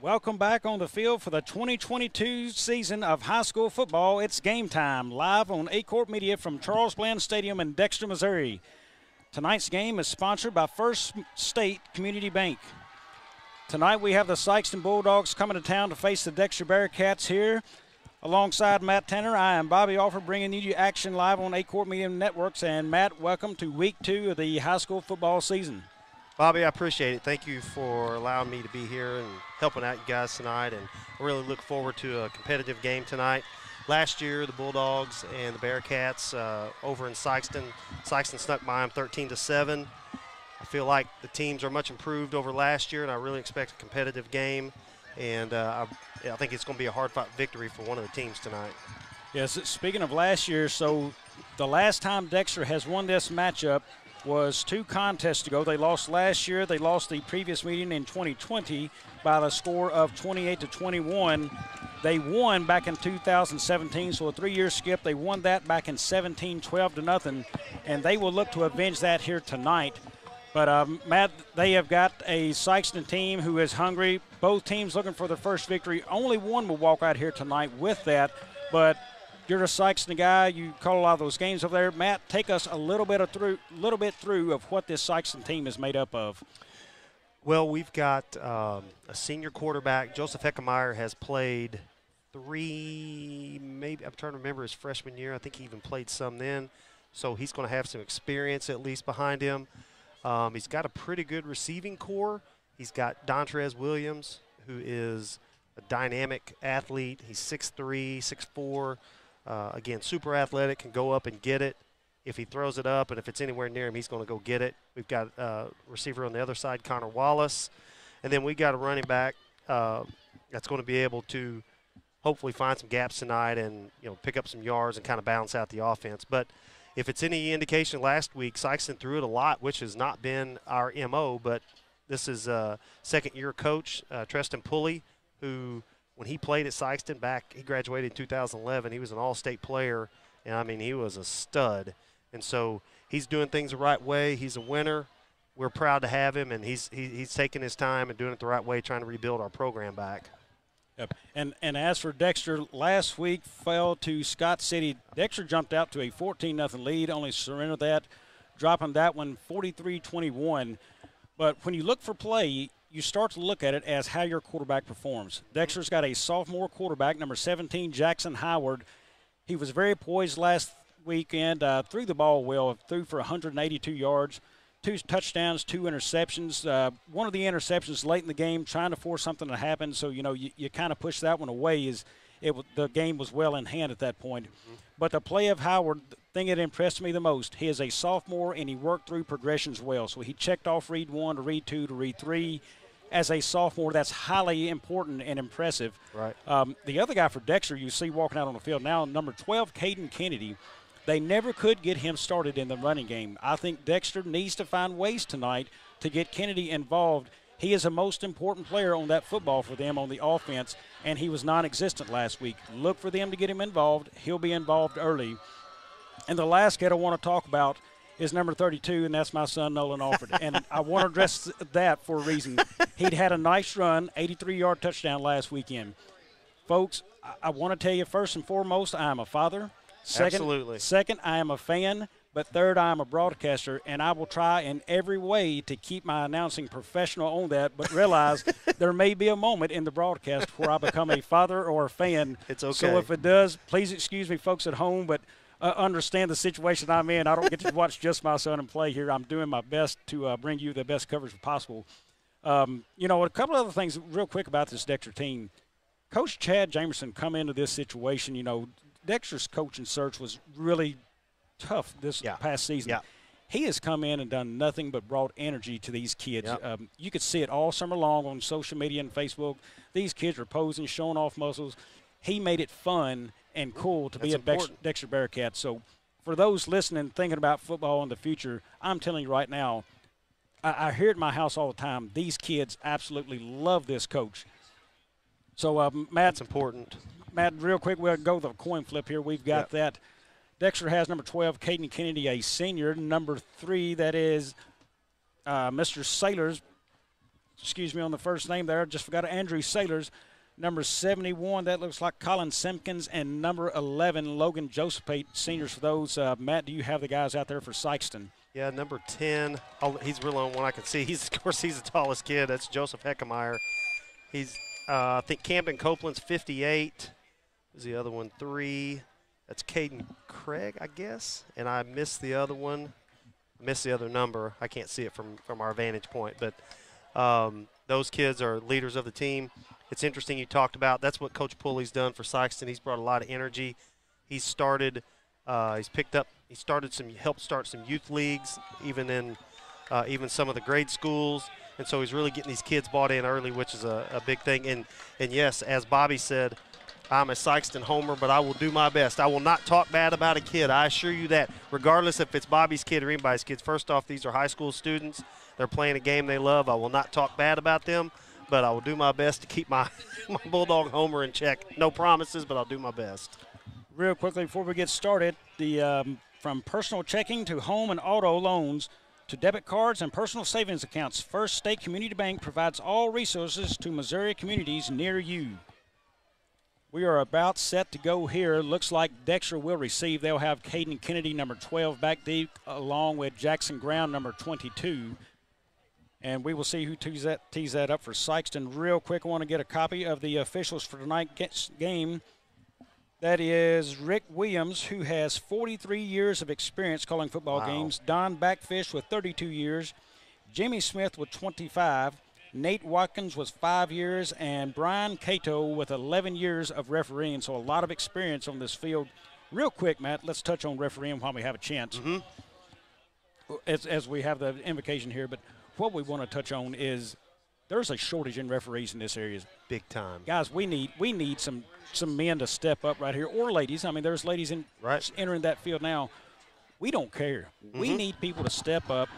Welcome back on the field for the 2022 season of high school football. It's game time, live on Aycorp Media from Charles Bland Stadium in Dexter, Missouri. Tonight's game is sponsored by First State Community Bank. Tonight we have the Sikeston Bulldogs coming to town to face the Dexter Bearcats here. Alongside Matt Tanner, I am Bobby Alford bringing you action live on Aycorp Media Networks. And Matt, welcome to week two of the high school football season. Bobby, I appreciate it. Thank you for allowing me to be here and helping out you guys tonight. And I really look forward to a competitive game tonight. Last year, the Bulldogs and the Bearcats uh, over in Sikeston, Sikeston snuck by them 13 to 7. I feel like the teams are much improved over last year, and I really expect a competitive game. And uh, I, I think it's going to be a hard fought victory for one of the teams tonight. Yes, speaking of last year, so the last time Dexter has won this matchup, was two contests ago. They lost last year. They lost the previous meeting in 2020 by the score of 28 to 21. They won back in 2017, so a three-year skip. They won that back in 17, 12 to nothing, and they will look to avenge that here tonight. But um, Matt, they have got a Sikeston team who is hungry. Both teams looking for their first victory. Only one will walk out here tonight with that, but you're a Sikeston guy. You call a lot of those games over there. Matt, take us a little bit of through, little bit through of what this Sikeston team is made up of. Well, we've got um, a senior quarterback. Joseph Heckemeyer has played three, maybe I'm trying to remember his freshman year. I think he even played some then. So he's going to have some experience at least behind him. Um, he's got a pretty good receiving core. He's got Dontrez Williams, who is a dynamic athlete. He's 6'3, 6'4. Uh, again, super athletic, can go up and get it. If he throws it up and if it's anywhere near him, he's going to go get it. We've got a uh, receiver on the other side, Connor Wallace. And then we got a running back uh, that's going to be able to hopefully find some gaps tonight and you know pick up some yards and kind of balance out the offense. But if it's any indication, last week Sikeston threw it a lot, which has not been our mo. But this is a second-year coach, uh, Treston Pulley, who – when he played at Sikeston back, he graduated in 2011. He was an all-state player, and I mean he was a stud. And so he's doing things the right way. He's a winner. We're proud to have him, and he's he, he's taking his time and doing it the right way, trying to rebuild our program back. Yep. And and as for Dexter, last week fell to Scott City. Dexter jumped out to a 14 nothing lead, only surrendered that, dropping that one 43-21. But when you look for play, you start to look at it as how your quarterback performs. Dexter's got a sophomore quarterback, number 17, Jackson Howard. He was very poised last weekend, uh, threw the ball well, threw for 182 yards, two touchdowns, two interceptions. Uh, one of the interceptions late in the game, trying to force something to happen. So you know you, you kind of push that one away. Is it the game was well in hand at that point. Mm-hmm. But the play of Howard, the thing that impressed me the most, he is a sophomore and he worked through progressions well. So he checked off read one to read two to read three. As a sophomore, that's highly important and impressive. Right. Um, the other guy for Dexter, you see walking out on the field now, number 12, Caden Kennedy. They never could get him started in the running game. I think Dexter needs to find ways tonight to get Kennedy involved he is a most important player on that football for them on the offense, and he was non existent last week. Look for them to get him involved. He'll be involved early. And the last kid I want to talk about is number 32, and that's my son, Nolan Alford. and I want to address that for a reason. He'd had a nice run, 83 yard touchdown last weekend. Folks, I, I want to tell you first and foremost, I am a father. Second, Absolutely. Second, I am a fan. But third, I'm a broadcaster, and I will try in every way to keep my announcing professional on that. But realize there may be a moment in the broadcast where I become a father or a fan. It's okay. So if it does, please excuse me, folks at home, but uh, understand the situation I'm in. I don't get to watch just my son and play here. I'm doing my best to uh, bring you the best coverage possible. Um, you know, a couple other things real quick about this Dexter team. Coach Chad Jamerson come into this situation. You know, Dexter's coaching search was really tough this yeah. past season. Yeah. He has come in and done nothing but brought energy to these kids. Um, you could see it all summer long on social media and Facebook. These kids were posing, showing off muscles. He made it fun and cool to That's be a. Dexter Bearcat. So, for those listening, thinking about football in the future, I'm telling you right now, I, I hear it in my house all the time. These kids absolutely love this coach. So, uh, Matt, that's important. Matt, real quick, we'll go the coin flip here. We've got yep. that Dexter has number 12, Caden Kennedy, a senior. Number three, that is uh, Mr. Sailors. excuse me on the first name there. Just forgot Andrew Sailors. Number 71, that looks like Colin Simpkins, and number 11, Logan Josephate, seniors for those. Uh, Matt, do you have the guys out there for Sikeston? Yeah, number 10, I'll, he's really on one I can see. He's Of course, he's the tallest kid. That's Joseph Heckemeyer. He's, uh, I think Camden Copeland's 58. Is the other one three? That's Caden Craig, I guess. And I missed the other one. Missed the other number. I can't see it from, from our vantage point. But um, those kids are leaders of the team. It's interesting you talked about. That's what Coach Pulley's done for Sikeston. He's brought a lot of energy. He's started. Uh, he's picked up. He started some. Helped start some youth leagues, even in uh, even some of the grade schools. And so he's really getting these kids bought in early, which is a, a big thing. And and yes, as Bobby said, I'm a Sikeston homer, but I will do my best. I will not talk bad about a kid. I assure you that, regardless if it's Bobby's kid or anybody's kids. First off, these are high school students. They're playing a game they love. I will not talk bad about them but I will do my best to keep my, my Bulldog homer in check. No promises, but I'll do my best. Real quickly before we get started, the um, from personal checking to home and auto loans to debit cards and personal savings accounts, First State Community Bank provides all resources to Missouri communities near you. We are about set to go here. Looks like Dexter will receive. They'll have Caden Kennedy, number 12, back deep, along with Jackson Graham, number 22 and we will see who tees that, tees that up for Sikeston. Real quick, I want to get a copy of the officials for tonight's game. That is Rick Williams, who has 43 years of experience calling football wow. games. Don Backfish with 32 years. Jimmy Smith with 25. Nate Watkins with five years. And Brian Cato with 11 years of refereeing. So a lot of experience on this field. Real quick, Matt, let's touch on refereeing while we have a chance. Mm-hmm. As, as we have the invocation here. But what we want to touch on is there's a shortage in referees in this area. Big time, guys. We need we need some some men to step up right here, or ladies. I mean, there's ladies in right. entering that field now. We don't care. Mm-hmm. We need people to step up.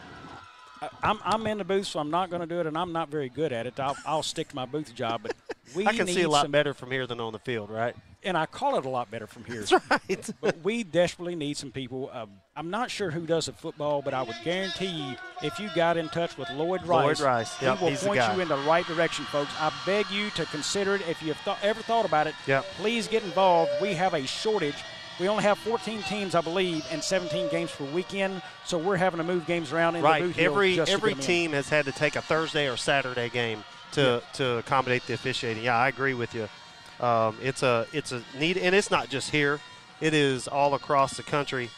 I, I'm, I'm in the booth, so I'm not going to do it, and I'm not very good at it. I'll, I'll stick to my booth job, but we I can see a lot some, better from here than on the field, right? And I call it a lot better from here. That's right. but we desperately need some people. Uh, I'm not sure who does the football, but I would guarantee you, if you got in touch with Lloyd Rice, Lloyd Rice, yep, he will point you in the right direction, folks. I beg you to consider it. If you've th- ever thought about it, yep. please get involved. We have a shortage. We only have 14 teams, I believe, and 17 games per weekend. So we're having to move games around in right. the. Every just every team has had to take a Thursday or Saturday game to to accommodate the officiating. Yeah, I agree with you. Um, it's a it's a need, and it's not just here. It is all across the country.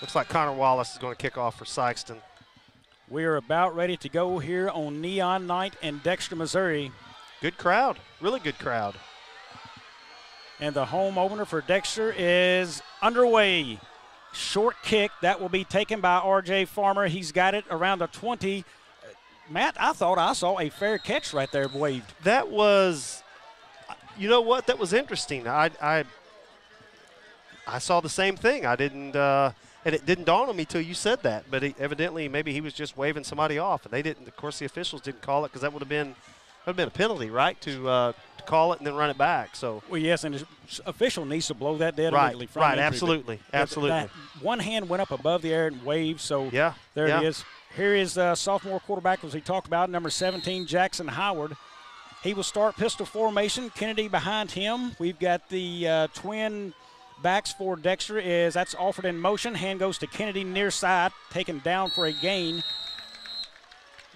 Looks like Connor Wallace is going to kick off for Sikeston. We are about ready to go here on Neon Night in Dexter, Missouri. Good crowd, really good crowd. And the home opener for Dexter is underway. Short kick that will be taken by R.J. Farmer. He's got it around the 20. Matt, I thought I saw a fair catch right there waved. That was you know what? That was interesting. I, I, I saw the same thing. I didn't, uh, and it didn't dawn on me till you said that. But he, evidently, maybe he was just waving somebody off, and they didn't. Of course, the officials didn't call it because that would have been, would have been a penalty, right? To, uh, to call it and then run it back. So. Well, yes, and the official needs to blow that dead right, immediately. From right, absolutely, absolutely. one hand went up above the air and waved. So yeah, there yeah. it is. Here is uh, sophomore quarterback, as we talked about, number 17, Jackson Howard. He will start pistol formation. Kennedy behind him. We've got the uh, twin backs for Dexter. Is that's offered in motion. Hand goes to Kennedy near side, taken down for a gain.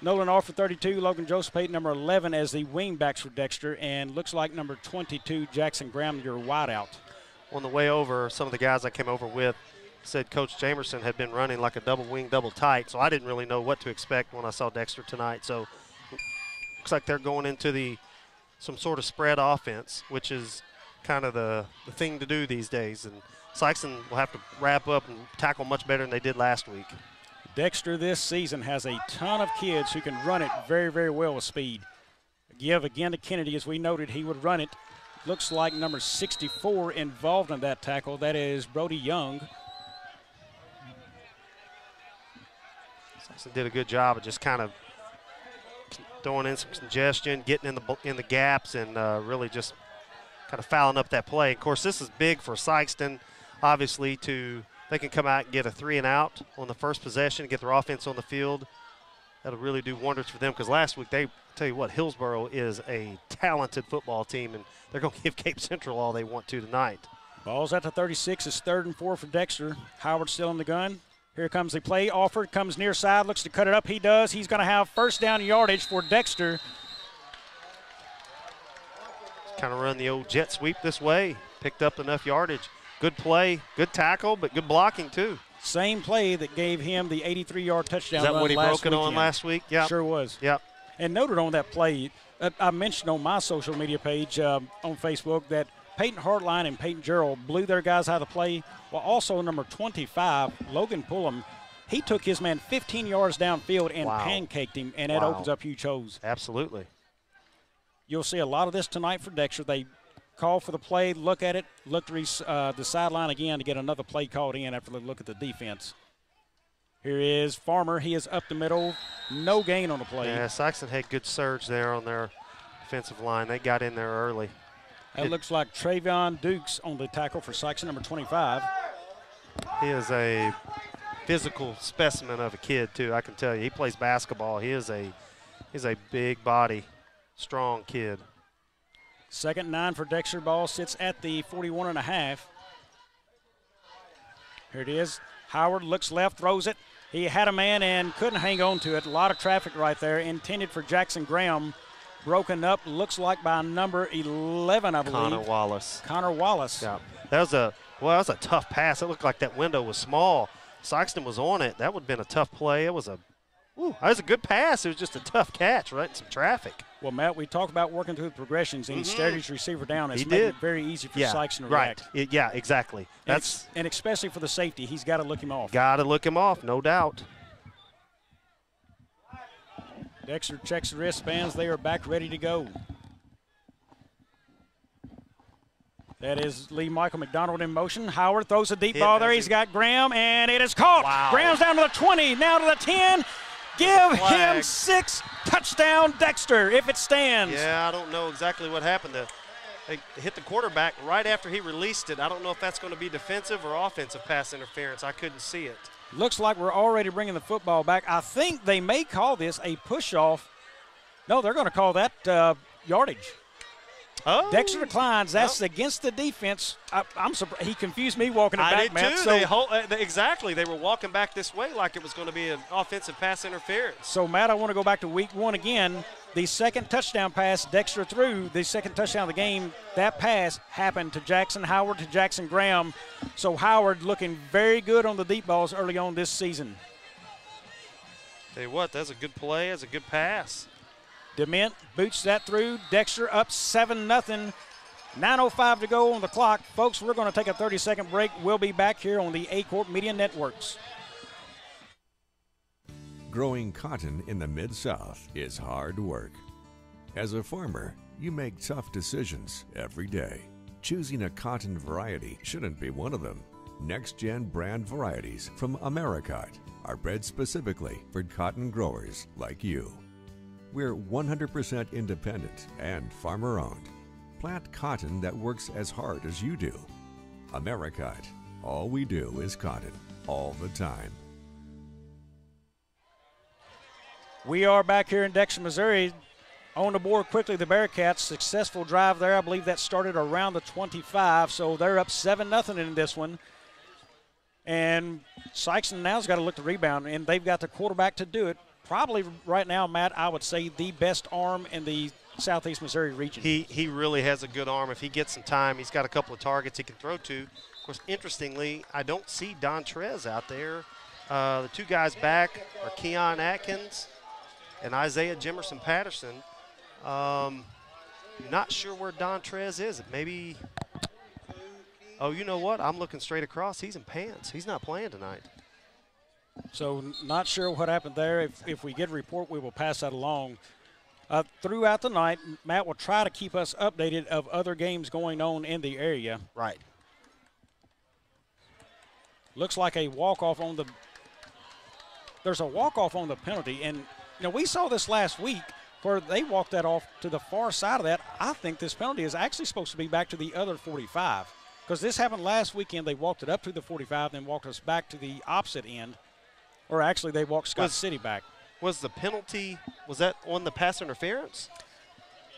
Nolan Alford 32, Logan Josephate number 11 as the wing backs for Dexter, and looks like number 22 Jackson Graham your wideout. On the way over, some of the guys I came over with said Coach Jamerson had been running like a double wing, double tight, so I didn't really know what to expect when I saw Dexter tonight. So looks like they're going into the some sort of spread offense, which is kind of the, the thing to do these days. And Sikeston will have to wrap up and tackle much better than they did last week. Dexter this season has a ton of kids who can run it very, very well with speed. Give again to Kennedy, as we noted, he would run it. Looks like number 64 involved in that tackle. That is Brody Young. Sikeston did a good job of just kind of throwing in some congestion, getting in the in the gaps, and uh, really just kind of fouling up that play. Of course, this is big for Sikeston, obviously, to they can come out and get a three and out on the first possession, get their offense on the field. that'll really do wonders for them because last week they tell you what Hillsboro is a talented football team and they're going to give Cape Central all they want to tonight. Ball's at the 36. It's third and four for Dexter. Howard still in the gun. Here comes the play. Alford comes near side, looks to cut it up. He does. He's going to have first down yardage for Dexter. Kind of run the old jet sweep this way. Picked up enough yardage. Good play, good tackle, but good blocking too. Same play that gave him the 83-yard touchdown. Is that what he broke it on last week? Yeah, sure was. Yep. And noted on that play, uh, I mentioned on my social media page um, on Facebook that Peyton Hartline and Peyton Gerald blew their guys out of the play. while also number 25, Logan Pullum, he took his man 15 yards downfield and wow. pancaked him, and that wow. opens up huge holes. Absolutely. You'll see a lot of this tonight for Dexter. They call for the play, look at it, look to uh, the sideline again to get another play called in after they look at the defense. Here is Farmer. He is up the middle. No gain on the play. Yeah, Saxon had good surge there on their defensive line. They got in there early. It, it looks like Travion Dukes on the tackle for Sikeston, number 25. He is a physical specimen of a kid, too. I can tell you. He plays basketball. He is a he's a big body, strong kid. Second nine for Dexter. Ball sits at the 41 and a half. Here it is. Howard looks left, throws it. He had a man and couldn't hang on to it. A lot of traffic right there. Intended for Jackson Graham. Broken up, looks like by number 11, I believe. Connor Wallace. Connor Wallace. Yeah. That was a well, that was a tough pass. It looked like that window was small. Sikeston was on it. That would have been a tough play. It was a Ooh, that was a good pass. It was just a tough catch, right? Some traffic. Well, Matt, we talked about working through the progressions, and mm-hmm. he stared his receiver down. It's he did. it very easy for yeah, Sykes to react. Right. It, yeah, exactly. That's and, and especially for the safety, he's got to look him off. Got to look him off, no doubt. Dexter checks the wristbands. They are back ready to go. That is Lee Michael McDonald in motion. Howard throws a deep Hit, ball there. He's got Graham, and it is caught. Wow. Graham's down to the 20, now to the 10. Give him six. Touchdown, Dexter, if it stands. Yeah, I don't know exactly what happened. To, they hit the quarterback right after he released it. I don't know if that's going to be defensive or offensive pass interference. I couldn't see it. Looks like we're already bringing the football back. I think they may call this a push off. No, they're going to call that uh, yardage. Oh. Dexter declines. That's oh. against the defense. I, am surprised. He confused me walking it I back, did Matt. Too. So they uh, exactly. They were walking back this way like it was going to be an offensive pass interference. So, Matt, I want to go back to week one again. The second touchdown pass Dexter threw, the second touchdown of the game, that pass happened to Jackson Howard to Jackson Graham. So Howard looking very good on the deep balls early on this season. Tell you what, that's a good play. That's a good pass. Dement boots that through. Dexter up 7 0. 9.05 to go on the clock. Folks, we're going to take a 30 second break. We'll be back here on the Aycorp Media Networks. Growing cotton in the Mid South is hard work. As a farmer, you make tough decisions every day. Choosing a cotton variety shouldn't be one of them. Next gen brand varieties from Americot are bred specifically for cotton growers like you. We're 100% independent and farmer owned. Plant cotton that works as hard as you do. Americot. All we do is cotton, all the time. We are back here in Dexter, Missouri. On the board quickly, the Bearcats. Successful drive there. I believe that started around the 25, so they're up 7 0 in this one. And Sikeston now's got to look to rebound, and they've got the quarterback to do it probably right now, Matt, I would say the best arm in the Southeast Missouri region. He he really has a good arm. If he gets some time, he's got a couple of targets he can throw to. Of course, interestingly, I don't see Dontrez out there. Uh, the two guys back are Keon Atkins and Isaiah Jimerson Patterson. Um, not sure where Dontrez is. Maybe. Oh, you know what? I'm looking straight across. He's in pants. He's not playing tonight. So not sure what happened there. If, if we get a report, we will pass that along. Uh, throughout the night, Matt will try to keep us updated of other games going on in the area. Right. Looks like a walk-off on the – there's a walk-off on the penalty. And, you know, we saw this last week where they walked that off to the far side of that. I think this penalty is actually supposed to be back to the other 45 because this happened last weekend. They walked it up to the 45, then walked us back to the opposite end – or actually, they walked Scott was, City back. Was the penalty, was that on the pass interference?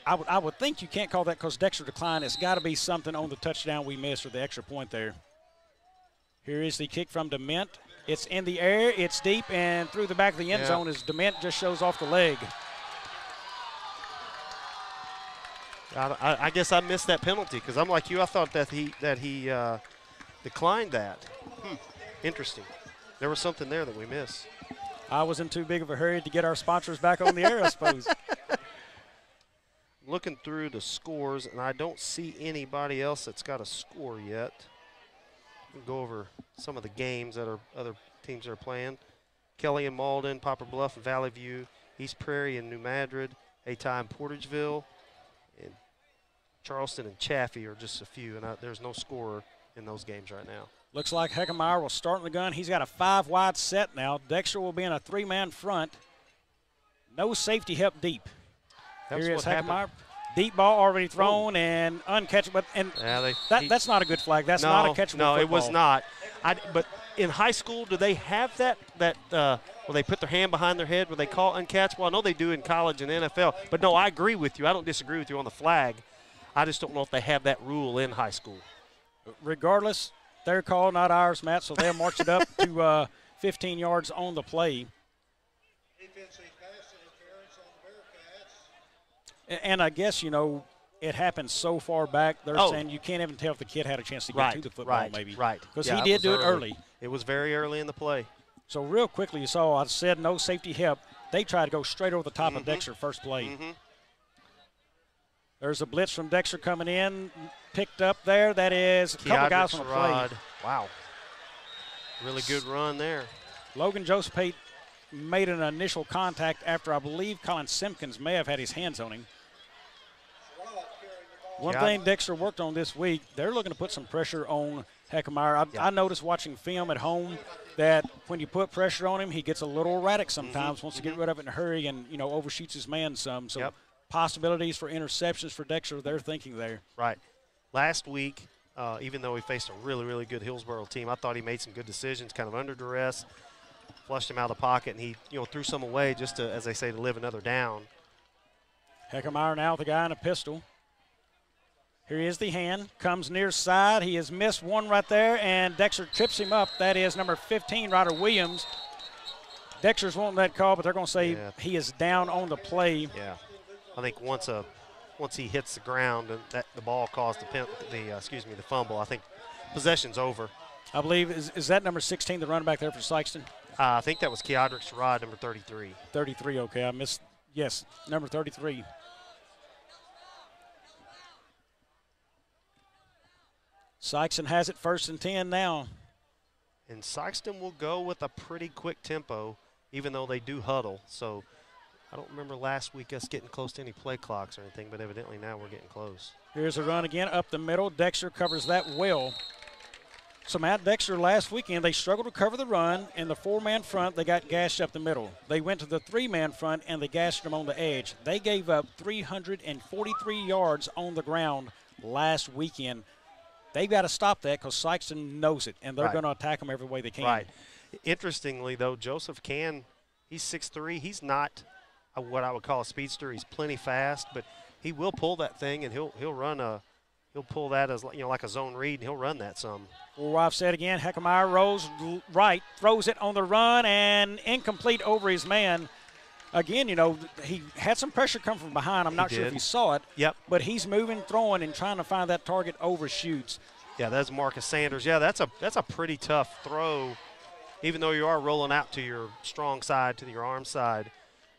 I would, I would think you can't call that because Dexter declined. It's got to be something on the touchdown we missed or the extra point there. Here is the kick from Dement. It's in the air, it's deep, and through the back of the end Yeah. zone as Dement just shows off the leg. I, I, I guess I missed that penalty because I'm like you. I thought that he that he uh, declined that. Hmm. Interesting. There was something there that we missed. I was in too big of a hurry to get our sponsors back on the air, I suppose. Looking through the scores, and I don't see anybody else that's got a score yet. We'll go over some of the games that are other teams are playing. Kelly and Malden, Poplar Bluff and Valley View, East Prairie and New Madrid, Atah and Portageville, and Charleston and Chaffee are just a few, and I, there's no scorer in those games right now. Looks like Heckemeyer will start in the gun. He's got a five wide set now. Dexter will be in a three man front. No safety help deep. That's Here is happened. Heckemeyer. Deep ball already thrown and uncatchable. And Yeah, they, that, he- that's not a good flag. That's no, not a catchable No, it was not. I, but in high school, do they have that that uh, where they put their hand behind their head where they call uncatchable? I know they do in college and NFL. But no, I agree with you. I don't disagree with you on the flag. I just don't know if they have that rule in high school. Regardless, their call, not ours, Matt. So they'll march it up to uh, 15 yards on the play. Defensive pass interference on the Bearcats. A- And I guess, you know, it happened so far back, they're Oh. saying you can't even tell if the kid had a chance to get Right, to the football, right, maybe. right. Because Yeah, he did do it early. It was very early in the play. So, real quickly, you saw I said no safety help. They tried to go straight over the top Mm-hmm. of Dexter first play. Mhm. There's a blitz from Dexter coming in, picked up there. That is a couple Keodrick guys on the play. Wow. Really good run there. Logan Joseph Pate made an initial contact after I believe Colin Simpkins may have had his hands on him. Rod carrying the ball. One Yeah. thing Dexter worked on this week, they're looking to put some pressure on Heckemeyer. I, Yeah. I noticed watching film at home that when you put pressure on him, he gets a little erratic sometimes, mm-hmm. wants to get mm-hmm. rid of it in a hurry and, you know, overshoots his man some. So Yep. possibilities for interceptions for Dexter, they're thinking there. Right. Last week, uh, even though he faced a really, really good Hillsboro team, I thought he made some good decisions, kind of under duress, flushed him out of the pocket, and he, you know, threw some away just to, as they say, to live another down. Heckemeyer now the guy in a pistol. Here is the hand, comes near side. He has missed one right there, and Dexter trips him up. That is number 15, Ryder Williams. Dexter's wanting that call, but they're going to say Yeah. he is down on the play. Yeah. I think once a once he hits the ground and that the ball caused the pen, the uh, excuse me the fumble, I think possession's over. I believe is, is that number 16, the running back there for Sikeston? Uh, I think that was Keodrick Sherrod, number 33. 33. Okay, I missed. Yes, number 33. Sikeston has it first and 10 now. And Sikeston will go with a pretty quick tempo, even though they do huddle. So I don't remember last week us getting close to any play clocks or anything, but evidently now we're getting close. Here's a run again up the middle. Dexter covers that well. So Matt Dexter last weekend they struggled to cover the run in the four-man front. They got gashed up the middle. They went to the three-man front and they gashed them on the edge. They gave up 343 yards on the ground last weekend. They've got to stop that because Sikeston knows it, and they're Right. going to attack them every way they can. Right. Interestingly, though, Joseph can, he's 6'3. He's not Uh, what I would call a speedster. He's plenty fast, but he will pull that thing and he'll he'll run a he'll pull that as you know like a zone read and he'll run that some. I've said again, Heckemeyer rolls right, throws it on the run, and incomplete over his man. Again, you know, he had some pressure come from behind. I'm He not sure if he saw it. Yep. But he's moving, throwing, and trying to find that target overshoots. Yeah, that's Marcus Sanders. Yeah, that's a that's a pretty tough throw, even though you are rolling out to your strong side, to your arm side.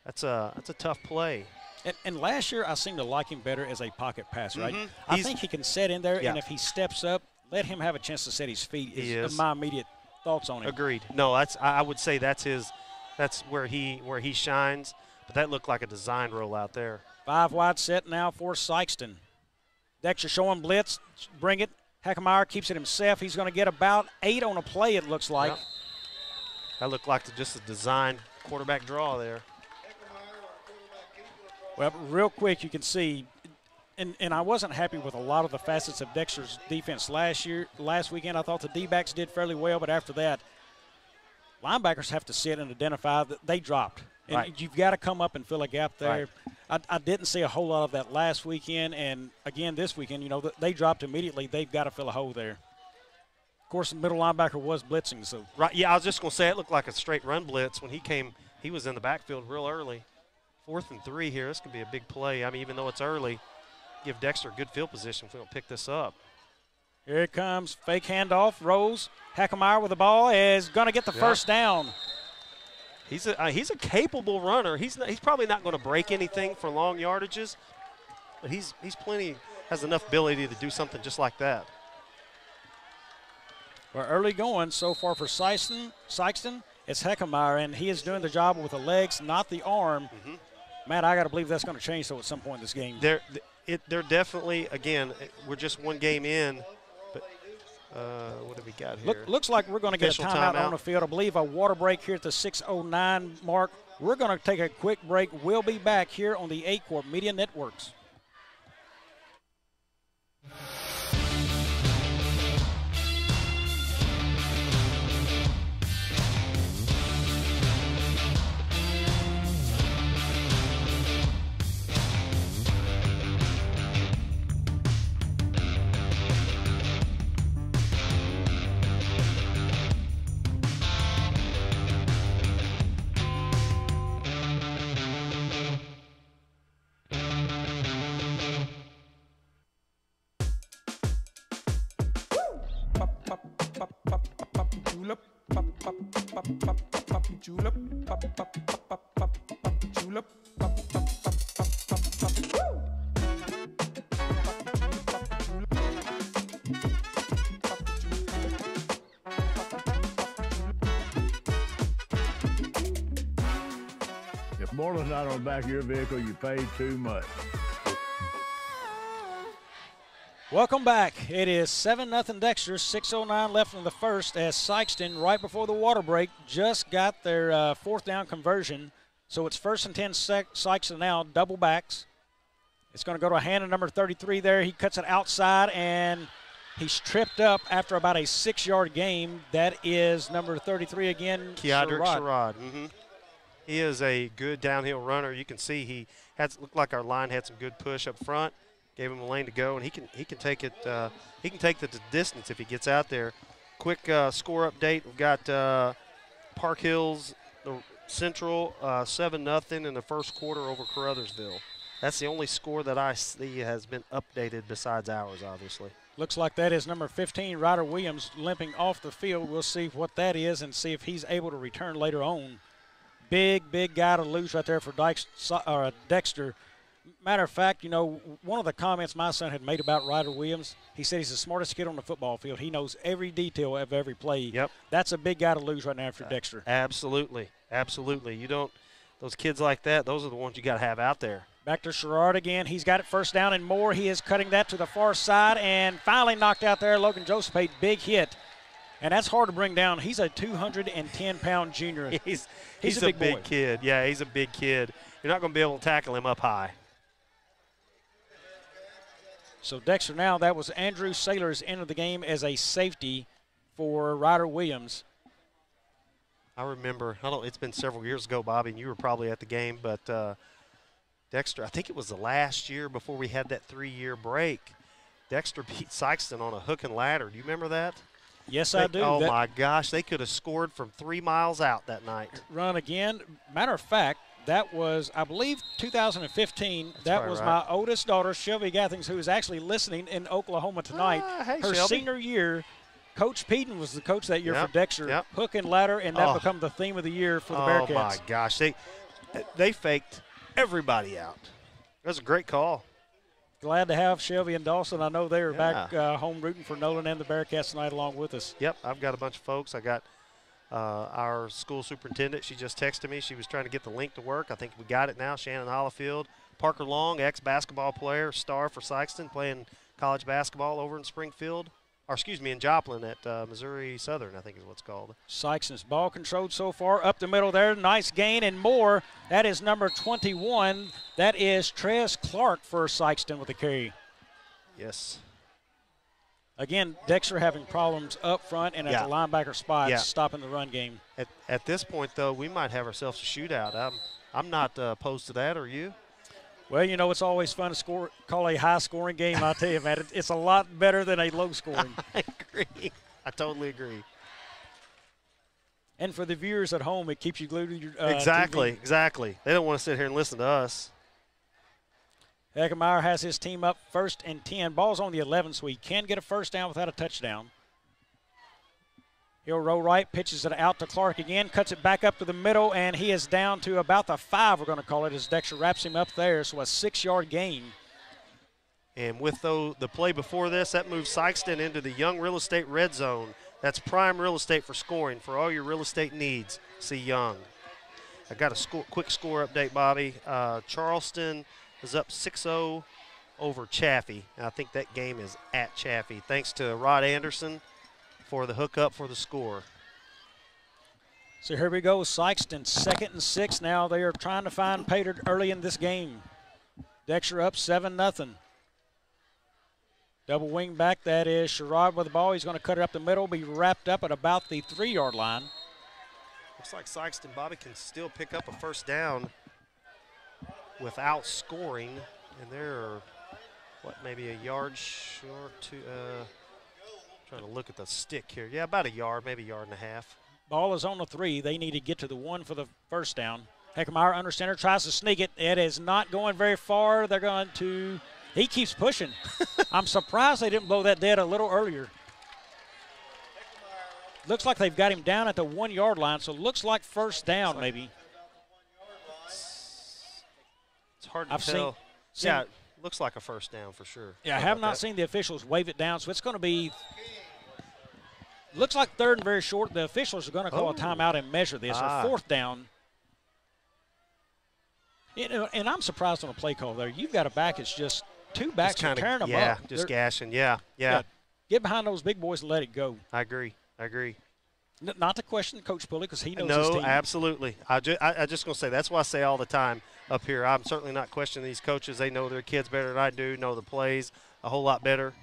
That's a that's a tough play. And, and last year, I seemed to like him better as a pocket passer. Right? Mhm. I He's- think he can set in there, Yeah. and if he steps up, let him have a chance to set his feet. He is is. my immediate thoughts on him. Agreed. No, that's I would say that's his that's where he where he shines. But that looked like a design roll out there. Five wide set now for Sikeston. Dexter showing blitz, bring it. Heckemeyer keeps it himself. He's going to get about eight on a play, it looks like. Yep. That looked like the, just a design quarterback draw there. Well, real quick, you can see, and, and I wasn't happy with a lot of the facets of Dexter's defense last year. Last weekend, I thought the D-backs did fairly well, but after that, linebackers have to sit and identify that they dropped. And Right. you've got to come up and fill a gap there. Right. I, I didn't see a whole lot of that last weekend, and again this weekend, you know, they dropped immediately. They've got to fill a hole there. Of course, the middle linebacker was blitzing, so Right. Yeah, I was just going to say it looked like a straight run blitz when he came. He was in the backfield real early. Fourth and three here. This could be a big play. I mean, even though it's early, give Dexter a good field position if we don't pick this up. here it comes. Fake handoff. Rose. Heckemeyer with the ball is going to get the Yeah. first down. He's a uh, he's a capable runner. He's not, he's probably not going to break anything for long yardages, but he's he's plenty has enough ability to do something just like that. Well, early going so far for Sikeston. Sikeston, it's Heckemeyer, and he is doing the job with the legs, not the arm. Mm-hmm. Matt, I got to believe that's going to change so at some point in this game. They're it, they're definitely again we're just one game in, but uh, what have we got here? Look, looks like we're going to get a timeout, timeout. on the field. I believe a water break here at the 6:09 mark. We're going to take a quick break. We'll be back here on the Aycorp Media Networks. If Moreland's not on the back of your vehicle, you paid too much. Welcome back. It is 7 0 Dexter, 6.09 left in the first as Sikeston, right before the water break, just got their uh, fourth down conversion. So it's first and 10 Sy- Sikeston now, double backs. It's going to go to a hand of number 33 there. He cuts it outside and he's tripped up after about a six yard game. That is number 33 again. Keodrick Sherrod. Sherrod. hmm He is a good downhill runner. You can see he had looked like our line had some good push up front. Gave him a lane to go, and he can he can take it. Uh, he can take the distance if he gets out there. Quick uh, score update. We've got uh, Park Hills, the Central, uh, seven nothing in the first quarter over Caruthersville. That's the only score that I see has been updated besides ours, obviously. Looks like that is number 15, Ryder Williams, limping off the field. We'll see what that is and see if he's able to return later on. Big, big guy to lose right there for Dykes, or Dexter. Matter of fact, you know, one of the comments my son had made about Ryder Williams, he said he's the smartest kid on the football field. He knows every detail of every play. Yep. That's a big guy to lose right now for uh, Dexter. Absolutely, absolutely. You don't those kids like that. Those are the ones you got to have out there. Back to Sherrod again. He's got it first down and more. He is cutting that to the far side and finally knocked out there. Logan Joseph, a big hit. And that's hard to bring down. He's a 210 pound junior. He's He's he's, a a, big big, boy. kid. Yeah, he's a big kid. You're not going to be able to tackle him up high. So Dexter now, that was Andrew Saylor's end of the game as a safety for Ryder Williams. I remember. I don't. It's been several years ago, Bobby, and you were probably at the game. But uh, Dexter, I think it was the last year before we had that three-year break. Dexter beat Sikeston on a hook and ladder. Do you remember that? Yes, I do. Oh That my gosh, they could have scored from three miles out that night. Run again. Matter of fact, that was, I believe, 2015. that was right. my oldest daughter, Shelby Gathings, who is actually listening in Oklahoma tonight. Ah, hey, Her Shelby. senior year, Coach Peden was the coach that year Yep, for Dexter. yep. Hook and ladder, and that Oh. become the theme of the year for the oh Bearcats. Oh, my gosh, they they faked everybody out. That was a great call. Glad to have Shelby and Dawson. I know they are back uh, home rooting for Nolan and the Bearcats tonight along with us. Yep, I've got a bunch of folks. I got uh, our school superintendent. She just texted me. She was trying to get the link to work. I think we got it now. Shannon Hollifield, Parker Long, ex-basketball player, star for Sikeston, playing college basketball over in Springfield, or excuse me, in Joplin at uh, Missouri Southern. I think is what's called. Sikeston's ball controlled so far. Up the middle there. Nice gain and more. That is number 21. That is Trez Clark for Sikeston with the carry. Yes. Again, Dexter having problems up front and at Yeah. the linebacker spot, Yeah. stopping the run game. At, at this point, though, we might have ourselves a shootout. I'm I'm not uh, opposed to that. Are you? Well, you know, it's always fun to score, call a high scoring game. I tell you, man, it, it's a lot better than a low scoring. I agree. I totally agree. and for the viewers at home, it keeps you glued to your uh, exactly, TV. exactly. They don't want to sit here and listen to us. Heckemeyer has his team up first and 10. Ball's on the 11, so he can get a first down without a touchdown. He'll roll right, pitches it out to Clark again, cuts it back up to the middle, and he is down to about the five, we're going to call it, as Dexter wraps him up there. So a six yard gain. And with the, the play before this, that moves Sikeston into the Young Real Estate red zone. That's prime real estate for scoring for all your real estate needs. See Young. I got a quick score update, Bobby. Uh, Charleston is up 6-0 over Chaffee. And I think that game is at Chaffee. Thanks to Rod Anderson for the hookup for the score. So here we go. Sikeston, second and six now. They are trying to find Pater early in this game. Dexter up 7 nothing. Double wing back, that is Sherrod with the ball. He's going to cut it up the middle, be wrapped up at about the three yard line. Looks like Sikeston Bobby can still pick up a first down without scoring, and they're what maybe a yard short to. Uh, trying to look at the stick here. Yeah, about a yard, maybe a yard and a half. Ball is on the three. They need to get to the one for the first down. Heckemeyer under center tries to sneak it. It is not going very far. They're going to. He keeps pushing. I'm surprised they didn't blow that dead a little earlier. Looks like they've got him down at the one yard line, so looks like first down maybe. It's hard to I've tell. seen- yeah, looks like a first down for sure. Yeah, I have not that. seen the officials wave it down, so it's going to be. Looks like third and very short. The officials are going to call a Oh. timeout and measure this. Ah. Or fourth down. You know, and I'm surprised on a play call there. You've got a back that's just two backs Just kinda- tearing them yeah, up. just They're- gashing. Yeah, yeah, yeah, Get behind those big boys and let it go. I agree. I agree. N- not to question Coach Pulley because he knows his team. No, absolutely. I, ju- I, I just gonna say that's why I say all the time up here. I'm certainly not questioning these coaches. They know their kids better than I do. Know the plays a whole lot better.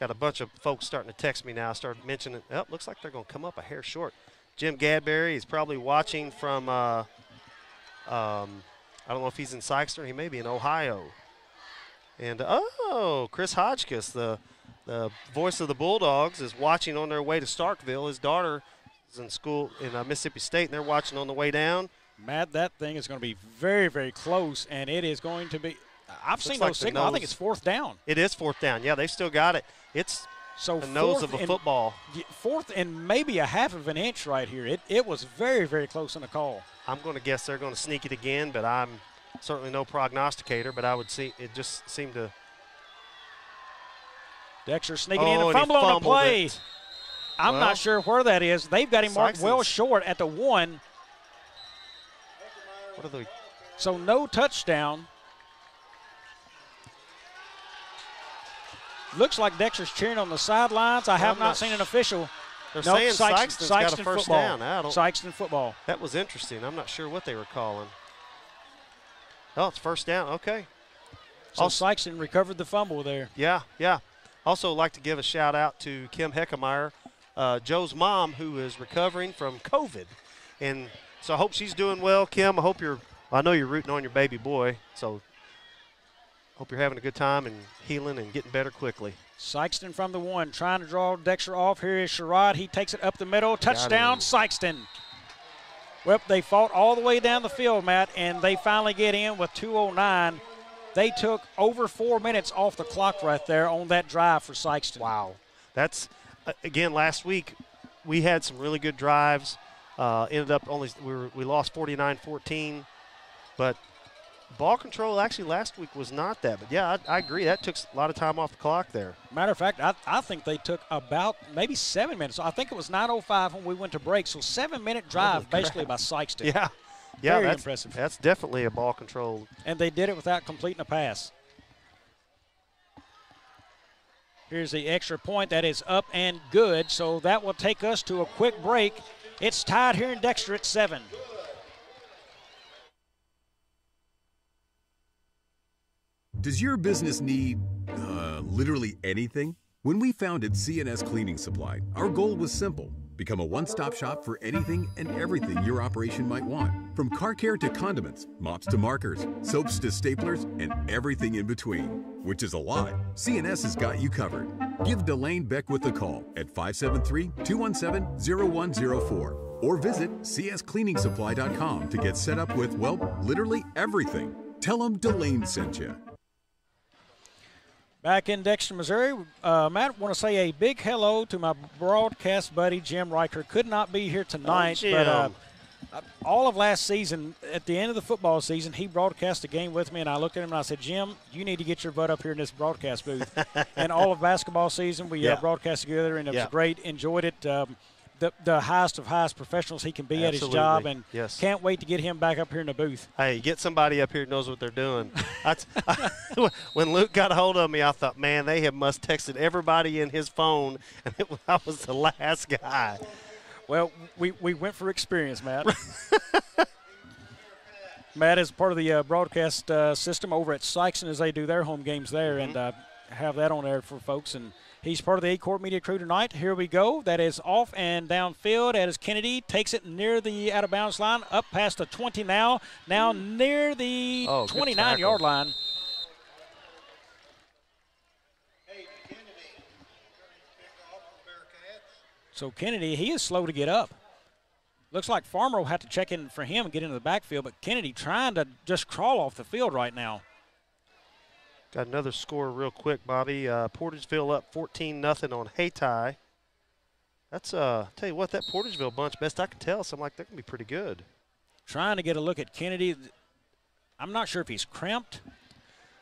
Got a bunch of folks starting to text me now. I started mentioning. Oh, looks like they're gonna come up a hair short. Jim Gadberry is probably watching from. Uh, um, I don't know if he's in Sikeston. He may be in Ohio. And oh, Chris Hodgkiss, the the voice of the Bulldogs, is watching on their way to Starkville. His daughter is in school in uh, Mississippi State, and they're watching on the way down. Matt, that thing is going to be very, very close, and it is going to be. I've seen like the signals. I think it's fourth down. It is fourth down. Yeah, they've still got it. It's So the nose of a and- football. Fourth and maybe a half of an inch right here. It, it was very, very close in the call. I'm going to guess they're going to sneak it again, but I'm certainly no prognosticator. But I would see it just seemed to. Dexter sneaking Oh, in and and fumble on the play. it. I'm Well, not sure where that is. They've got him marked well short at the one, What are they? so no touchdown. Looks like Dexter's cheering on the sidelines. I have not, not seen an official. They're Nope, saying Sykes- Sikeston's got a first football. down. I don't. Sikeston football. That was interesting. I'm not sure what they were calling. Oh, it's first down. Okay. So Also- Sikeston recovered the fumble there. Yeah, yeah. Also, like to give a shout out to Kim Heckemeyer, uh, Joe's mom, who is recovering from COVID, and so I hope she's doing well. Kim, I hope you're. I know you're rooting on your baby boy, so hope you're having a good time and healing and getting better quickly. Sikeston from the one, trying to draw Dexter off. Here is Sherrod. He takes it up the middle. Touchdown. Sikeston. Well, they fought all the way down the field, Matt, and they finally get in with 209. They took over four minutes off the clock right there on that drive for Sikeston. Wow, that's uh, again last week. We had some really good drives. Uh, ended up only we, were, we lost 49-14, but ball control actually last week was not that. But yeah, I, I agree. That took a lot of time off the clock there. Matter of fact, I, I think they took about maybe seven minutes. I think it was 9.05 when we went to break. So seven minute drive basically by Sikeston. Yeah, yeah, Very that's impressive. That's definitely a ball control. and they did it without completing a pass. Here's the extra point that is up and good, so that will take us to a quick break. It's tied here in Dexter at seven. Does your business need uh, literally anything? When we founded CNS Cleaning Supply, our goal was simple Become a one stop shop for anything and everything your operation might want. From car care to condiments, mops to markers, soaps to staplers, and everything in between. Which is a lot. CNS has got you covered. Give Delane Beckwith a call at 573 217 0104 or visit cscleaningsupply.com to get set up with, well, literally everything. Tell them Delane sent you. Back in Dexter, Missouri, uh, Matt, want to say a big hello to my broadcast buddy Jim Riker. Could not be here tonight, Oh, but uh, all of last season, at the end of the football season, he broadcast a game with me, and I looked at him and I said, Jim, you need to get your butt up here in this broadcast booth. and all of basketball season, we Yeah. uh, broadcast together, and it Yeah. was great. Enjoyed it. Um, the, the highest of highest professionals he can be at his job, and Yes. can't wait to get him back up here in the booth. Hey, get somebody up here who knows what they're doing. That's, when Luke got a hold of me, I thought, man, they have must texted everybody in his phone, and it, I was the last guy. Well, we, we went for experience, Matt. Matt is part of the uh, broadcast uh, system over at Sikeston as they do their home games there, and uh, have that on there for folks. And he's part of the Aycorp Media crew tonight. Here we go. That is off and downfield as Kennedy takes it near the out-of-bounds line, up past the 20 now, now near the Oh, 29-yard tackle. line. Hayden Kennedy turning the kickoff for the Bearcats. So Kennedy, he is slow to get up. Looks like Farmer will have to check in for him and get into the backfield, but Kennedy trying to just crawl off the field right now. Got another score real quick, Bobby. Uh, Portageville up 14 nothing on Hayti. That's uh, tell you what, that Portageville bunch, best I can tell, so I'm like they're gonna be pretty good. trying to get a look at Kennedy. I'm not sure if he's cramped.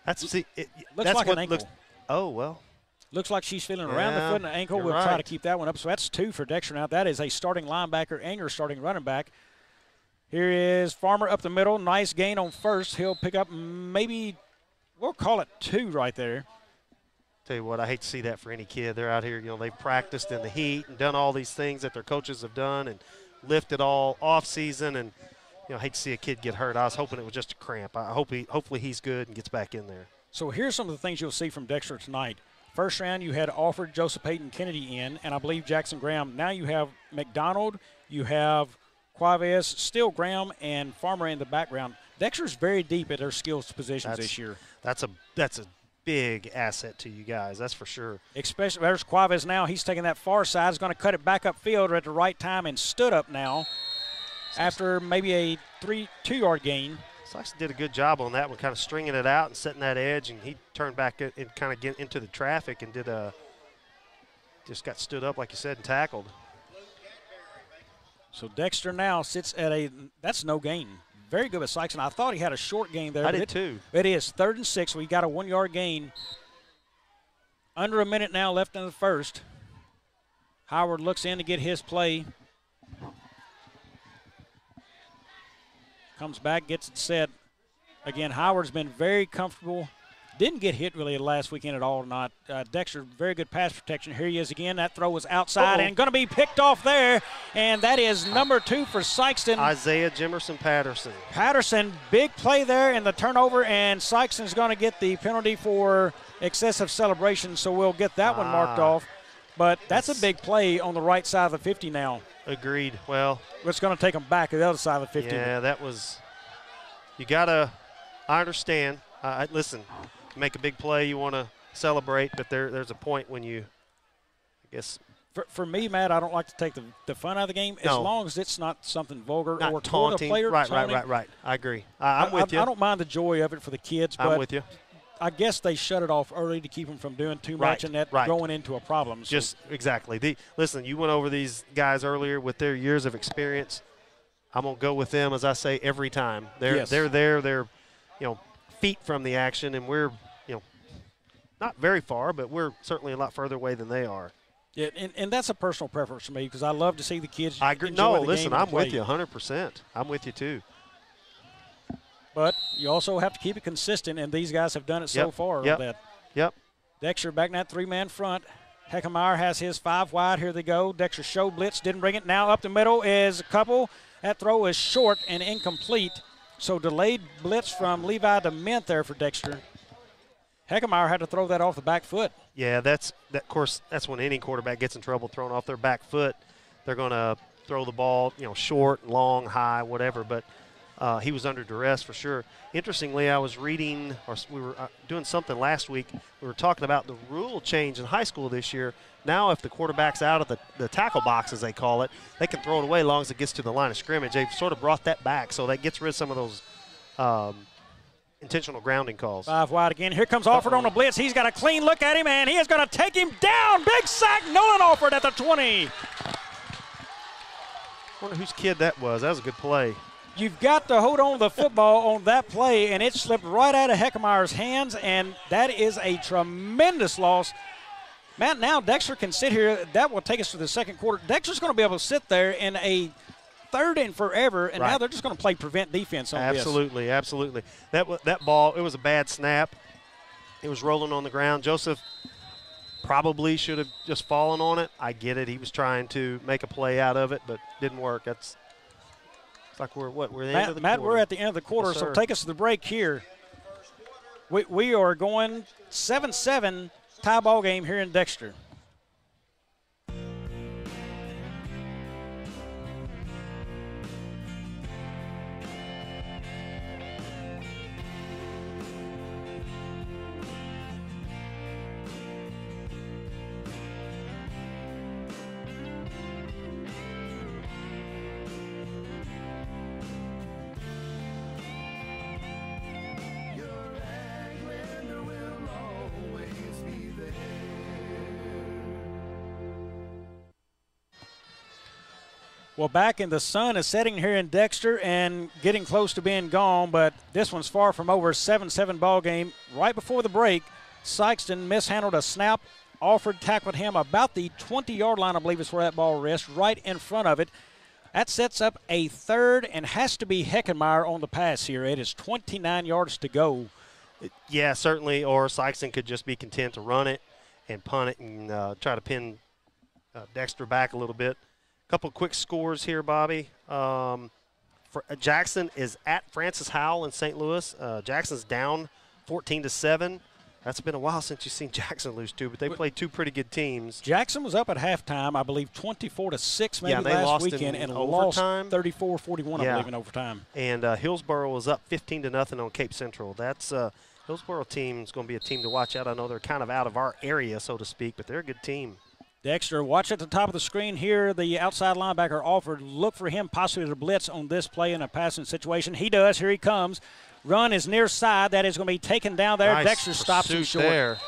That's see, it, Looks that's like what an ankle. looks. Oh well, Looks like she's feeling around the foot and the ankle. We'll try to keep that one up. So that's two for Dexter now. That is a starting linebacker and your starting running back. Here is Farmer up the middle. Nice gain on first. He'll pick up maybe, we'll call it two right there. tell you what, I hate to see that for any kid. They're out here, you know, they've practiced in the heat and done all these things that their coaches have done and lifted all off season, and you know, I hate to see a kid get hurt. I was hoping it was just a cramp. I hope he, hopefully, he's good and gets back in there. So here's some of the things you'll see from Dexter tonight. First round, you had Alford, Joseph Payton, Kennedy in, and I believe Jackson Graham. Now you have McDonald, you have Quaves, still Graham, and Farmer in the background. Dexter's very deep at their skills positions That's- this year. That's a that's a big asset to you guys. That's for sure. Especially there's Quaves now. He's taking that far side. He's going to cut it back upfield at the right time and stood up now after maybe a three two yard gain. Sykes did a good job on that one, kind of stringing it out and setting that edge, and he turned back and kind of get into the traffic and did a just got stood up like you said and tackled. So Dexter now sits at a that's no gain. Very good with Sykes, and I thought he had a short gain there. I did it- too. It is third and six. We got a one yard gain. Under a minute now left in the first. Howard looks in to get his play. Comes back, gets it set. Again, Howard's been very comfortable. Didn't get hit really last weekend at all. Not uh, Dexter, very good pass protection. Here he is again. That throw was outside Uh-oh. and going to be picked off there. And that is number two for Sikeston. Isaiah Jimerson Patterson. Patterson, big play there in the turnover, and Sikeston's going to get the penalty for excessive celebration, so we'll get that one marked Ah. off. But that's a big play on the right side of the 50 now. Agreed. Well, It's going to take them back to the other side of the 50. yeah, that was. You gotta. I understand. I- listen, you make a big play, you want to celebrate, but there there's a point when you, I guess, For, for me, Matt, I don't like to take the, the fun out of the game as No. long as it's not something vulgar not or taunting. player. right, right, taunting. right, right. I agree. I, I'm with I, you. I don't mind the joy of it for the kids, I'm with you. I guess they shut it off early to keep them from doing too Right, much and that right. growing into a problem. So Just exactly. The listen, you went over these guys earlier with their years of experience. I'm gonna go with them as I say every time. They're Yes. they're there. They're you know feet from the action, and we're not very far, but we're certainly a lot further away than they are. Yeah, and, and that's a personal preference for me because I love to see the kids. I agree. No, listen, I'm with you 100. percent I'm with you too. But you also have to keep it consistent, and these guys have done it so Yep, far. yep. That Yep. Dexter back in that three-man front. Heckemeyer has his five wide. Here they go. Dexter show blitz, didn't bring it. Now up the middle is a couple. That throw is short and incomplete. So delayed blitz from Levi Dement there for Dexter. Heckemeyer had to throw that off the back foot. Yeah, that's that. Of course, that's when any quarterback gets in trouble, thrown off their back foot. they're going to throw the ball, you know, short, long, high, whatever. But uh, he was under duress for sure. Interestingly, I was reading, or we were uh, doing something last week. We were talking about the rule change in high school this year. Now, if the quarterback's out of the, the tackle box, as they call it, they can throw it away as long as it gets to the line of scrimmage. They've sort of brought that back, so that gets rid of some of those um, intentional grounding calls. Five wide again. Here comes Alford on the blitz. He's got a clean look at him, and he is going to take him down. Big sack. Nolan Alford at the 20. wonder whose kid that was. That was a good play. You've got to hold on to the football on that play, and it slipped right out of Heckemeyer's hands, and that is a tremendous loss. Matt, now Dexter can sit here. That will take us to the second quarter. Dexter's going to be able to sit there in a third and forever, and now they're just going to play prevent defense on this. Absolutely, absolutely. That that ball, it was a bad snap. It was rolling on the ground. Joseph probably should have just fallen on it. I get it. He was trying to make a play out of it, but didn't work. That's it's like we're what we're the end of Matt, the Matt quarter. we're at the end of the quarter, Yes, so take us to the break here. We, we are going 7 7 tie ball game here in Dexter. Well, back in the sun is setting here in Dexter and getting close to being gone, but this one's far from over. 7 7 ball game. Right before the break, Sikeston mishandled a snap. Alford tackled him about the 20 yard line, I believe is where that ball rests, right in front of it. That sets up a third and has to be Heckemeyer on the pass here. It is 29 yards to go. Yeah, certainly. Or Sikeston could just be content to run it and punt it and uh, try to pin uh, Dexter back a little bit. Couple quick scores here, Bobby. Um, for, uh, Jackson is at Francis Howell in St. Louis. Uh, Jackson's down 14 to seven. That's been a while since you've seen Jackson lose two, but they played two pretty good teams. Jackson was up at halftime, I believe 24 to 6 maybe Yeah, last weekend and overtime. lost 34 41, I believe, in overtime. And uh, Hillsboro was up 15 to nothing on Cape Central. That's uh, Hillsboro team's going to be a team to watch out. I know they're kind of out of our area, so to speak, but they're a good team. Dexter, watch at the top of the screen here. The outside linebacker Alford. Look for him possibly to blitz on this play in a passing situation. He does. Here he comes. Run is near side. That is going to be taken down there. Nice Dexter stops him short. There.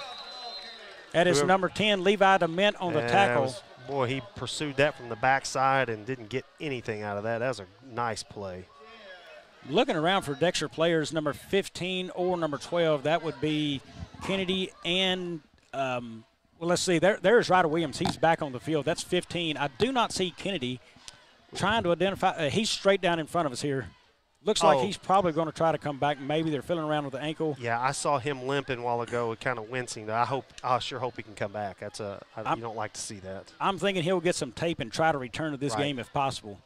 That is number 10, Levi Dement on the Yeah, tackle. was- boy, he pursued that from the backside and didn't get anything out of that. That was a nice play. Looking around for Dexter players, number 15 or number 12, that would be Kennedy and, um, well, let's see. There, there's Ryder Williams. He's back on the field. That's 15. I do not see Kennedy trying to identify. Uh, he's straight down in front of us here. Looks like Oh. he's probably going to try to come back. Maybe they're fiddling around with the ankle. Yeah, I saw him limping a while ago, kind of wincing. I hope, I sure hope he can come back. That's a, I, I'm- you don't like to see that. I'm thinking he'll get some tape and try to return to this Right. game if possible.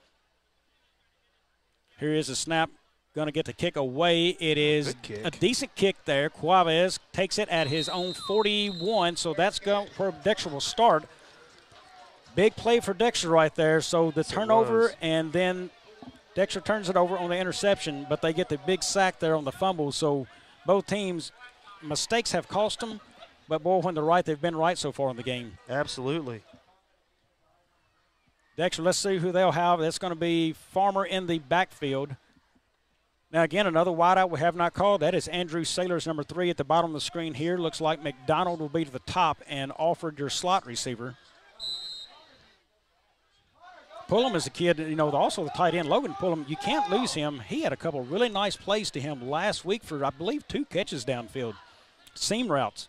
Here is a snap. Going to get the kick away. It is a decent kick there. Cuavez takes it at his own 41, so that's go- where Dexter will start. Big play for Dexter right there. So the turnover, and then Dexter turns it over on the interception, but they get the big sack there on the fumble. So both teams, mistakes have cost them, but boy, when they're right, they've been right so far in the game. Absolutely. Dexter, let's see who they'll have. That's going to be Farmer in the backfield. Now, again, another wideout we have not called. That is Andrew Sailors, number three, at the bottom of the screen here. Looks like McDonald will be to the top and Alford your slot receiver. Pullum is a kid, you know, also the tight end, Logan Pullum. You can't lose him. He had a couple really nice plays to him last week for, I believe, two catches downfield. Seam routes.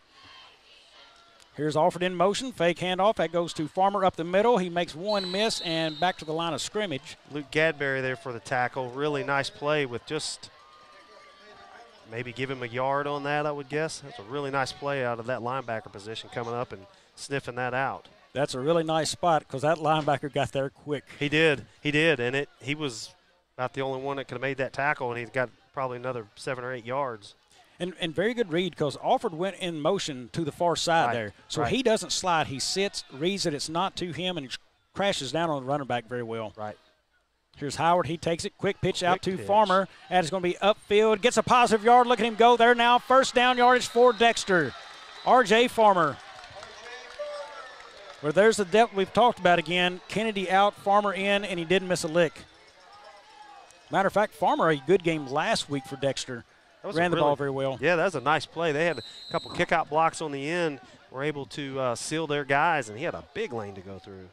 Here's Alford in motion, fake handoff. That goes to Farmer up the middle. He makes one miss and back to the line of scrimmage. Luke Gadberry there for the tackle. Really nice play with just maybe give him a yard on that, I would guess. That's a really nice play out of that linebacker position coming up and sniffing that out. That's a really nice spot because that linebacker got there quick. He did. He did. And it he was about the only one that could have made that tackle, and he's got probably another seven or eight yards. And, and very good read because Alford went in motion to the far side Right, there. So right. he doesn't slide. He sits, reads that it's not to him, and crashes down on the running back very well. Right. Here's Howard. He takes it. Quick pitch out Quick to pitch. Farmer. That is going to be upfield. Gets a positive yard. Look at him go there now. First down yardage for Dexter. R.J. Farmer. Where there's the depth we've talked about again. Kennedy out, Farmer in, and he didn't miss a lick. Matter of fact, Farmer a good game last week for Dexter. That was a Ran the really- ball very well. Yeah, that was a nice play. They had a couple kick out blocks on the end, were able to uh, seal their guys, and he had a big lane to go through.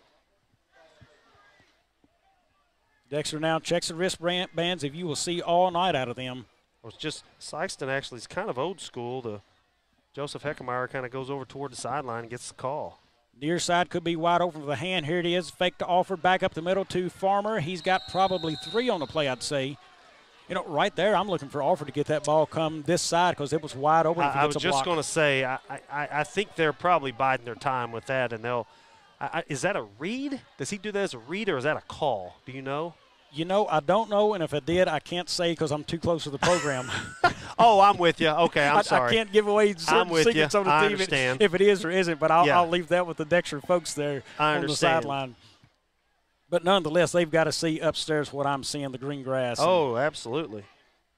Dexter now checks the wristbands. If you will see all night out of them. It was just Sykeston actually is kind of old school. The Joseph Heckemeyer kind of goes over toward the sideline and gets the call. Near side could be wide open for the hand. Here it is. Fake to Alford Back up the middle to Farmer. He's got probably three on the play, I'd say. You know, right there, I'm looking for Alford to get that ball come this side because it was wide open. I, I was just going to say, I, I, I think they're probably biding their time with that, and they'll. I, I, is that a read? Does he do that as a read or is that a call? Do you know? You know, I don't know, and if I did, I can't say because I'm too close to the program. Oh, I'm with you. Okay, I'm I, sorry. I can't give away certain with secrets you. on the I team understand. if it is or isn't, but I'll, Yeah. I'll leave that with the Dexter folks there I on the sideline. But nonetheless, they've got to see upstairs what I'm seeing, the green grass. Oh, absolutely.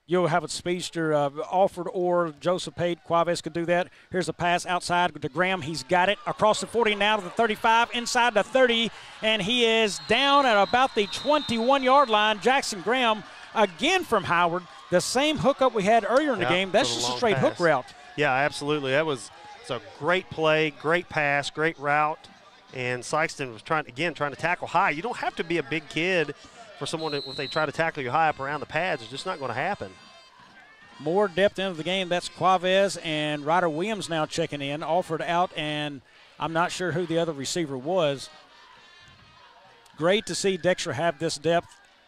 You'll have a speedster, uh, Alford or Joseph Pate. Quaves could do that. Here's a pass outside to Graham. He's got it across the 40 now to the 35, inside the 30, and he is down at about the 21 yard line. Jackson Graham again from Howard. The same hookup we had earlier in the Yeah, game. That's just a straight hook route. Yeah, absolutely. That was it's a great play, great pass, great route. And Sikeston was trying again trying to tackle high. You don't have to be a big kid for someone to, if they try to tackle you high up around the pads. It's just not going to happen. More depth into the game. That's Quaves and Ryder Williams now checking in. Alford out, and I'm not sure who the other receiver was. Great to see Dexter have this depth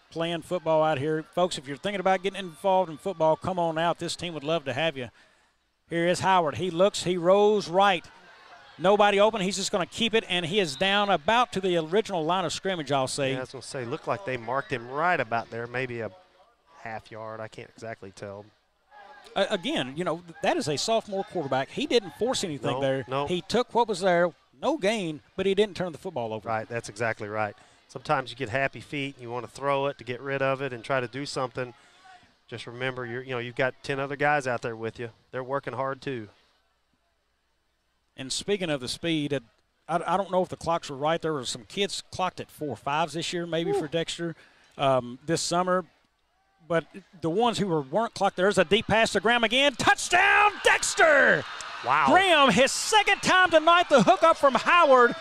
playing football out here. Folks, if you're thinking about getting involved in football, come on out. This team would love to have you. Here is Howard. He looks, he rolls right. Nobody open. He's just going to keep it, and he is down about to the original line of scrimmage, I'll say. Yeah, I was going to say, looked like they marked him right about there, maybe a half yard. I can't exactly tell. Uh, again, you know, that is a sophomore quarterback. He didn't force anything No, there. no. He took what was there, no gain, but he didn't turn the football over. Right, that's exactly right. Sometimes you get happy feet and you want to throw it to get rid of it and try to do something. Just remember, you're, you know, you've got 10 other guys out there with you. They're working hard too. And speaking of the speed, I, I don't know if the clocks were right. There were some kids clocked at four fives this year, maybe for Dexter um, this summer. But the ones who were, weren't clocked, there's a deep pass to Graham again. Touchdown, Dexter! Wow. Graham, his second time tonight, the hookup from Howard.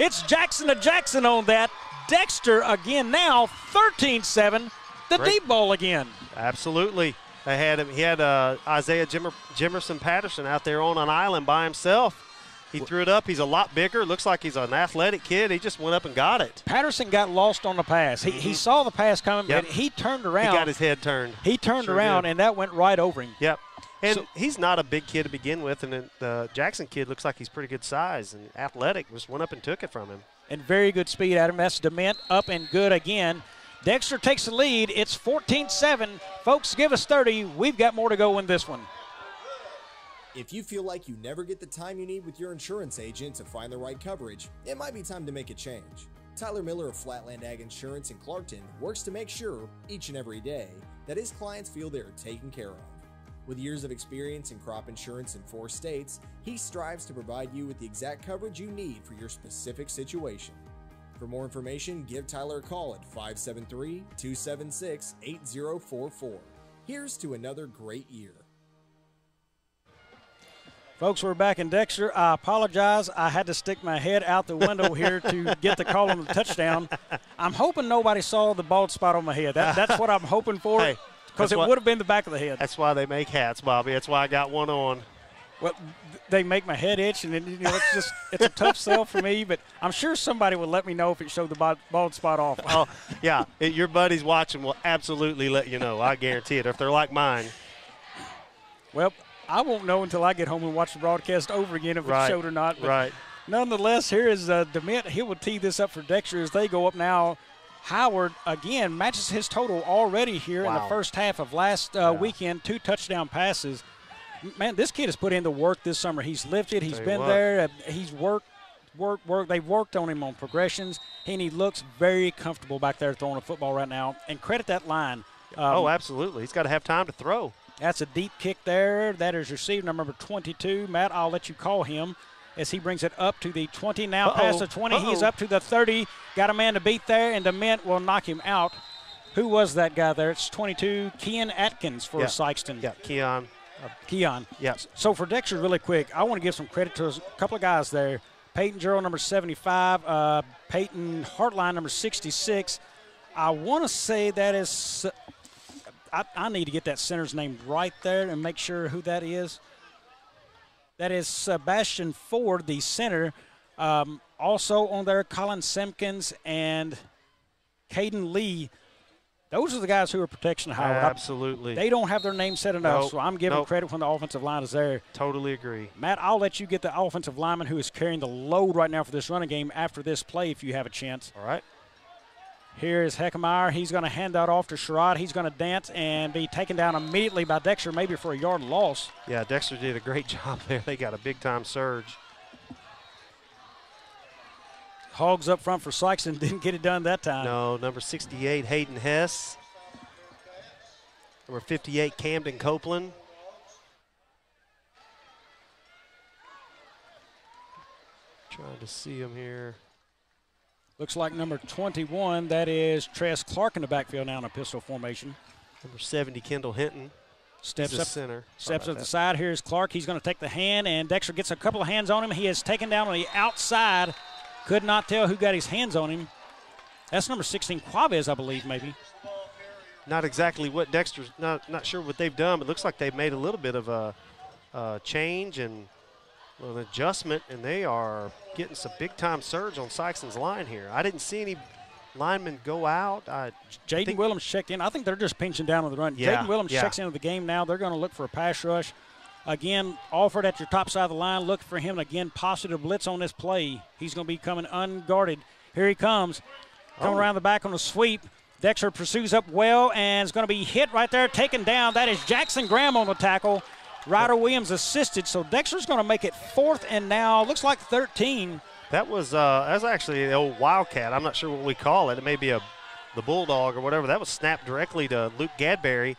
It's Jackson to Jackson on that. Dexter again now, 13 7. The Great. deep ball again. Absolutely. They had him. He had uh, Isaiah Jimmer, Jimerson Patterson out there on an island by himself. He threw it up. He's a lot bigger. Looks like he's an athletic kid. He just went up and got it. Patterson got lost on the pass. He, he saw the pass coming, Mm-hmm. Yep. but he turned He around. got his head turned. He turned Sure around, did. and that went right over him. Yep. And So- he's not a big kid to begin with, and the Jackson kid looks like he's pretty good size and athletic. Just went up and took it from him. And very good speed at him. That's Dement up and good again. Dexter takes the lead. It's 14 7. Folks, give us 30. We've got more to go in this one. If you feel like you never get the time you need with your insurance agent to find the right coverage, it might be time to make a change. Tyler Miller of Flatland Ag Insurance in Clarkton works to make sure, each and every day, that his clients feel they are taken care of. With years of experience in crop insurance in four states, he strives to provide you with the exact coverage you need for your specific situation. For more information, give Tyler a call at 573 276 8044. Here's to another great year. Folks, we're back in Dexter. I apologize. I had to stick my head out the window here to get the call on the touchdown. I'm hoping nobody saw the bald spot on my head. That, that's what I'm hoping for because that's it would have been the back of the head. That's why they make hats, Bobby. That's why I got one on. Well, they make my head itch, and you know it's just it's a tough sell for me. But I'm sure somebody will let me know if it showed the bald, bald spot off. Oh, yeah. It- your buddies watching will absolutely let you know. I guarantee it. If they're like mine. Well, I won't know until I get home and watch the broadcast over again if Right. it showed or not. But Right. Nonetheless, here is uh, Dement. He will tee this up for Dexter as they go up now. Howard again matches his total already here in the first half of last uh, weekend. Two touchdown passes. Man, this kid has put in the work this summer. He's lifted. He's Tell you been what. there. Uh, he's worked, worked, worked. They've worked on him on progressions. and he looks very comfortable back there throwing a football right now. And credit that line. Um, oh, absolutely. He's got to have time to throw. That's a deep kick there. That is receiver number 22. Matt, I'll let you call him as he brings it up to the 20. Now Uh-oh. past the 20. He's Uh-oh. up to the 30. Got a man to beat there, and Dement will knock him out. Who was that guy there? It's 22, Kean Atkins for Yeah. Sikeston. Yeah, Keon. Keon. Yeah. So for Dexter, really quick, I want to give some credit to a couple of guys there. Peyton Gerald, number 75. Uh, Peyton Hartline, number 66. I want to say that is. I, I need to get that center's name right there and make sure who that is. That is Sebastian Ford, the center. Um, also on there, Colin Simpkins and Caden Lee. Those are the guys who are protection Howard. I- Absolutely. they don't have their name set enough, Nope, so I'm giving nope. credit when the offensive line is there. totally agree. Matt, I'll let you get the offensive lineman who is carrying the load right now for this running game after this play if you have a chance. All right. Here is Heckemeyer. He's going to hand that off to Sherrod. He's going to dance and be taken down immediately by Dexter, maybe for a yard loss. Yeah, Dexter did a great job there. They got a big time surge. Hogs up front for Sikeston didn't get it done that time. No, number 68, Hayden Hess. Number 58, Camden Copeland. Trying to see him here. Looks like number 21, that is Tress Clark in the backfield now in a pistol formation. Number 70, Kendall Hinton. Steps up, center. Steps up the side. Here's Clark. He's going to take the hand, and Dexter gets a couple of hands on him. He is taken down on the outside. Could not tell who got his hands on him. That's number 16, Quavez, I believe, maybe. Not exactly what Dexter's not not sure what they've done, but looks like they've made a little bit of a, a change and well, an adjustment, and they are getting some big time surge on Sikeston's line here. I didn't see any linemen go out. I Jaden Willems checked in. I think they're just pinching down on the run. Yeah, Jaden Willems yeah. checks into the game now. They're going to look for a pass rush. Again, Alford at your top side of the line. Look for him again. Positive blitz on this play. He's going to be coming unguarded. Here he comes. Coming Oh. around the back on a sweep. Dexter pursues up well and is going to be hit right there, taken down. That is Jackson Graham on the tackle. Ryder Williams assisted, so Dexter's going to make it fourth and now looks like 13. That was uh, that's actually the old Wildcat. I'm not sure what we call it. It may be a the Bulldog or whatever. That was snapped directly to Luke Gadberry,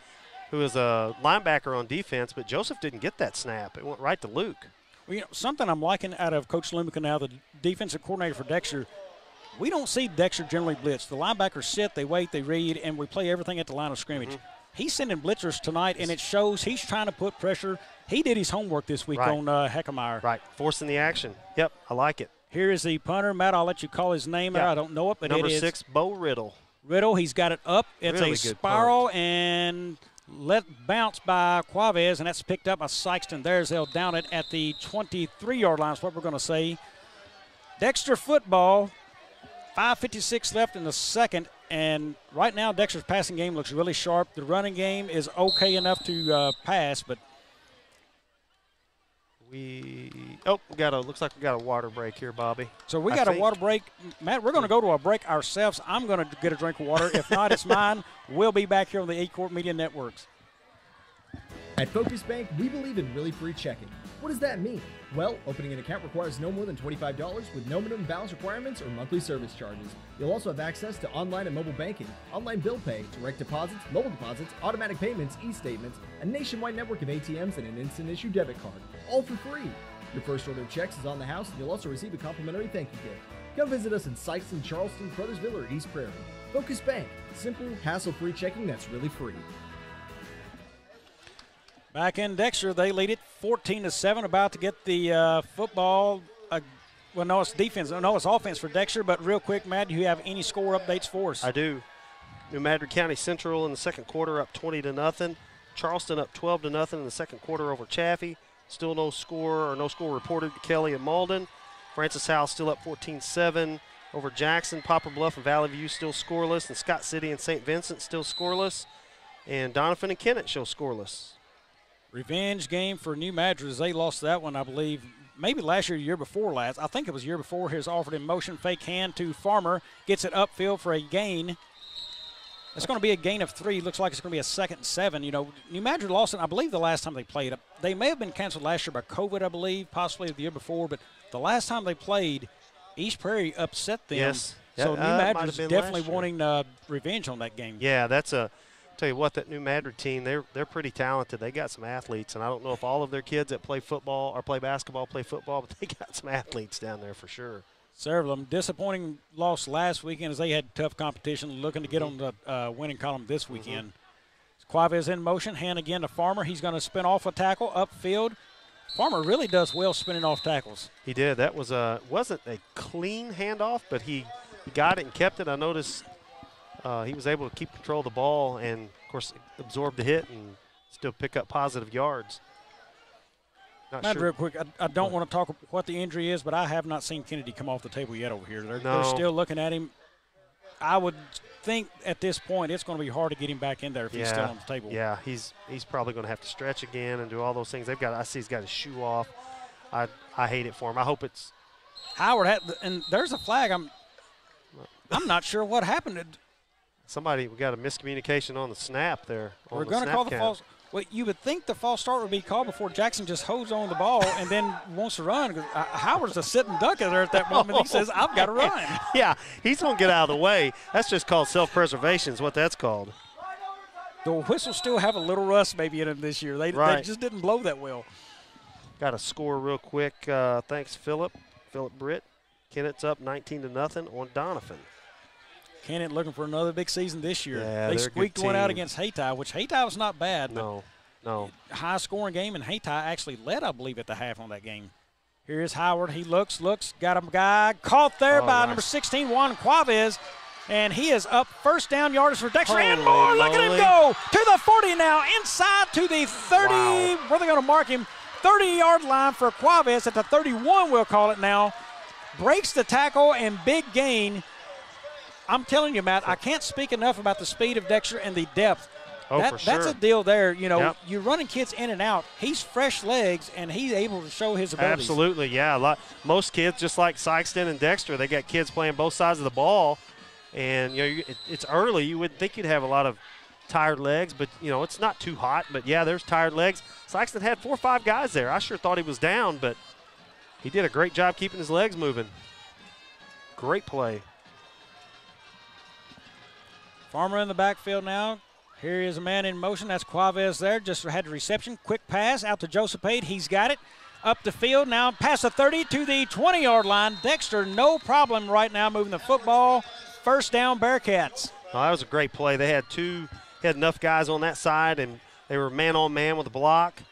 who is a linebacker on defense. But Joseph didn't get that snap. It went right to Luke. Well, you know, something I'm liking out of Coach Lumica now, the defensive coordinator for Dexter. We don't see Dexter generally blitz. The linebackers sit, they wait, they read, and we play everything at the line of scrimmage. Mm-hmm. He's sending blitzers tonight, and it shows he's trying to put pressure. He did his homework this week Right. on uh, Heckemeyer. Right, forcing the action. Yep, I like it. Here is the punter. Matt, I'll let you call his name Yeah. out. I don't know it, but Number it is six, Bo Riddle. Riddle. He's got it up. It's Really a spiral and let bounce by Quavez, and that's picked up by Sykeston. There's they'll down it at the 23-yard line. Is what we're going to say. Dexter football. 5:56 left in the second, and right now Dexter's passing game looks really sharp. The running game is okay enough to uh, pass, but We oh, we got a looks like we got a water break here, Bobby. so we got a think- water break. Matt, we're going to go to a break ourselves. I'm going to get a drink of water. If not, it's mine. We'll be back here on the Aycorp Media Networks. At Focus Bank, we believe in really free checking. What does that mean? Well, opening an account requires no more than $25 with no minimum balance requirements or monthly service charges. You'll also have access to online and mobile banking, online bill pay, direct deposits, mobile deposits, automatic payments, e-statements, a nationwide network of ATMs, and an instant issue debit card, all for free. Your first order of checks is on the house, and you'll also receive a complimentary thank you gift. Come visit us in Sikeston, Charleston, Caruthersville, or East Prairie. Focus Bank, simple, hassle-free checking that's really free. Back in Dexter, they lead it 14 to 7, about to get the uh, football. Uh, well, no, it's defense. No, it's offense for Dexter. But real quick, Matt, do you have any score updates for us? I do. New Madrid County Central in the second quarter up 20 to nothing. Charleston up 12 to nothing in the second quarter over Chaffee. Still no score or no score reported to Kelly and Malden. Francis Howell still up 14-7 over Jackson. Poplar Bluff and Valley View still scoreless, and Scott City and St. Vincent still scoreless. And Doniphan and Kennett show scoreless. Revenge game for New Madrid. They lost that one, I believe, maybe last year, year before last. I think it was year before. Here's Alford in motion, fake hand to Farmer. Gets it upfield for a gain. It's going to be a gain of three. Looks like it's going to be a second seven. You know, New Madrid lost it, I believe, the last time they played. They may have been canceled last year by COVID, I believe, possibly the year before. But the last time they played, East Prairie upset them Yes, So New uh, it might Madrid's have been definitely wanting uh, revenge on that game. Yeah, that's a. Tell you what, that New Madrid team, they're they're pretty talented. They got some athletes, and I don't know if all of their kids that play football or play basketball play football, but they got some athletes down there for sure. Several of them. Disappointing loss last weekend as they had tough competition, looking to get on the uh, winning column this Mm-hmm. weekend. Quavez in motion, hand again to Farmer. He's going to spin off a tackle upfield. Farmer really does well spinning off tackles. He did. That was a wasn't a clean handoff, but he, he got it and kept it. I noticed uh, he was able to keep control of the ball and, of course, absorb the hit and still pick up positive yards. Not Matt, sure. real quick, I, I don't want to talk what the injury is, but I have not seen Kennedy come off the table yet over here. They're, they're still looking at him. I would think at this point it's going to be hard to get him back in there if he's still on the table. Yeah, he's he's probably going to have to stretch again and do all those things. They've got. I see he's got his shoe off. I I hate it for him. I hope it's. Howard had, and there's a flag. I'm I'm not sure what happened. Somebody, we got a miscommunication on the snap there. We're the going to call the count. false. Well, you would think the false start would be called before Jackson just holds on the ball and then wants to run. uh, Howard's a sitting duck there at that moment. He says, "I've got to run." Yeah, he's going to get out of the way. That's just called self-preservation. Is what that's called. The whistles still have a little rust maybe in them this year. They, they just didn't blow that well. Got a score real quick. Uh, thanks, Philip. Philip Britt. Kennett's up 19 to nothing on Doniphan. Kennett looking for another big season this year. Yeah, they they're a good squeaked one out against Hayti, which Hayti was not bad. No, no. high scoring game, and Hayti actually led, I believe, at the half on that game. Here is Howard. He looks, looks, got a guy caught there Oh, by nice. number 16, Juan Quavez. And he is up first down yardage for Dexter and more. Look at him go to the 40 now, inside to the 30. Wow. Where they going to mark him? 30 yard line for Quavez at the 31, we'll call it now. Breaks the tackle and big gain. I'm telling you, Matt, I can't speak enough about the speed of Dexter and the depth. Oh, That- for That's a deal there. You know, Yep. you're running kids in and out. He's fresh legs, and he's able to show his abilities. Absolutely, yeah. A lot, most kids, just like Sikeston and Dexter, they got kids playing both sides of the ball, and you know it, it's early. You wouldn't think you'd have a lot of tired legs, but you know it's not too hot. But yeah, there's tired legs. Sikeston had four or five guys there. I sure thought he was down, but he did a great job keeping his legs moving. Great play. Farmer in the backfield now. Here is a man in motion. That's Quavez there. Just had the reception. Quick pass out to Joseph. He's got it. Up the field now, past the 30 to the 20 yard line. Dexter, no problem right now moving the football. First down, Bearcats. Oh, that was a great play. They had two, had enough guys on that side, and they were man on man with the block.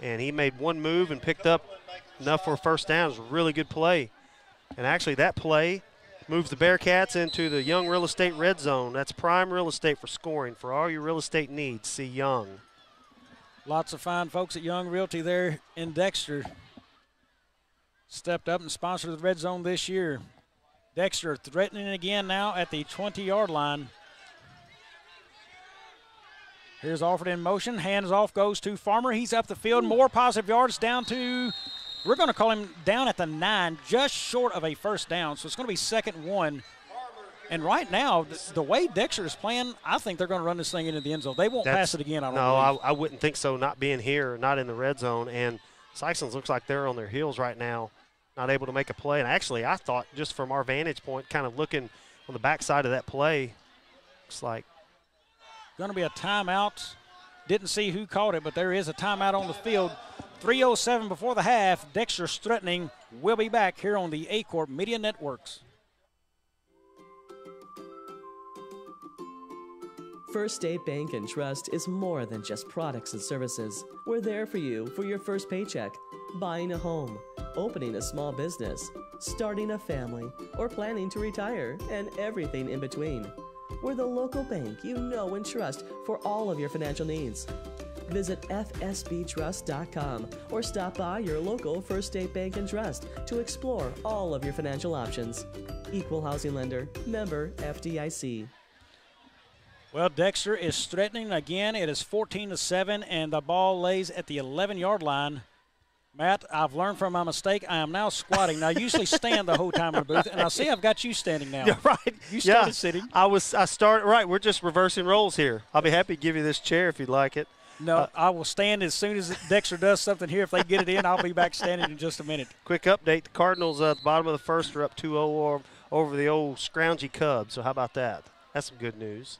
And he made one move and picked up enough for a first down. It was a really good play. And actually, that play moves the Bearcats into the Young Real Estate red zone. That's prime real estate for scoring for all your real estate needs. See Young. Lots of fine folks at Young Realty there in Dexter. Stepped up and sponsored the red zone this year. Dexter threatening again now at the 20 yard line. Here's Alford in motion. Hands off goes to Farmer. He's up the field. More positive yards down to, we're going to call him down at the nine, just short of a first down. So it's going to be second and one. And right now, the, way Dexter is playing, I think they're going to run this thing into the end zone. They won't That's- pass it again. I don't no, I. I wouldn't think so. Not being here, not in the red zone, and Sikeston's looks like they're on their heels right now, not able to make a play. And actually, I thought just from our vantage point, kind of looking on the backside of that play, looks like Going to be a timeout. Didn't see who called it, but there is a timeout on the field. 3.07 before the half. Dexter threatening. We'll be back here on the Aycorp Media Networks. First State Bank and Trust is more than just products and services. We're there for you for your first paycheck, buying a home, opening a small business, starting a family, or planning to retire, and everything in between. We're the local bank you know and trust for all of your financial needs. Visit FSBTrust.com or stop by your local First State Bank and Trust to explore all of your financial options. Equal housing lender, member FDIC. Well, Dexter is threatening again. It is 14 to 7, and the ball lays at the 11 yard line. Matt, I've learned from my mistake. I am now squatting. Now, I usually stand the whole time in the booth, and I see I've got you standing now. Yeah, right. You yeah. started sitting. I was. I started. Right. We're just reversing roles here. I'll be happy to give you this chair if you'd like it. No, Uh, I will stand as soon as Dexter does something here. If they get it in, I'll be back standing in just a minute. Quick update: the Cardinals uh, at the bottom of the first are up 2-0 over, over the old scroungy Cubs. So how about that? That's some good news.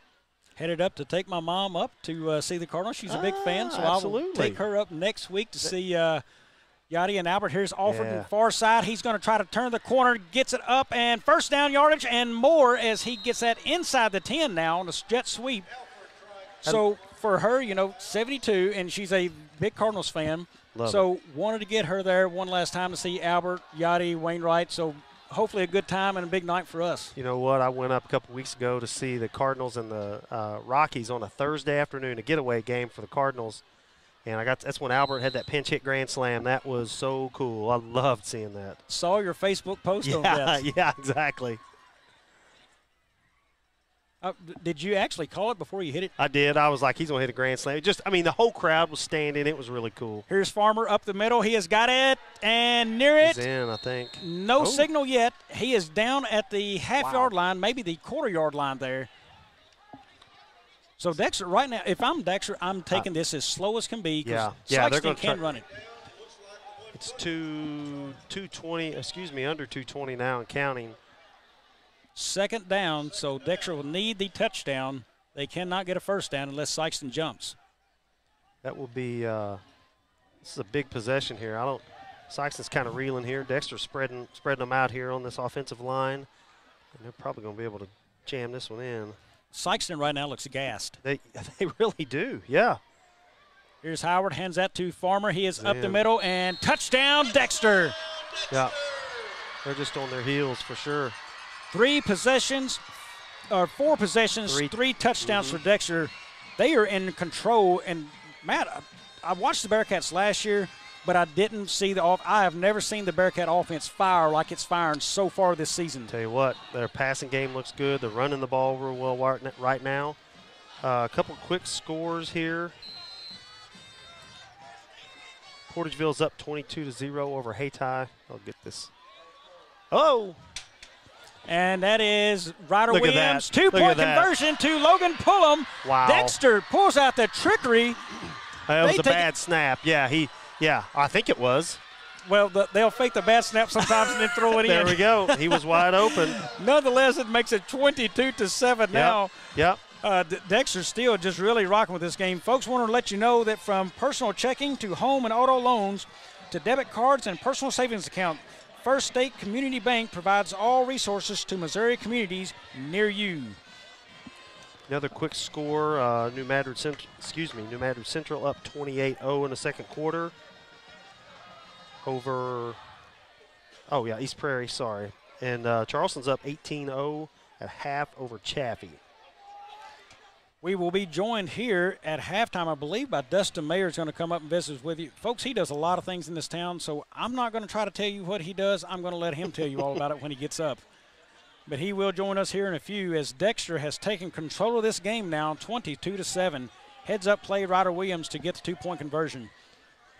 Headed up to take my mom up to uh, see the Cardinals. She's a big fan, so Ah, I'll take her up next week to see uh, Yadi and Albert. Here's Alford Yeah. on the far side. He's going to try to turn the corner, gets it up, and first down yardage and more as he gets that inside the 10 now on a jet sweep. So for her, you know, 72, and she's a big Cardinals fan. Love so wanted to get her there one last time to see Albert, Yadi, Wainwright. So hopefully a good time and a big night for us. You know what? I went up a couple weeks ago to see the Cardinals and the uh, Rockies on a Thursday afternoon, a getaway game for the Cardinals. And I got that's when Albert had that pinch hit grand slam. That was so cool. I loved seeing that. Saw your Facebook post on Yeah, that. yeah, exactly. Uh, did you actually call it before you hit it? I did. I was like, he's gonna hit a grand slam. Just, I mean, the whole crowd was standing. It was really cool. Here's Farmer up the middle. He has got it and near it. He's in, I think. No Oh. signal yet. He is down at the half Wow. yard line, maybe the quarter yard line there. So Dexter, right now, if I'm Dexter, I'm taking this as slow as can be because Uh, Yeah, yeah, they're Sikeston gonna can run it. It's two, two twenty. Excuse me, under two twenty now and counting. Second down, so Dexter will need the touchdown. They cannot get a first down unless Sikeston jumps. That will be. Uh, this is a big possession here. I don't. Sikeston's kind of reeling here. Dexter's spreading spreading them out here on this offensive line, and they're probably going to be able to jam this one in. Sikeston right now looks gassed. They they really do. Yeah. Here's Howard, hands that to Farmer. He is up the middle and touchdown, Dexter. Yeah. They're just on their heels for sure. Three possessions, or four possessions, Three. three, touchdowns for Dexter. They are in control. And Matt, I, watched the Bearcats last year, but I didn't see the off. I have never seen the Bearcat offense fire like it's firing so far this season. Tell you what, their passing game looks good. They're running the ball real well right right now. Uh, a couple quick scores here. Portageville's up 22 to zero over Hayti. I'll get this. Oh, And that is Ryder Look. Williams, two Look point conversion to Logan Pullum. Wow. Dexter pulls out the trickery. that was They a bad snap. Yeah, he. Yeah, I think it was. Well, the, they'll fake the bad snap sometimes and then throw it There in. we go. He was wide open. Nonetheless, it makes it 22 to 7 now. Yep. Uh, Dexter still just really rocking with this game. Folks, want to let you know that from personal checking to home and auto loans to debit cards and personal savings account, First State Community Bank provides all resources to Missouri communities near you. Another quick score. Uh, New Madrid Central. Excuse me. New Madrid Central up 28-0 in the second quarter. Over. Oh yeah, East Prairie. Sorry. And uh, Charleston's up 18-0 at half over Chaffee. We will be joined here at halftime, I believe, by Dustin Mayer is going to come up and visit with you. Folks, he does a lot of things in this town, so I'm not going to try to tell you what he does. I'm going to let him tell you all about it when he gets up. But he will join us here in a few as Dexter has taken control of this game now, 22 to 7. Heads up play Ryder Williams to get the two point conversion.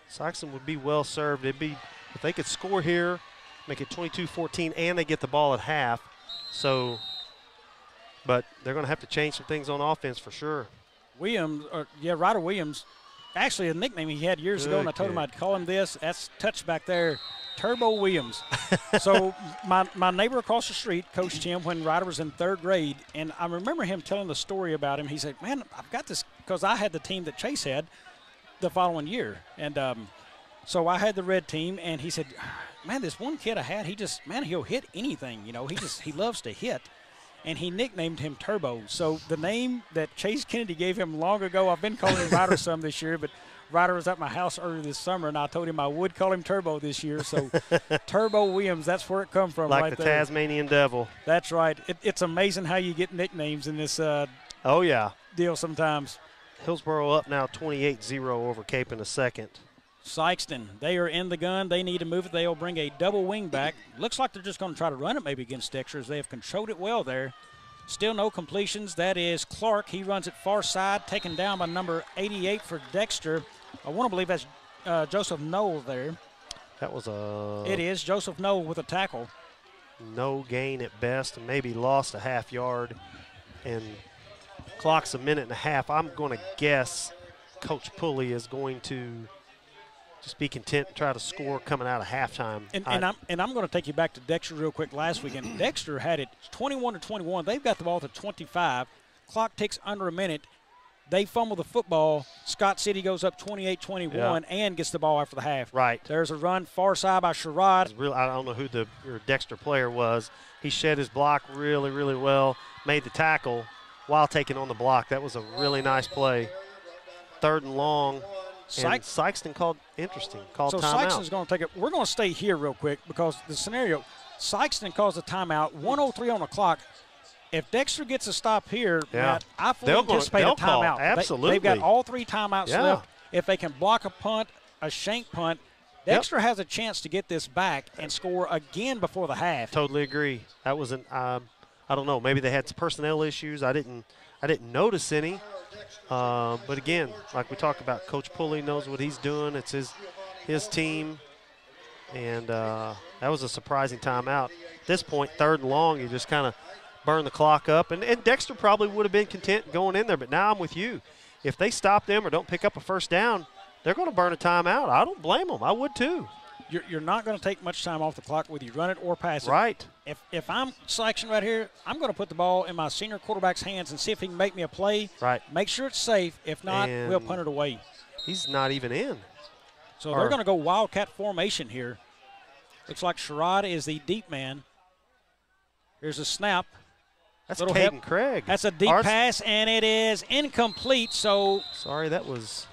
Saxon would be well served. It'd be if they could score here, make it 22-14, and they get the ball at half. So, but they're going to have to change some things on offense for sure. Williams, or yeah, Ryder Williams, actually a nickname he had years ago, and I Good told him. I'd call him this. That's touch back there, Turbo Williams. so my my neighbor across the street coached him when Ryder was in third grade, and I remember him telling the story about him. He said, "Man, I've got this because I had the team that Chase had the following year, and um, so I had the red team, and he said." Man, this one kid I had, he just man, he'll hit anything. You know, he just he loves to hit and he nicknamed him Turbo. So the name that Chase Kennedy gave him long ago, I've been calling him Ryder some this year, but Ryder was at my house earlier this summer, and I told him I would call him Turbo this year. So Turbo Williams, that's where it come from, Like right the there. Tasmanian Devil. That's right. It, it's amazing how you get nicknames in this uh, Oh yeah. deal sometimes. Hillsboro up now 28-0 over Cape in the second. Sikeston, they are in the gun. They need to move it. They'll bring a double wing back. Looks like they're just going to try to run it maybe against Dexter as they have controlled it well there. Still no completions. That is Clark. He runs it far side, taken down by number 88 for Dexter. I want to believe that's uh, Joseph Knoll there. That was a it is Joseph Knoll with a tackle. no gain at best, and maybe lost a half yard. And clock's a minute and a half. I'm going to guess Coach Pulley is going to just be content and try to score coming out of halftime. And, and I'm and I'm going to take you back to Dexter real quick. Last weekend, Dexter had it 21 to 21. They've got the ball to 25. Clock ticks under a minute. They fumble the football. Scott City goes up 28-21 and gets the ball after the half. Right. There's a run far side by Sherrod. real. I don't know who the Dexter player was. He shed his block really, really well. Made the tackle while taking on the block. That was a really nice play. Third and long. Sykes- Sikeston called interesting. Called So timeout. Sikeston's going to take it. We're going to stay here real quick because the scenario, Sikeston calls a timeout, 103 on the clock. If Dexter gets a stop here, Yeah. Matt, I fully They'll anticipate they'll a timeout. They- Absolutely. they've got all three timeouts Yeah. left. If they can block a punt, a shank punt, Yep. Dexter has a chance to get this back and score again before the half. Totally agree. That was an. Um, I don't know. Maybe they had some personnel issues. I didn't. I didn't notice any. Uh, but again, like we talked about, Coach Pulley knows what he's doing. It's his his team, and uh, that was a surprising timeout. At this point, third and long, you just kind of burn the clock up, and, and Dexter probably would have been content going in there. But now I'm with you. If they stop them or don't pick up a first down, they're going to burn a timeout. I don't blame them. I would too. You're, you're not going to take much time off the clock whether you run it or pass it. Right. If, if I'm selection right here, I'm going to put the ball in my senior quarterback's hands and see if he can make me a play. Right. Make sure it's safe. If not, we'll punt it away. He's not even in. So Or- they're going to go wildcat formation here. Looks like Sherrod is the deep man. Here's a snap. That's Little Caden. Craig. That's a deep Ours- pass, and it is incomplete. So Sorry, that was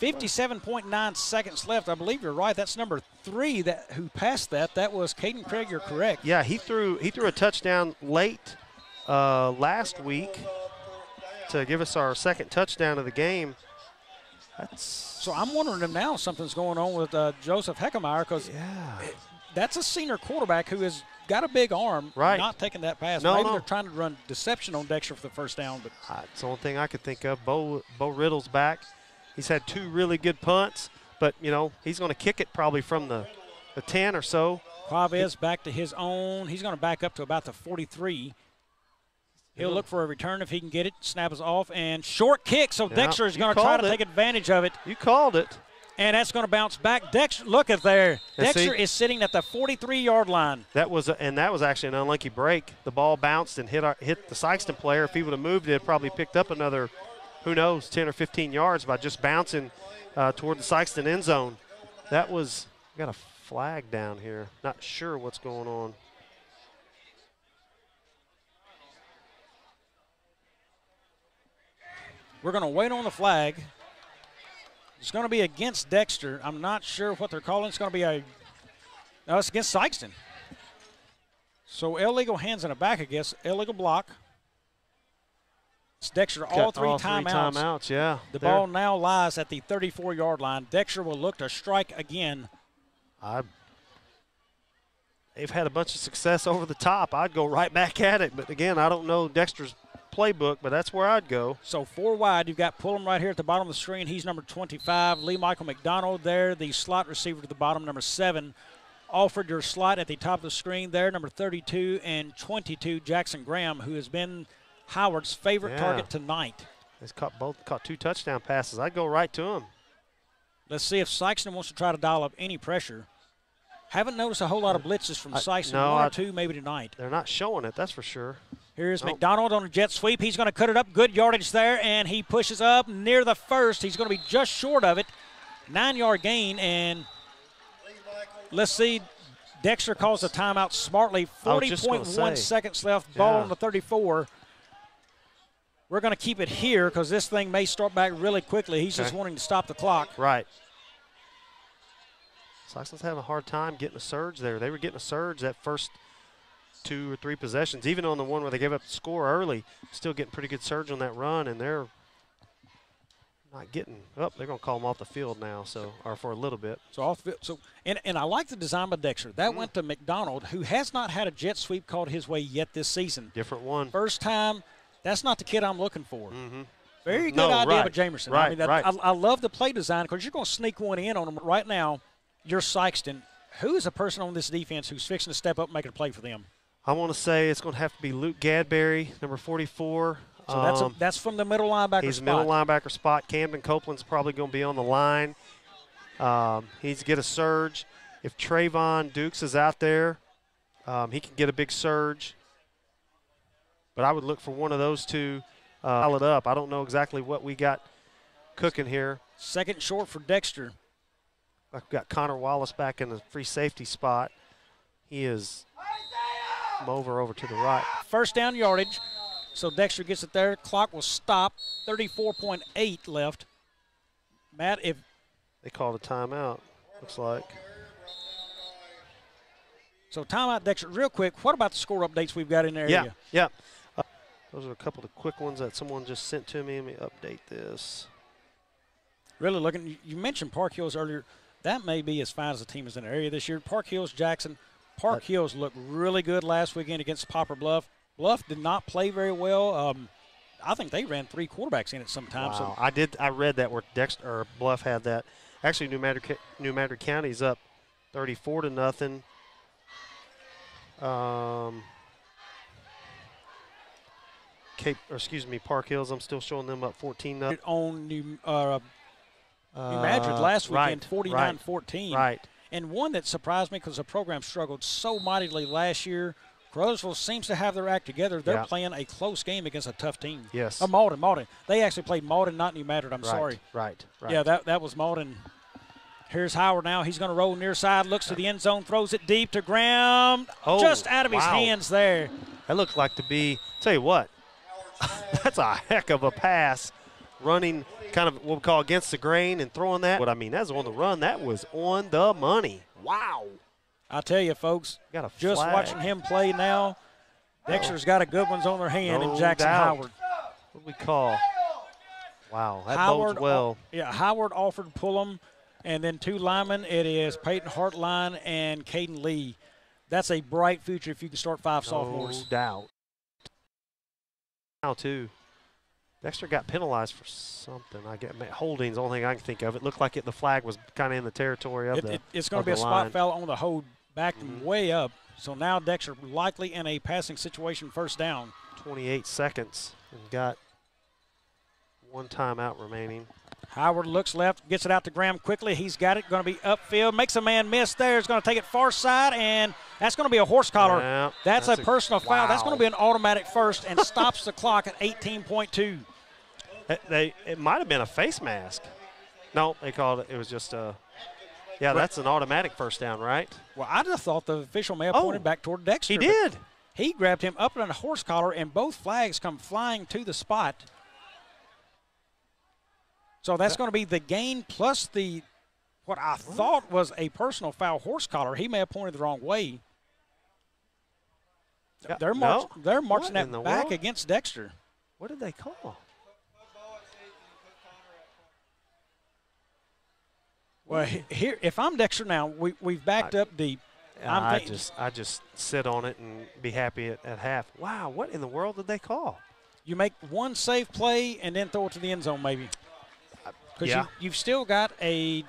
57.9 seconds left. I believe you're right. That's number three that who passed that. That was Caden Craig. You're correct. yeah. He threw he threw a touchdown late uh, last week to give us our second touchdown of the game. That's So I'm wondering if now something's going on with uh, Joseph Heckemeyer because yeah. that's a senior quarterback who has got a big arm. Right. Not taking that pass. No, Maybe no. they're trying to run deception on Dexter for the first down, but it's the only thing I could think of. Bo Bo Riddle's back. He's had two really good punts, but you know he's going to kick it probably from the the 10 or so. Quavez back to his own. He's going to back up to about the 43. He'll look for a return if he can get it. Snap is off and short kick. So Yeah, Dexter is going to try to it. take advantage of it, You called it. and that's going to bounce back. Dexter, look at there. And Dexter see- is sitting at the 43-yard line. That was a, and that was actually an unlucky break. The ball bounced and hit our, hit the Sikeston player. If he would have moved it, it probably picked up another, who knows, 10 or 15 yards by just bouncing uh, toward the Sikeston end zone. That was got a flag down here. Not sure what's going on. We're going to wait on the flag. It's going to be against Dexter. I'm not sure what they're calling. It's going to be a. No, it's against Sikeston. So illegal hands in the back, I guess. Illegal block. Dexter all three all timeouts. Three timeouts, yeah. The They're- ball now lies at the 34 yard line. Dexter will look to strike again. I, they've had a bunch of success over the top. I'd go right back at it, but again, I don't know Dexter's playbook, but that's where I'd go. So four wide, you've got Pullum right here at the bottom of the screen. He's number 25. Lee Michael McDonald there, the slot receiver to the bottom, number seven. Alford, your slot at the top of the screen there, number 32 and 22, Jackson Graham, who has been Howard's favorite Yeah. target tonight. He's caught both caught two touchdown passes. I'd go right to him. Let's see if Sikeston wants to try to dial up any pressure. Haven't noticed a whole lot of blitzes from Sikeston. no, One or I- two maybe tonight. They're not showing it, that's for sure. Here's Nope. McDonald on a jet sweep. He's going to cut it up. Good yardage there, and he pushes up near the first. He's going to be just short of it. Nine yard gain, and let's see. Dexter calls the timeout smartly. I was just gonna 40.1 seconds left. Ball Yeah. on the 34. We're going to keep it here because this thing may start back really quickly. He's just wanting to stop the clock. Right. Saxon's having a hard time getting a surge there. They were getting a surge that first two or three possessions, even on the one where they gave up the score early, still getting pretty good surge on that run, and they're not getting up. they're going to call them off the field now, so or for a little bit. So off the, so and, and I like the design by Dexter. That mm-hmm. went to McDonald, who has not had a jet sweep called his way yet this season. Different one. First time, that's not the kid I'm looking for. Mm-hmm. Very good No, idea right, by Jamerson. I mean, that, right. I, I love the play design because you're going to sneak one in on them right now. You're Sikeston. Who is a person on this defense who's fixing to step up and make a play for them? I want to say it's going to have to be Luke Gadberry, number 44. So that's a, Um, that's from the middle linebacker He's spot. middle linebacker spot. Camden Copeland's probably going to be on the line. Um, he needs to get a surge. If Trayvon Dukes is out there, um, he can get a big surge. But I would look for one of those two uh, pile it up. I don't know exactly what we got cooking here. Second short for Dexter. I've got Connor Wallace back in the free safety spot. He is over over to the right. First down yardage. So Dexter gets it there. Clock will stop. 34.8 left. Matt, if They called a timeout, looks like. so, timeout Dexter. Real quick, what about the score updates we've got in there? Yeah, yeah. Those are a couple of quick ones that someone just sent to me. Let me update this. Really looking. you- mentioned Park Hills earlier. That may be as fine as the team is in the area this year. Park Hills, Jackson. Park Hills looked really good last weekend against Poplar Bluff. Bluff did not play very well. Um, I think they ran three quarterbacks in it some time. Wow. So I did. I read that where Dexter or Bluff had that. Actually, New Madrid, New Madrid County's up 34 to nothing. Um, Cape, or excuse me, Park Hills. I'm still showing them up 14 nothing. on New, uh, New Madrid last weekend, 49 14. Right. And one that surprised me because the program struggled so mightily last year. Caruthersville seems to have their act together. They're Yeah. playing a close game against a tough team. Yes. Uh, Malden, Malden. They actually played Malden, not New Madrid. I'm Right, sorry. Right. Right. Yeah, that, that was Malden. Here's Howard now. He's going to roll near side, looks to the end zone, throws it deep to Graham. Oh, just out of his wow. hands there. That looked like to be. Tell you what, that's a heck of a pass, running kind of what we call against the grain and throwing that. What I mean, that's on the run. That was on the money. Wow. I tell you, folks, Got a just flag. watching him play now, Dexter's got a good ones on their hand, No and Jackson doubt. Howard. What do we call? Wow, that Howard, bodes well. Yeah, Howard Alford Pullum, and then two linemen. It is Peyton Hartline and Caden Lee. That's a bright future if you can start five sophomores. No doubt. Now too. Dexter got penalized for something. I get holding's the only thing I can think of. It looked like it, the flag was kind of in the territory of It- the. it- it's going to be a spot line. Mm-hmm. foul on the hold, backed way up. So now Dexter likely in a passing situation, first down. 28 seconds and got one timeout remaining. Howard looks left, gets it out to Graham quickly. He's got it, going to be upfield, makes a man miss there. He's going to take it far side, and that's going to be a horse collar. Yeah, that's, that's a a- personal foul. That's going to be an automatic first and stops the clock at 18.2. It, they, it might have been a face mask. No, they called it. It was just a. Yeah, that's an automatic first down, right? Well, I just thought the official may have Oh, pointed back toward Dexter. He did. He grabbed him up in a horse collar, and both flags come flying to the spot. So that's going to be the gain plus the what I thought was a personal foul horse collar. He may have pointed the wrong way. Yeah, They're no. march, they're marching What that the back world? against Dexter. What did they call? Well, here, if I'm Dexter now, we, we've backed up deep. I'm I just I just sit on it and be happy at, at half. Wow, what in the world did they call? You make one safe play and then throw it to the end zone, maybe. Because yeah. you, you've still got a,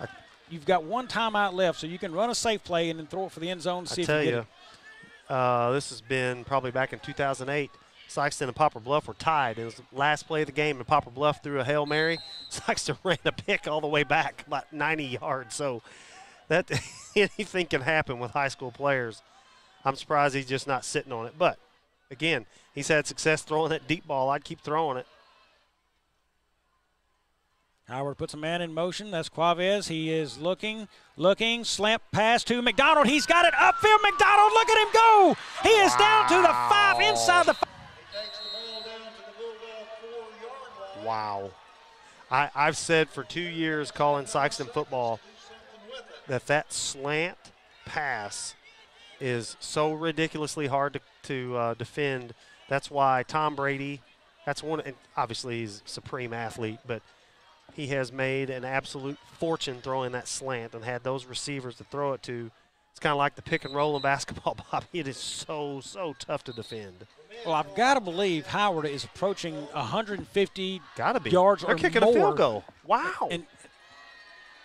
you've got one timeout left, so you can run a safe play and then throw it for the end zone. I if tell you get you, it. uh, this has been probably back in 2008. Sikeston and Poplar Bluff were tied. It was the last play of the game, and Poplar Bluff threw a hail mary. Sikeston ran a pick all the way back, about 90 yards. So that anything can happen with high school players. I'm surprised he's just not sitting on it. But again, he's had success throwing that deep ball. I'd keep throwing it. Howard puts a man in motion. That's Quavez. He is looking, looking, slant pass to McDonald. He's got it upfield. McDonald, look at him go. He is down to the five inside the. Five. Wow. I, I've said for two years calling Sikeston football that that slant pass is so ridiculously hard to, to uh, defend. That's why Tom Brady, that's one, and obviously he's a supreme athlete, but he has made an absolute fortune throwing that slant and had those receivers to throw it to. It's kind of like the pick and roll in basketball, Bobby. It is so, so tough to defend. Well, I've got to believe Howard is approaching 150 Gotta be. yards They're or kicking more. a field goal. Wow. And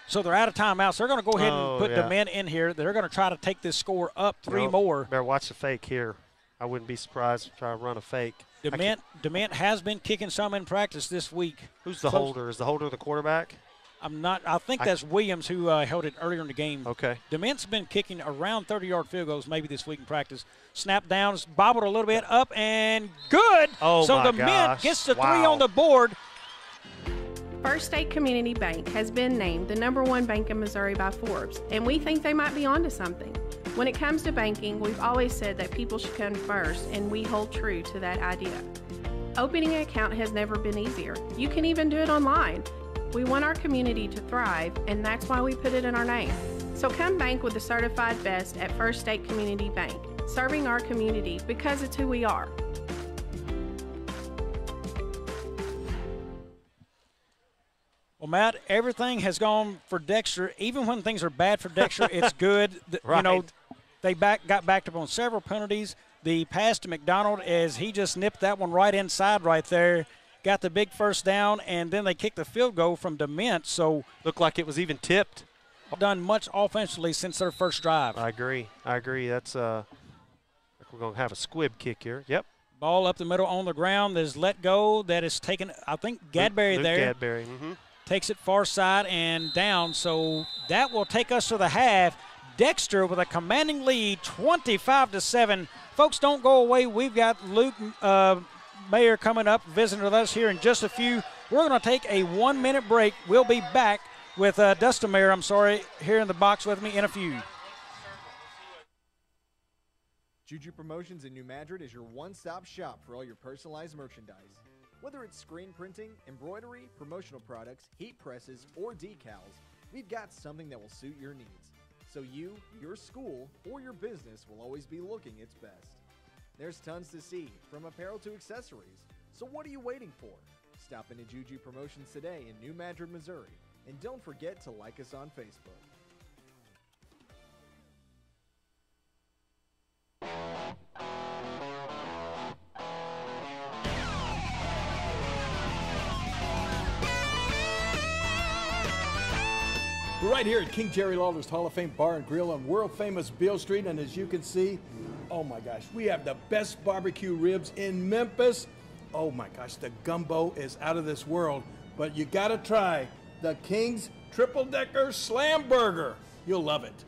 so they're out of timeouts. They're going to go ahead Oh, and put yeah. men in here. They're going to try to take this score up three Nope. more. Better watch the fake here. I wouldn't be surprised if try to run a fake. I Dement, Dement has been kicking some in practice this week. Who's the Close- holder? Is the holder the quarterback? I'm not. I think I- that's Williams who uh, held it earlier in the game. Okay. Dement's been kicking around 30-yard field goals maybe this week in practice. Snap downs, bobbled a little bit up and good. Oh, so my Dement gosh. gets the three on the board. First State Community Bank has been named the number one bank in Missouri by Forbes, and we think they might be onto something. When it comes to banking, we've always said that people should come first, and we hold true to that idea. Opening an account has never been easier. You can even do it online. We want our community to thrive, and that's why we put it in our name. So come bank with the certified best at First State Community Bank, serving our community because it's who we are. Well, Matt, everything has gone for Dexter. Even when things are bad for Dexter, it's good. Th- You know, they back got backed up on several penalties. The pass to McDonald as he just nipped that one right inside right there, got the big first down, and then they kicked the field goal from Dement. So Looked like it was even tipped. done much offensively since their first drive. I agree. I agree. That's uh, we're gonna have a squib kick here. Yep. Ball up the middle on the ground. There's let go. That is taken. I think Gadberry Luke there. Gadberry. Mm-hmm. Takes it far side and down. So that will take us to the half. Dexter with a commanding lead, 25 to seven. Folks, don't go away. We've got Luke uh, Mayer coming up, visiting with us here in just a few. We're going to take a one-minute break. We'll be back with uh, Dustin Mayer. I'm sorry, here in the box with me in a few. Juju Promotions in New Madrid is your one stop shop for all your personalized merchandise. Whether it's screen printing, embroidery, promotional products, heat presses, or decals, we've got something that will suit your needs. So you, your school, or your business will always be looking its best. There's tons to see, from apparel to accessories. So what are you waiting for? Stop into Juju Promotions today in New Madrid, Missouri. And don't forget to like us on Facebook. Right here at King Jerry Lawler's Hall of Fame Bar and Grill on world famous Beale Street. And as you can see, oh my gosh, we have the best barbecue ribs in Memphis. Oh my gosh, the gumbo is out of this world. But you gotta try the King's Triple Decker Slam Burger. You'll love it.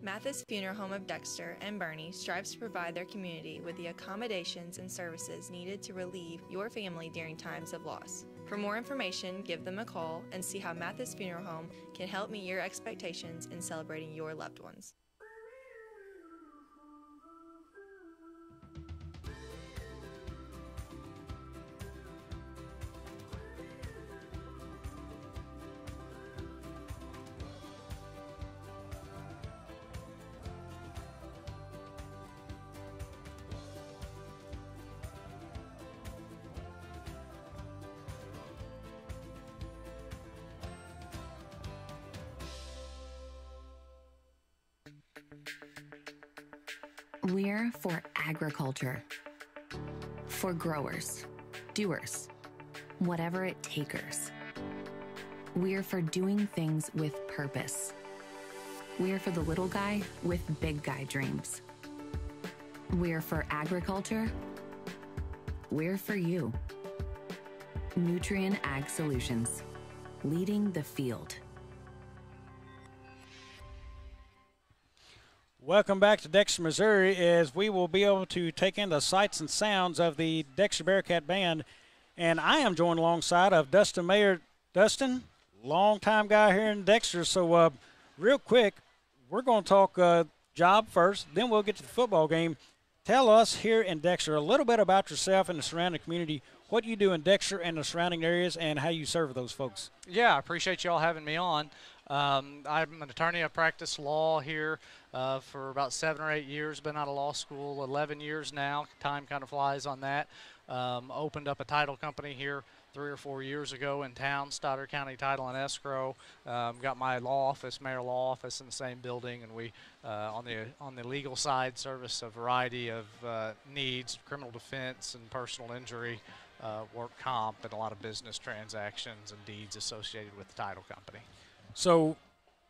Mathis Funeral Home of Dexter and Bernie strives to provide their community with the accommodations and services needed to relieve your family during times of loss. For more information, give them a call and see how Mathis Funeral Home can help meet your expectations in celebrating your loved ones. We're for agriculture, for growers, doers, whatever it takers. We're for doing things with purpose. We're for the little guy with big guy dreams. We're for agriculture. We're for you. Nutrient Ag Solutions, leading the field. Welcome back to Dexter, Missouri, as we will be able to take in the sights and sounds of the Dexter Bearcat Band. And I am joined alongside of Dustin Mayer. Dustin, longtime guy here in Dexter. So, uh, real quick, we're going to talk uh, job first, then we'll get to the football game. Tell us here in Dexter a little bit about yourself and the surrounding community, what you do in Dexter and the surrounding areas, and how you serve those folks. Yeah, I appreciate you all having me on. Um, I'm an attorney. I practiced law here uh, for about seven or eight years. Been out of law school 11 years now. Time kind of flies on that. Um, opened up a title company here three or four years ago in town, Stoddard County Title and Escrow. Um, got my law office, Mayer law office, in the same building, and we uh, on the on the legal side service a variety of uh, needs, criminal defense and personal injury. Uh, work comp and a lot of business transactions and deeds associated with the title company. So,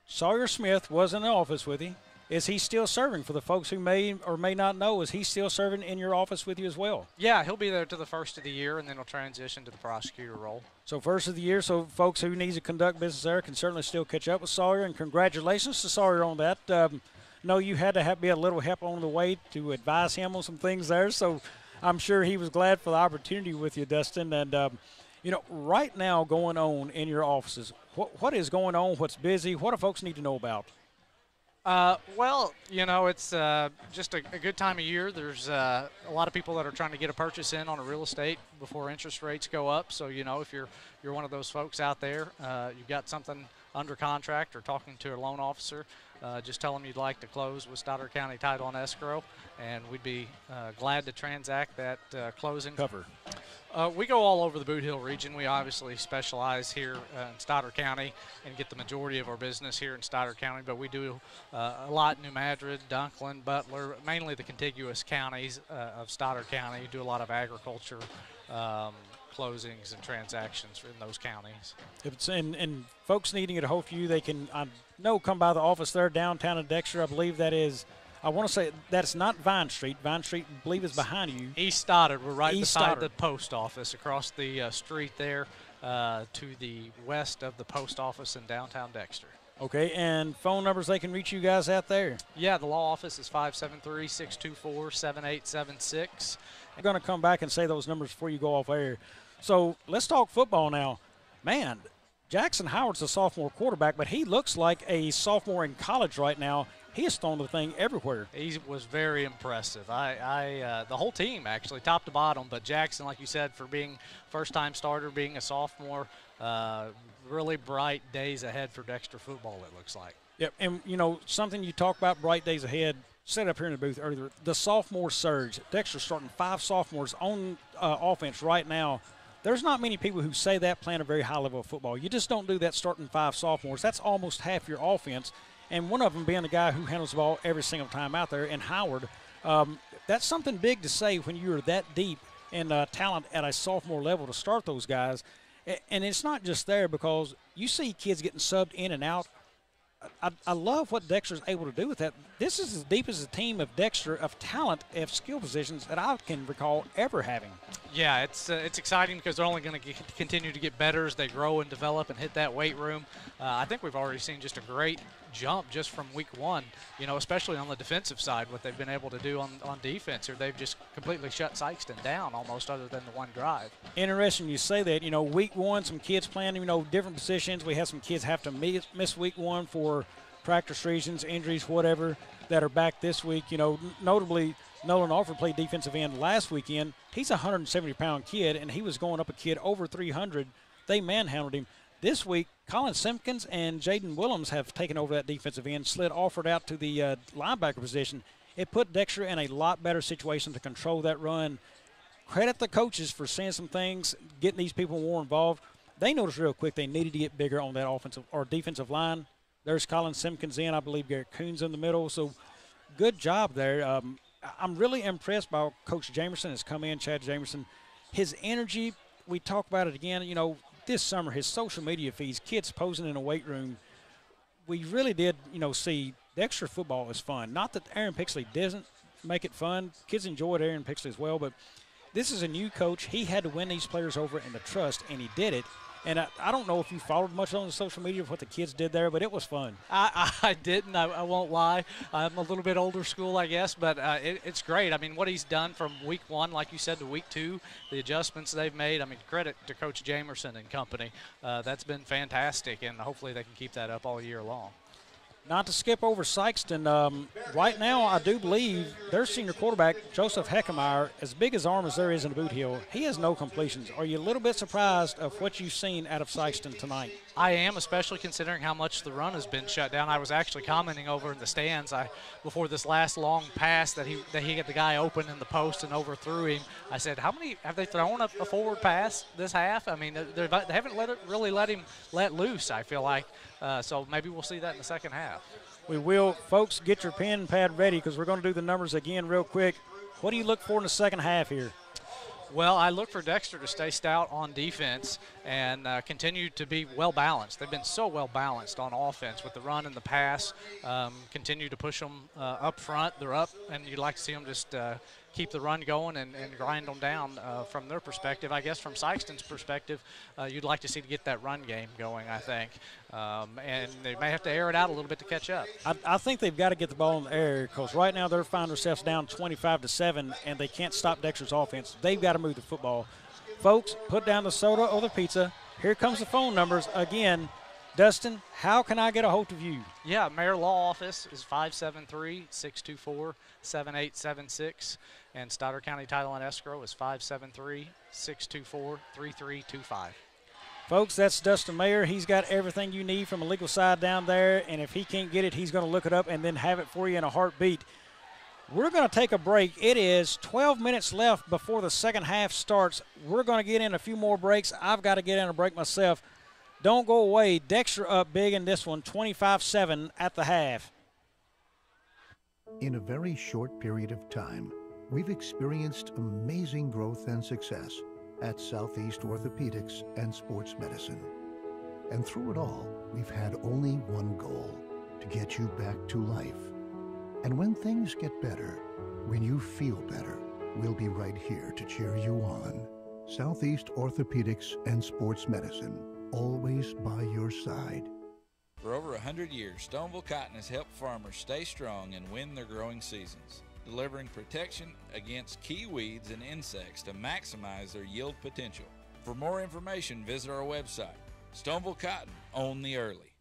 Sawyer Smith was in the office with you. is he still serving for the folks who may or may not know? Is he still serving in your office with you as well? Yeah, he'll be there to the first of the year, and then he'll transition to the prosecutor role. So first of the year, so folks who need to conduct business there can certainly still catch up with Sawyer. And congratulations to Sawyer on that. Um, no, you had to have be a little help on the way to advise him on some things there. So I'm sure he was glad for the opportunity with you, Dustin. And um, you know, right now going on in your offices, what what is going on? What's busy? What do folks need to know about? Uh, well, you know, it's uh, just a, a, good time of year. There's uh, a lot of people that are trying to get a purchase in on a real estate before interest rates go up. So, you know, if you're you're one of those folks out there, uh, you've got something under contract or talking to a loan officer, uh, just tell them you'd like to close with Stoddard County Title and Escrow, and we'd be uh, glad to transact that closing. Cover. Uh, we go all over the Bootheel region. We obviously specialize here uh, in Stoddard County and get the majority of our business here in Stoddard County, but we do uh, a lot in New Madrid, Dunklin, Butler, mainly the contiguous counties uh, of Stoddard County. We do a lot of agriculture um, closings and transactions in those counties. If it's and, and folks needing it a you, they can, I know, come by the office there downtown in Dexter. I believe that is – I want to say that's not Vine Street. Vine Street, I believe, is behind you. East Stoddard. We're right East beside Stoddard. the post office, across the uh, street there, uh, to the west of the post office in downtown Dexter. Okay, and phone numbers they can reach you guys out there. Yeah, the law office is 573-624-7876. I'm going to come back and say those numbers before you go off air. So let's talk football now. Man, Jackson Howard's a sophomore quarterback, but he looks like a sophomore in college right now he has thrown the thing everywhere. He was very impressive. I, I uh, the whole team actually, top to bottom. But Jackson, like you said, for being first-time starter, being a sophomore, uh, really bright days ahead for Dexter football. It looks like. Yep, and you know something you talk about bright days ahead. Set up here in the booth earlier. The sophomore surge. Dexter's starting five sophomores on uh, offense right now. There's not many people who say that playing a very high level of football. You just don't do that starting five sophomores. That's almost half your offense and one of them being the guy who handles the ball every single time out there, and Howard. Um, that's something big to say when you're that deep in uh, talent at a sophomore level to start those guys. And it's not just there because you see kids getting subbed in and out. I, I love what Dexter's able to do with that. This is as deep as a team of Dexter of talent of skill positions that I can recall ever having. Yeah, it's uh, it's exciting because they're only going to continue to get better as they grow and develop and hit that weight room. Uh, I think we've already seen just a great jump just from week one, you know, especially on the defensive side, what they've been able to do on, on defense or They've just completely shut Sikeston down almost other than the one drive. Interesting you say that. You know, week one, some kids playing, you know, different positions. We have some kids have to miss, miss week one for practice reasons, injuries, whatever, that are back this week. You know, notably, Nolan Alford played defensive end last weekend. He's a 170 pound kid, and he was going up a kid over 300. They manhandled him. This week, Colin Simpkins and Jaden Willems have taken over that defensive end, slid Alford out to the uh, linebacker position. It put Dexter in a lot better situation to control that run. Credit the coaches for seeing some things, getting these people more involved. They noticed real quick they needed to get bigger on that offensive or defensive line. There's Colin Simpkins in, I believe Garrett Coons in the middle. So good job there. Um, I'm really impressed by Coach Jamerson has come in, Chad Jamerson. His energy, we talk about it again, you know, this summer, his social media feeds, kids posing in a weight room, we really did, you know, see the extra football is fun. Not that Aaron Pixley doesn't make it fun. Kids enjoyed Aaron Pixley as well, but this is a new coach. He had to win these players over in the trust, and he did it. And I, I, don't know if you followed much on the social media of what the kids did there, but it was fun. I, I didn't. I, I, won't lie. I'm a little bit older school, I guess, but uh, it, it's great. I mean, what he's done from week one, like you said, to week two, the adjustments they've made. I mean, credit to Coach Jamerson and company. Uh, that's been fantastic, and hopefully they can keep that up all year long. Not to skip over Sikeston, um, right now I do believe their senior quarterback, Joseph Heckemeyer, as big as arm as there is in Bootheel, he has no completions. Are you a little bit surprised of what you've seen out of Sikeston tonight? I am, especially considering how much the run has been shut down. I was actually commenting over in the stands I, before this last long pass that he that he got the guy open in the post and overthrew him. I said, how many have they thrown a, a forward pass this half? I mean, they haven't let it, really let him let loose. I feel like uh, so maybe we'll see that in the second half. We will, folks. Get your pen pad ready because we're going to do the numbers again real quick. What do you look for in the second half here? Well, I look for Dexter to stay stout on defense and uh, continue to be well balanced. They've been so well balanced on offense with the run and the pass. Um, continue to push them uh, up front. They're up, and you'd like to see them just uh, keep the run going and, and grind them down uh, from their perspective. I guess from Sikeston's perspective, uh, you'd like to see to get that run game going, I think. Um, and they may have to air it out a little bit to catch up. I, I think they've got to get the ball in the air because right now they're finding themselves down 25 to 7 and they can't stop Dexter's offense. They've got to move the football. Folks, put down the soda or the pizza. Here comes the phone numbers again. Dustin, how can I get a hold of you? Yeah, Mayer Law Office is 573 624 7876. And Stoddard County Title and Escrow is 573 624 3325. Folks, that's Dustin Mayer. He's got everything you need from a legal side down there, and if he can't get it, he's going to look it up and then have it for you in a heartbeat. We're going to take a break. It is 12 minutes left before the second half starts. We're going to get in a few more breaks. I've got to get in a break myself. Don't go away. Dexter up big in this one, 25 7 at the half. In a very short period of time, we've experienced amazing growth and success at Southeast Orthopedics and Sports Medicine. And through it all, we've had only one goal to get you back to life. And when things get better, when you feel better, we'll be right here to cheer you on. Southeast Orthopedics and Sports Medicine, always by your side. For over 100 years, Stoneville Cotton has helped farmers stay strong and win their growing seasons, delivering protection against key weeds and insects to maximize their yield potential. For more information, visit our website. Stoneville Cotton, own the early.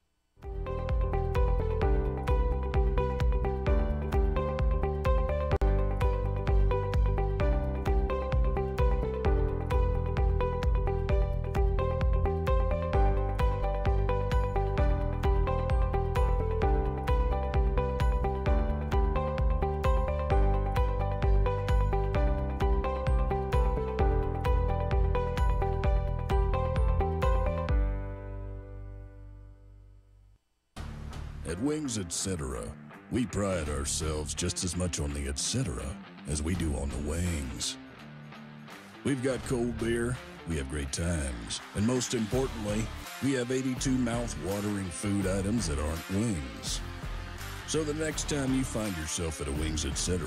Etc., we pride ourselves just as much on the etc. as we do on the wings. We've got cold beer, we have great times, and most importantly, we have 82 mouth-watering food items that aren't wings. So the next time you find yourself at a Wings Etc.,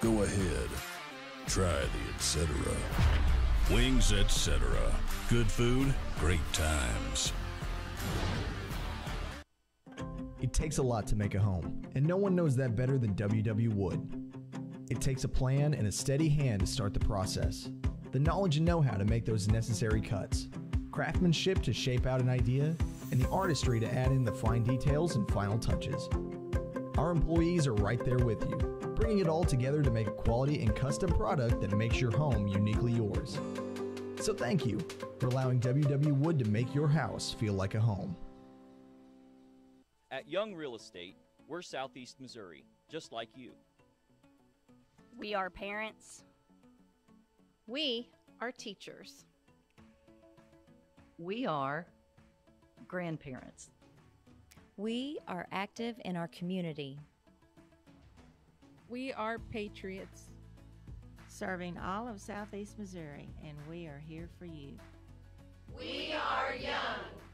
go ahead, try the etc. Wings Etc. Good food, great times. It takes a lot to make a home, and no one knows that better than WW Wood. It takes a plan and a steady hand to start the process, the knowledge and know how to make those necessary cuts, craftsmanship to shape out an idea, and the artistry to add in the fine details and final touches. Our employees are right there with you, bringing it all together to make a quality and custom product that makes your home uniquely yours. So thank you for allowing WW Wood to make your house feel like a home. At Young Real Estate, we're Southeast Missouri, just like you. We are parents. We are teachers. We are grandparents. We are active in our community. We are patriots. Serving all of Southeast Missouri, and we are here for you. We are young.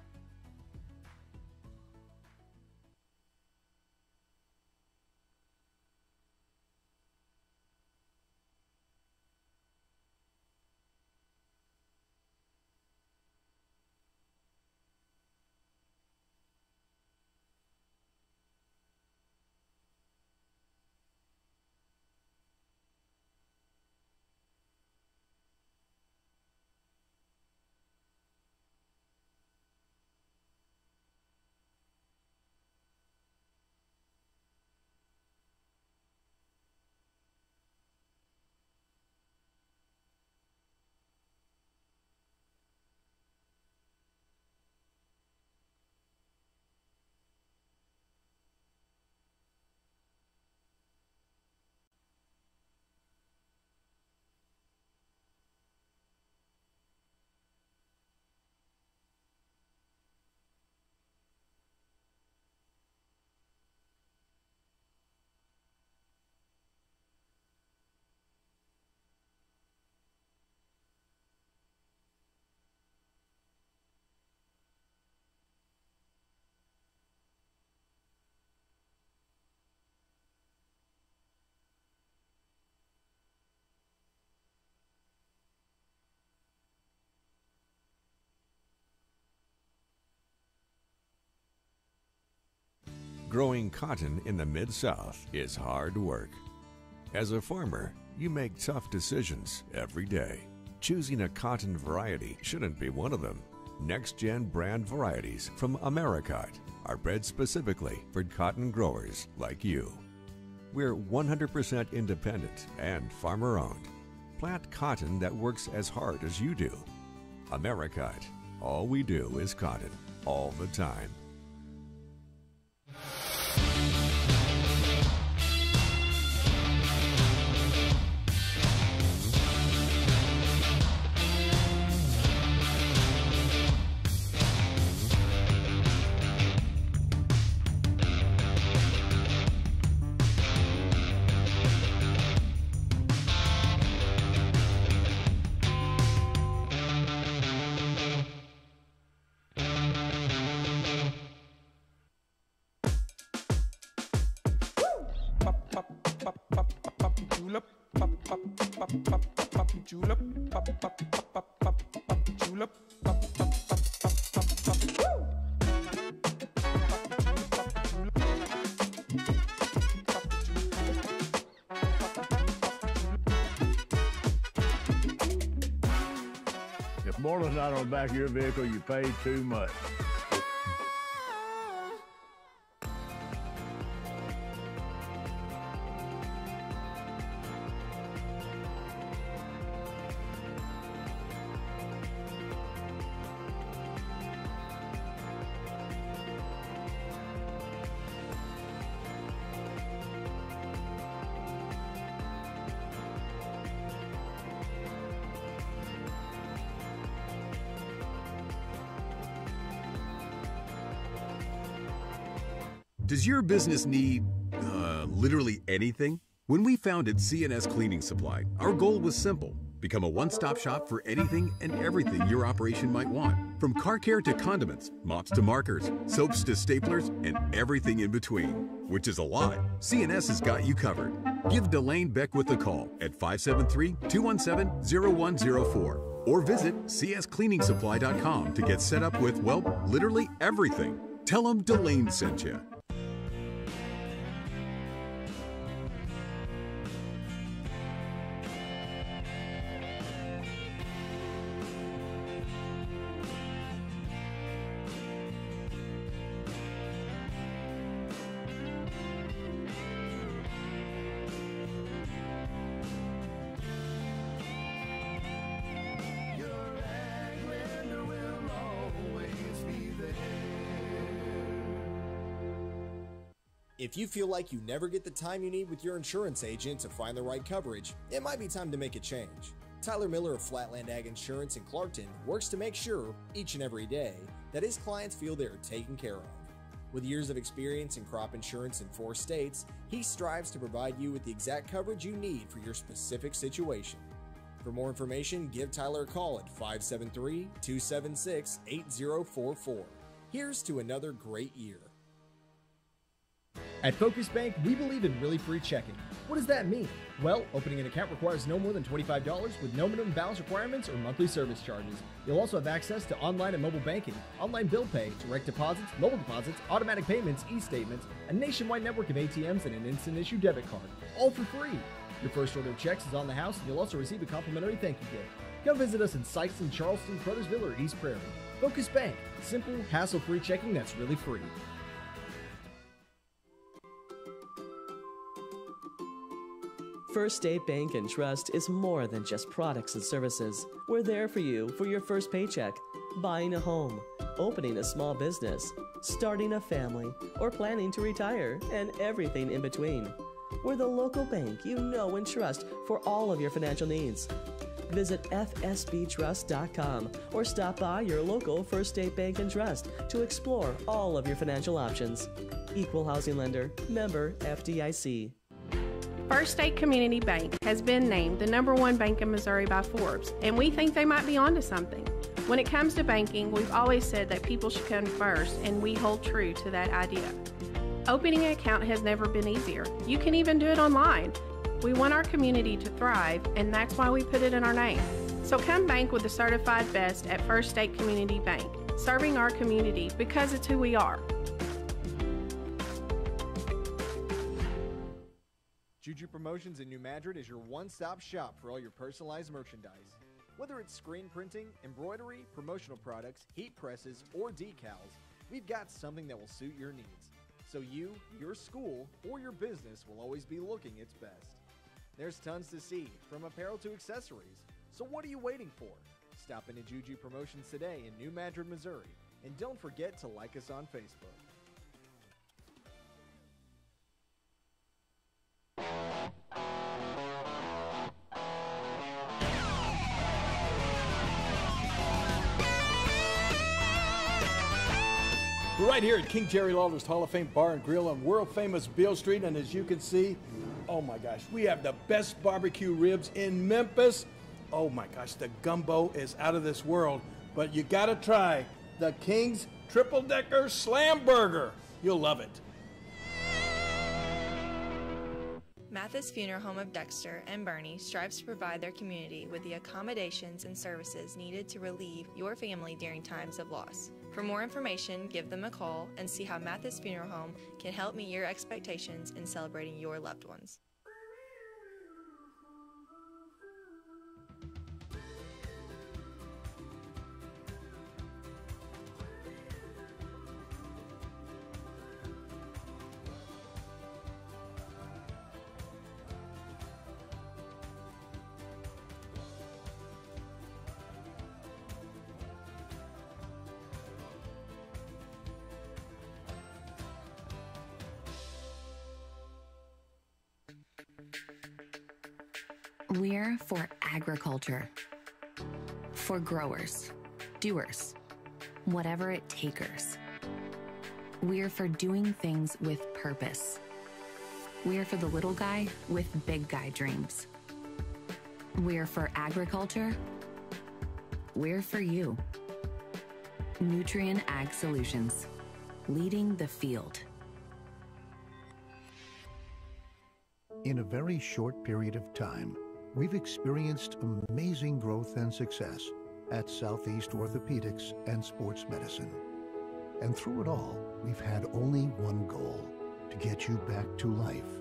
Growing cotton in the Mid South is hard work. As a farmer, you make tough decisions every day. Choosing a cotton variety shouldn't be one of them. Next gen brand varieties from Americot are bred specifically for cotton growers like you. We're 100% independent and farmer owned. Plant cotton that works as hard as you do. Americot. All we do is cotton, all the time. Back of your vehicle, you paid too much. Does your business need uh, literally anything? When we founded CNS Cleaning Supply, our goal was simple become a one stop shop for anything and everything your operation might want. From car care to condiments, mops to markers, soaps to staplers, and everything in between, which is a lot. CNS has got you covered. Give Delane Beckwith a call at 573 217 0104 or visit cscleaningsupply.com to get set up with, well, literally everything. Tell them Delane sent you. If you feel like you never get the time you need with your insurance agent to find the right coverage, it might be time to make a change. Tyler Miller of Flatland Ag Insurance in Clarkton works to make sure, each and every day, that his clients feel they are taken care of. With years of experience in crop insurance in four states, he strives to provide you with the exact coverage you need for your specific situation. For more information, give Tyler a call at 573 276 8044. Here's to another great year. At Focus Bank, we believe in really free checking. What does that mean? Well, opening an account requires no more than $25 with no minimum balance requirements or monthly service charges. You'll also have access to online and mobile banking, online bill pay, direct deposits, mobile deposits, automatic payments, e statements, a nationwide network of ATMs, and an instant issue debit card, all for free. Your first order of checks is on the house, and you'll also receive a complimentary thank you gift. Come visit us in Sikeston, Charleston, Caruthersville, or East Prairie. Focus Bank, simple, hassle free checking that's really free. First State Bank and Trust is more than just products and services. We're there for you for your first paycheck, buying a home, opening a small business, starting a family, or planning to retire, and everything in between. We're the local bank you know and trust for all of your financial needs. Visit fsbtrust.com or stop by your local First State Bank and Trust to explore all of your financial options. Equal Housing Lender, member FDIC. First State Community Bank has been named the number one bank in Missouri by Forbes, and we think they might be onto something. When it comes to banking, we've always said that people should come first, and we hold true to that idea. Opening an account has never been easier. You can even do it online. We want our community to thrive, and that's why we put it in our name. So come bank with the certified best at First State Community Bank, serving our community because it's who we are. Promotions in New Madrid is your one stop shop for all your personalized merchandise. Whether it's screen printing, embroidery, promotional products, heat presses, or decals, we've got something that will suit your needs. So you, your school, or your business will always be looking its best. There's tons to see, from apparel to accessories. So what are you waiting for? Stop into Juju Promotions today in New Madrid, Missouri, and don't forget to like us on Facebook. We're right here at King Jerry Lawler's Hall of Fame Bar and Grill on world famous Beale Street. And as you can see, oh my gosh, we have the best barbecue ribs in Memphis. Oh my gosh, the gumbo is out of this world. But you gotta try the King's Triple Decker Slam Burger. You'll love it. Mathis Funeral Home of Dexter and Bernie strives to provide their community with the accommodations and services needed to relieve your family during times of loss. For more information, give them a call and see how Mathis Funeral Home can help meet your expectations in celebrating your loved ones. We're for agriculture, for growers, doers, whatever it takers. We're for doing things with purpose. We're for the little guy with big guy dreams. We're for agriculture. We're for you. Nutrien Ag Solutions, leading the field. In a very short period of time, we've experienced amazing growth and success at Southeast Orthopedics and Sports Medicine. And through it all, we've had only one goal to get you back to life.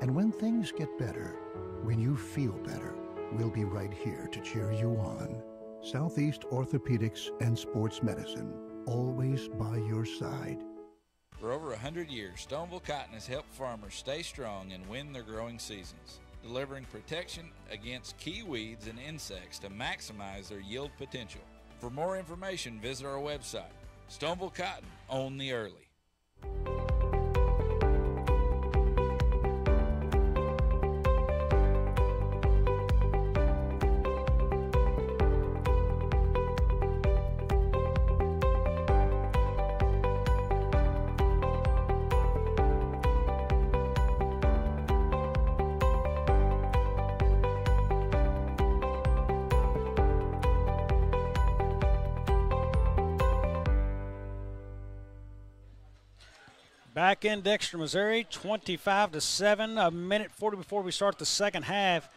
And when things get better, when you feel better, we'll be right here to cheer you on. Southeast Orthopedics and Sports Medicine, always by your side. For over 100 years, Stoneville Cotton has helped farmers stay strong and win their growing seasons, delivering protection against key weeds and insects to maximize their yield potential. For more information, visit our website. Stoneville Cotton, own the early. Back in Dexter, Missouri, 25 to 7, a minute 40 before we start the second half.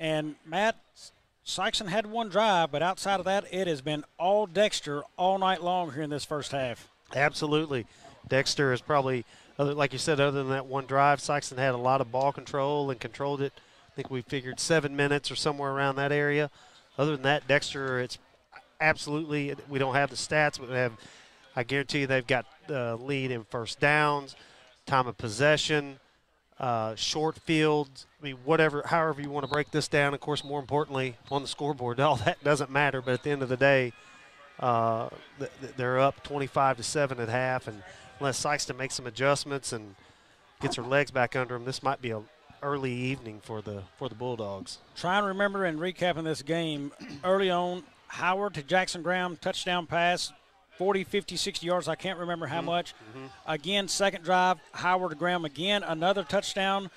And Matt, Sikeston had one drive, but outside of that, it has been all Dexter all night long here in this first half. Absolutely. Dexter is probably, like you said, other than that one drive, Sikeston had a lot of ball control and controlled it. I think we figured seven minutes or somewhere around that area. Other than that, Dexter, it's absolutely, we don't have the stats, but we have, I guarantee you they've got the lead in first downs, time of possession, uh, short fields. I mean, whatever, however you want to break this down. Of course, more importantly, on the scoreboard, all that doesn't matter. But at the end of the day, uh, they're up 25 to seven at half, and unless Sikeston makes some adjustments and gets her legs back under them, this might be a early evening for the for the Bulldogs. Trying to remember and recapping this game early on. Howard to Jackson Graham touchdown pass 40, 50, 60 yards. I can't remember how Mhm, much. mhm. Again, second drive, Howard Graham again, another touchdown.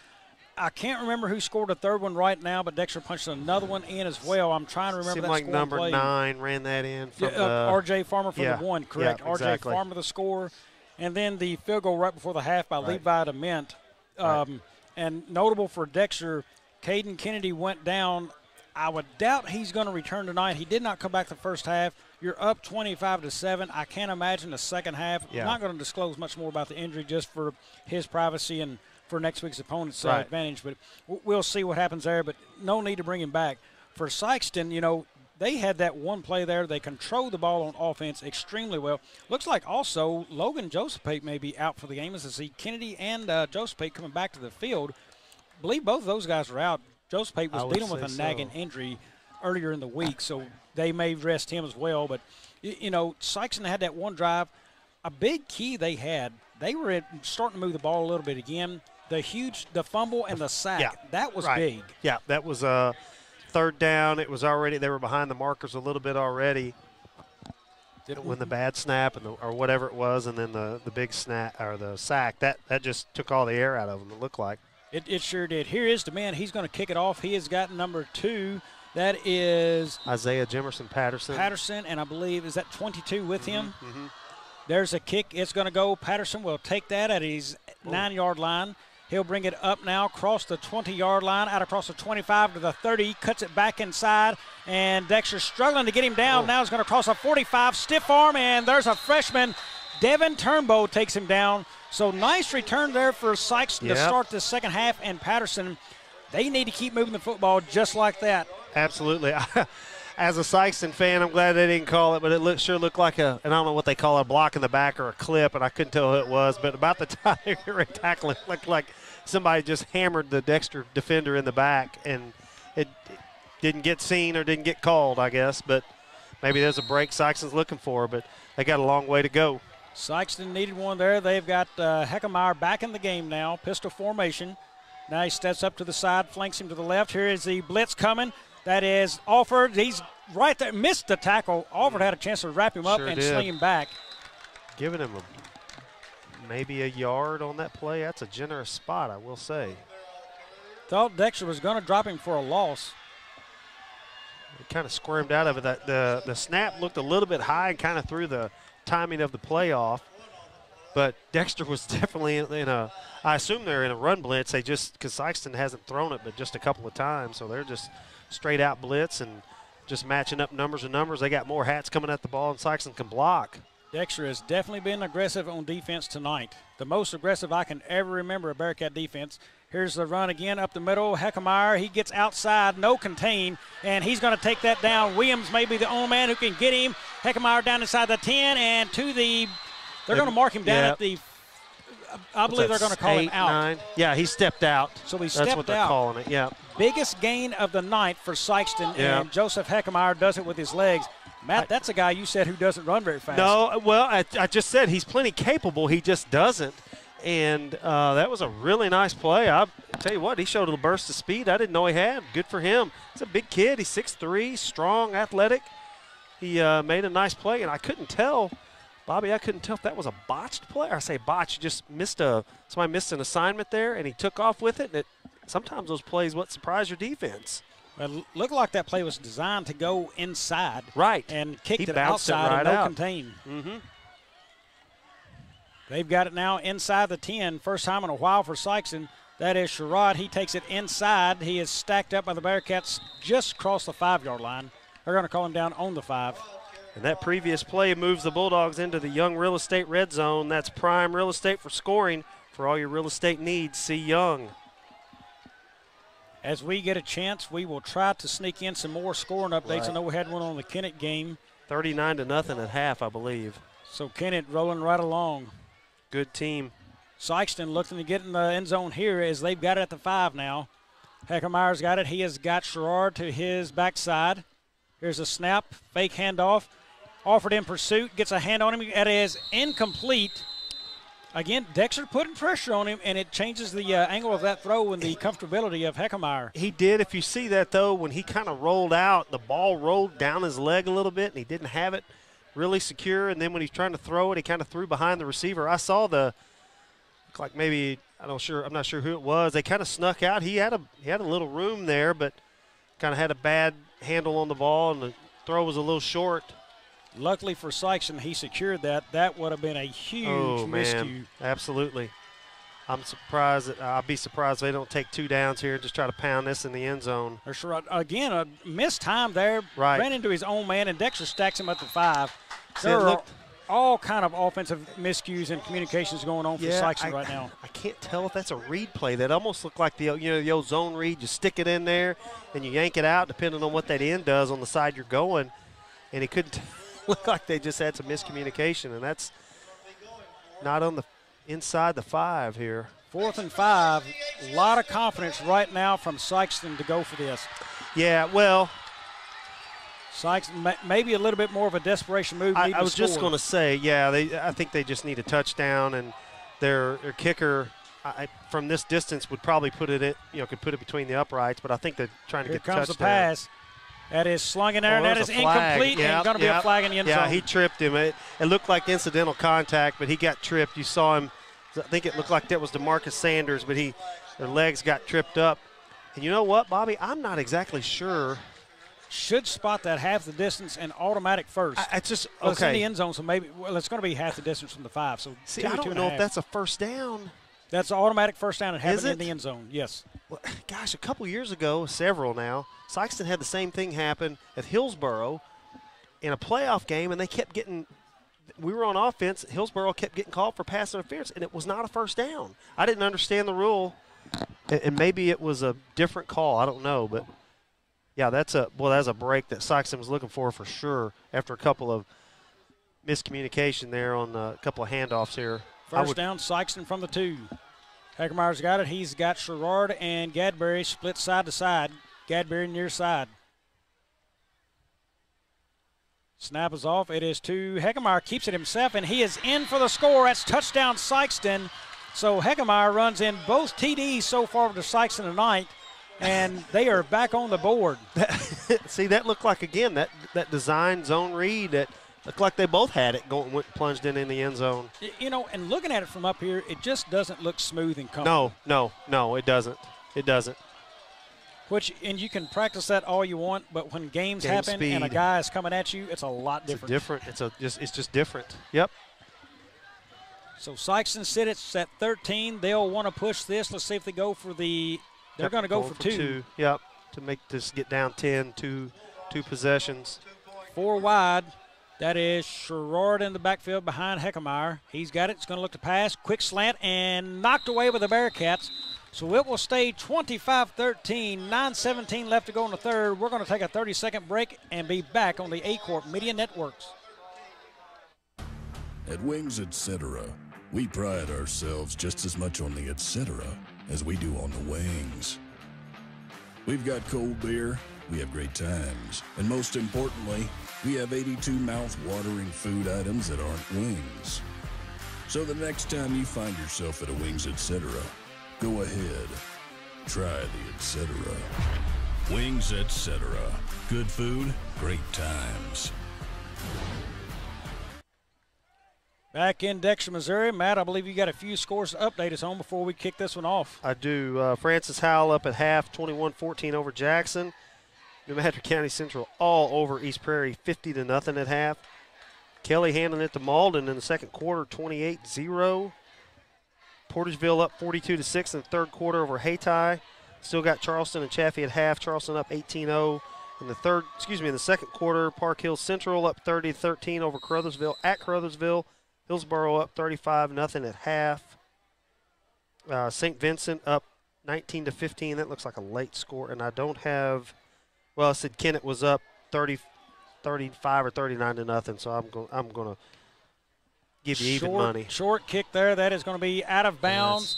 I can't remember who scored a third one right now, but Dexter punched another one in as well. I'm trying to remember Seemed that like number play. nine ran that in from Yeah, uh, the- R.J. Farmer for Yeah, the one, yeah, correct? R.J. exactly. Farmer the score, and then the field goal right before the half by Right. Levi. Right. Um, And notable for Dexter, Caden Kennedy went down I would doubt he's going to return tonight. He did not come back the first half. You're up 25 to seven. I can't imagine the second half. Yeah. I'm not going to disclose much more about the injury just for his privacy and for next week's opponent's uh, Right. advantage. But we'll see what happens there. But no need to bring him back. For Sikeston, you know, they had that one play there. They controlled the ball on offense extremely well. Looks like also Logan Josephate may be out for the game as I see Kennedy and uh, Josephate coming back to the field. believe both of those guys are out. Josephate was dealing with a so. nagging injury earlier in the week, so they may rest him as well. But, you know, Sikeston had that one drive. A big key they had, they were at- starting to move the ball a little bit again. The huge, the fumble and the sack, Yeah, that was right. big. Yeah, that was a third down. It was already they were behind the markers a little bit already. Did when the mm-hmm. bad snap and the, or whatever it was, and then the, the big snap or the sack that that just took all the air out of them. It looked like. It, it sure did. Here is the man. He's going to kick it off. He has got number two. That is Isaiah Jimerson Patterson. Patterson, and I believe is that 22 with him. mhm. There's a kick. It's going to go. Patterson will take that at his nine-yard line. He'll bring it up now, across the 20-yard line, out across the 25 to the 30, cuts it back inside, and Dexter's struggling to get him down. Now he's going to cross a 45, stiff arm, and there's a freshman. Devin Turnbow takes him down. So nice return there for Sykes to start the second half, and Patterson. They need to keep moving the football just like that. Absolutely. As a Sikeston fan, I'm glad they didn't call it, but it sure looked like a, and I don't know what they call it, a block in the back or a clip, and I couldn't tell who it was. But about the time they were tackling, it looked like somebody just hammered the Dexter defender in the back, and it, it didn't get seen or didn't get called, I guess. But maybe there's a break Sikeston's looking for, but they got a long way to go. Sikeston needed one there. They've got uh, Heckemeyer back in the game now. Pistol formation. Now he steps up to the side, flanks him to the left. Here is the blitz coming. That is Alford. He's right there. Missed the tackle. Alford had a chance to wrap him up Sure and did. sling him back. Giving him a, maybe a yard on that play. That's a generous spot, I will say. Thought Dexter was going to drop him for a loss. He kind of squirmed out of it. That the the snap looked a little bit high and kind of threw the timing of the play off. But Dexter was definitely in, a. I assume they're in a run blitz. They just because Sikeston hasn't thrown it, but just a couple of times, so they're just straight out blitz and just matching up numbers and numbers. They got more hats coming at the ball, and Sikeston can block. Dexter has definitely been aggressive on defense tonight. The most aggressive I can ever remember a Bearcat defense. Here's the run again up the middle. Heckemeyer, he gets outside, no contain, and he's going to take that down. Williams may be the only man who can get him. Heckemeyer down inside the 10 and to the. They're going to mark him down Yeah. at the. I believe they're going to call him out. nine? Yeah, he stepped out. So he stepped out. That's what they're out. calling it. Yeah. Biggest gain of the night for Sikeston, Yeah. and Joseph Heckemeyer does it with his legs. Matt, that's a guy you said who doesn't run very fast. No, well, I, I just said he's plenty capable. He just doesn't. And uh, that was a really nice play. I tell you what, he showed a little burst of speed I didn't know he had. Good for him. He's a big kid. He's 6'3", strong, athletic. He uh, made a nice play, and I couldn't tell, Bobby, I couldn't tell if that was a botched play. I say botch, you just missed a somebody missed an assignment there, and he took off with it. And it, sometimes those plays what surprise your defense. Well, it looked like that play was designed to go inside. Right. And kicked He it bounced it outside right and no out. contain. Mm-hmm. They've got it now inside the 10. First time in a while for Sikeston. That is Sherrod. He takes it inside. He is stacked up by the Bearcats just across the five yard line. They're going to call him down on the five. And that previous play moves the Bulldogs into the Young Real Estate Red Zone. That's prime real estate for scoring for all your real estate needs. See Young. As we get a chance, we will try to sneak in some more scoring updates. I know we had one on the Kennett game. 39 to nothing at half, I believe. So Kennett rolling right along. Good team. Sikeston looking to get in the end zone here as they've got it at the five now. Heckemeyer's got it. He has got Sherrod to his backside. Here's a snap, fake handoff. Alford in pursuit, gets a hand on him. It is incomplete. Again, Dexter putting pressure on him, and it changes the uh, angle of that throw and the comfortability of Heckemeyer. He did. If you see that, though, when he kind of rolled out, the ball rolled down his leg a little bit, and he didn't have it really secure. And then when he's trying to throw it, he kind of threw behind the receiver. I saw the, like maybe, I don't sure, I'm not sure who it was. They kind of snuck out. He had a, he had a little room there, but kind of had a bad handle on the ball, and the throw was a little short. Luckily for Sikeston, he secured that. That would have been a huge oh, miscue. man. Absolutely. I'm surprised. That, I'll be surprised if they don't take two downs here and just try to pound this in the end zone. Again, a missed time there. Right. Ran into his own man, and Dexter stacks him at the five. See, there are all kind of offensive miscues and communications going on for Sykes right now. I can't tell if that's a read play. That almost looked like the you know the old zone read. You stick it in there and you yank it out, depending on what that end does on the side you're going. And it couldn't look like they just had some miscommunication, and that's not on the inside the five here. Fourth and five. A lot of confidence right now from Sikeston to go for this. Yeah, well, Sykes maybe a little bit more of a desperation move. I, I was just going to say, yeah, they. I think they just need a touchdown, and their their kicker I, from this distance would probably put it in, you know, could put it between the uprights, but I think they're trying to Here get the comes the touchdown. pass. That is slung in there, Oh, and that is incomplete, Yep, and going to be a flag in the end yeah, zone. he tripped him. It, it looked like incidental contact, but he got tripped. You saw him. I think it looked like that was Demarcus Sanders, but he their legs got tripped up. And you know what, Bobby? I'm not exactly sure. Should spot that half the distance and automatic first. I, it's just Well, it's in the end zone, so maybe well, it's going to be half the distance from the five. So See, two, I don't know if that's a first down. That's automatic first down and Is having in the end zone. Yes. Well, gosh, a couple years ago, several now, Sikeston had the same thing happen at Hillsboro in a playoff game, and they kept getting. We were on offense. Hillsboro kept getting called for pass interference, and it was not a first down. I didn't understand the rule, and, and maybe it was a different call. I don't know, but yeah, that's a well, that's a break that Sikeston was looking for for sure. After a couple of miscommunication there on a couple of handoffs here. First would- down, Sikeston from the two. Heckemeyer's got it. He's got Sherrod and Gadberry split side to side. Gadberry near side. Snap is off. It is to Heckemeyer. Keeps it himself, and he is in for the score. That's touchdown Sikeston. So Heckemeyer runs in both TDs so far to Sikeston tonight, and they are back on the board. See, that looked like again that that design zone read that looked like they both had it going went plunged in in the end zone. You know, and looking at it from up here, it just doesn't look smooth and comfortable. No, no, no, it doesn't. It doesn't. Which and you can practice that all you want, but when games Game happen and a guy is coming at you, it's a lot It's a different. different. It's a just. It's just different. Yep. So Sikeston sits at 13. They'll want to push this. Let's see if they go for the. They're Yep, going to go going for, two. Yep. To make this get down 10, two, two possessions. Four wide. That is Sherrod in the backfield behind Heckemeyer. He's got it. It's going to look to pass. Quick slant and knocked away by the Bearcats. So it will stay 25 13. 9 17 left to go in the third. We're going to take a 30 second break and be back on the Aycorp Media Networks. At Wings Etc., we pride ourselves just as much on the etc. as we do on the wings. We've got cold beer, we have great times, and most importantly, we have 82 mouth-watering food items that aren't wings. So the next time you find yourself at a Wings Etc., go ahead, try the etc. Wings Etc. Good food, great times. Back in Dexter, Missouri. Matt, I believe you got a few scores to update us on before we kick this one off. I do. Uh, Francis Howell up at half, 21-14 over Jackson. New Madrid County Central all over East Prairie, 50 to nothing at half. Kelly handing it to Malden in the second quarter, 28-0. Portageville up 42 to 6 in the third quarter over Hayti. Still got Charleston and Chaffee at half. Charleston up 18-0 in the third, excuse me, in the second quarter. Park Hill Central up 30-13 over Caruthersville at Caruthersville. Hillsboro up 35 nothing at half. Uh, St. Vincent up 19 to 15. That looks like a late score, and I don't have. Well, I said Kennett was up 30, 35 or 39 to nothing, so I'm going. I'm going to give you even money. Short kick there. That is going to be out of bounds.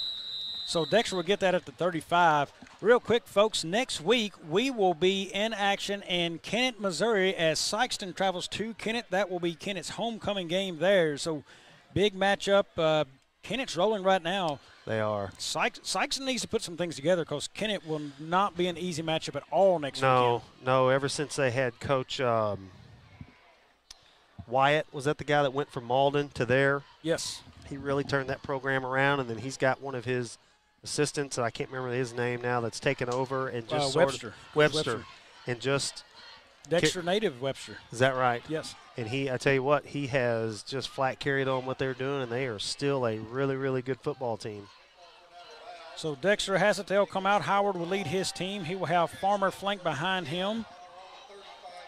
So Dexter will get that at the 35. Real quick, folks, next week we will be in action in Kennett, Missouri as Sikeston travels to Kennett. That will be Kennett's homecoming game there. So big matchup. Uh, Kennett's rolling right now. They are. Sykes, Sykes needs to put some things together because Kennett will not be an easy matchup at all next No, weekend. no. Ever since they had Coach um, Wyatt, was that the guy that went from Malden to there? Yes. He really turned that program around, and then he's got one of his assistants, and I can't remember his name now, that's taken over and just Uh, sort Webster. Of, Webster, Webster. and just Dexter native Webster. Is that right? Yes. And he, I tell you what, he has just flat carried on what they're doing, and they are still a really, really good football team. So Dexter has it. They'll come out. Howard will lead his team. He will have Farmer flank behind him.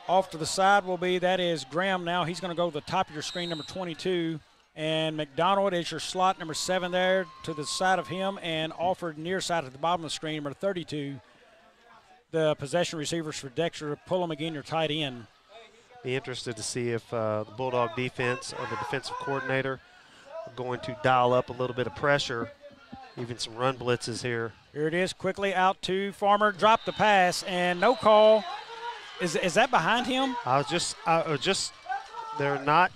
Off to the side will be that is Graham now. He's going to go to the top of your screen, number 22. And McDonald is your slot number seven there to the side of him, and Alford near side at the bottom of the screen, number 32. The possession receivers for Dexter. Pull them again, your tight end. Be interested to see if uh, the Bulldog defense or the defensive coordinator are going to dial up a little bit of pressure, even some run blitzes here. Here it is, quickly out to Farmer. Drop the pass, and no call. Is, is that behind him? I was just, I was just, they're not.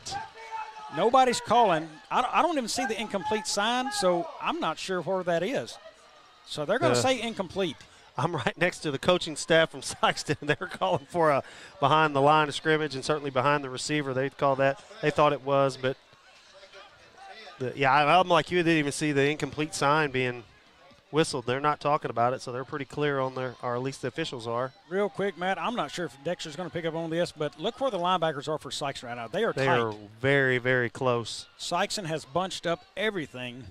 Nobody's calling. I don't, I don't even see the incomplete sign, so I'm not sure where that is. So they're going to The- say incomplete. I'm right next to the coaching staff from Sikeston. They're calling for a behind the line of scrimmage and certainly behind the receiver. They call that. They thought it was, but the, yeah, I'm like you. Didn't even see the incomplete sign being whistled. They're not talking about it, so they're pretty clear on their, or at least the officials are. Real quick, Matt, I'm not sure if Dexter's going to pick up on this, but look where the linebackers are for Sykes right now. They are They tight. are very, very close. Sikeston has bunched up everything.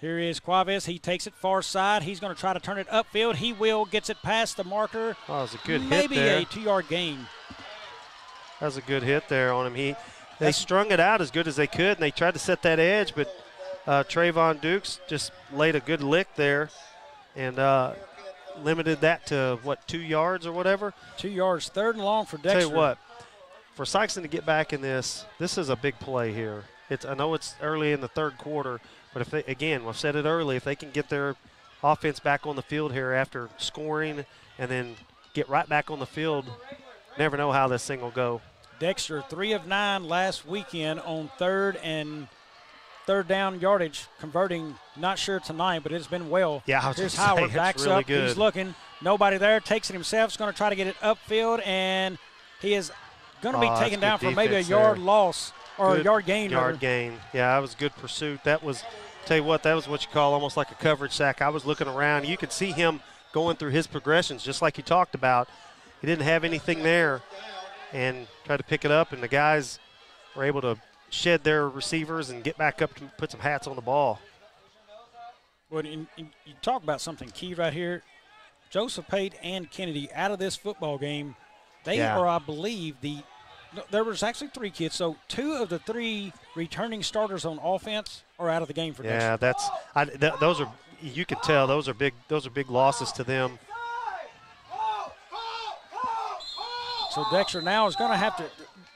Here is Quaves. He takes it far side. He's going to try to turn it upfield. He will. Gets it past the marker. Oh, that was a good hit Maybe there. a two-yard gain. That was a good hit there on him. He they That's- strung it out as good as they could, and they tried to set that edge, but uh, Trayvon Dukes just laid a good lick there, and uh, limited that to what two yards or whatever. Two yards, third and long for Dexter. Tell you what, for Sikeston to get back in this, this is a big play here. It's I know it's early in the third quarter, but if they again, I've said it early, if they can get their offense back on the field here after scoring and then get right back on the field, never know how this thing will go. Dexter, three of nine last weekend on third and third down yardage, converting. Not sure tonight, but it's been well. Yeah, I was Here's gonna say, Howard backs really up. He's looking. Nobody there. Takes it himself. Is going to try to get it upfield, and he is going to be taken down for maybe a yard there. loss or Good a yard gain. Yard rather. gain. Yeah, that was good pursuit. That was, tell you what, that was what you call almost like a coverage sack. I was looking around. You could see him going through his progressions, just like you talked about. He didn't have anything there, and tried to pick it up, and the guys were able to shed their receivers and get back up to put some hats on the ball. Well, in, in- you talk about something key right here. Joseph Pate and Kennedy out of this football game. They Yeah. are, I believe, the. No, There was actually three kids, so two of the three returning starters on offense are out of the game for Yeah, Dexter. that's I, th- those are you can tell those are big those are big losses to them. So Dexter now is going to have to.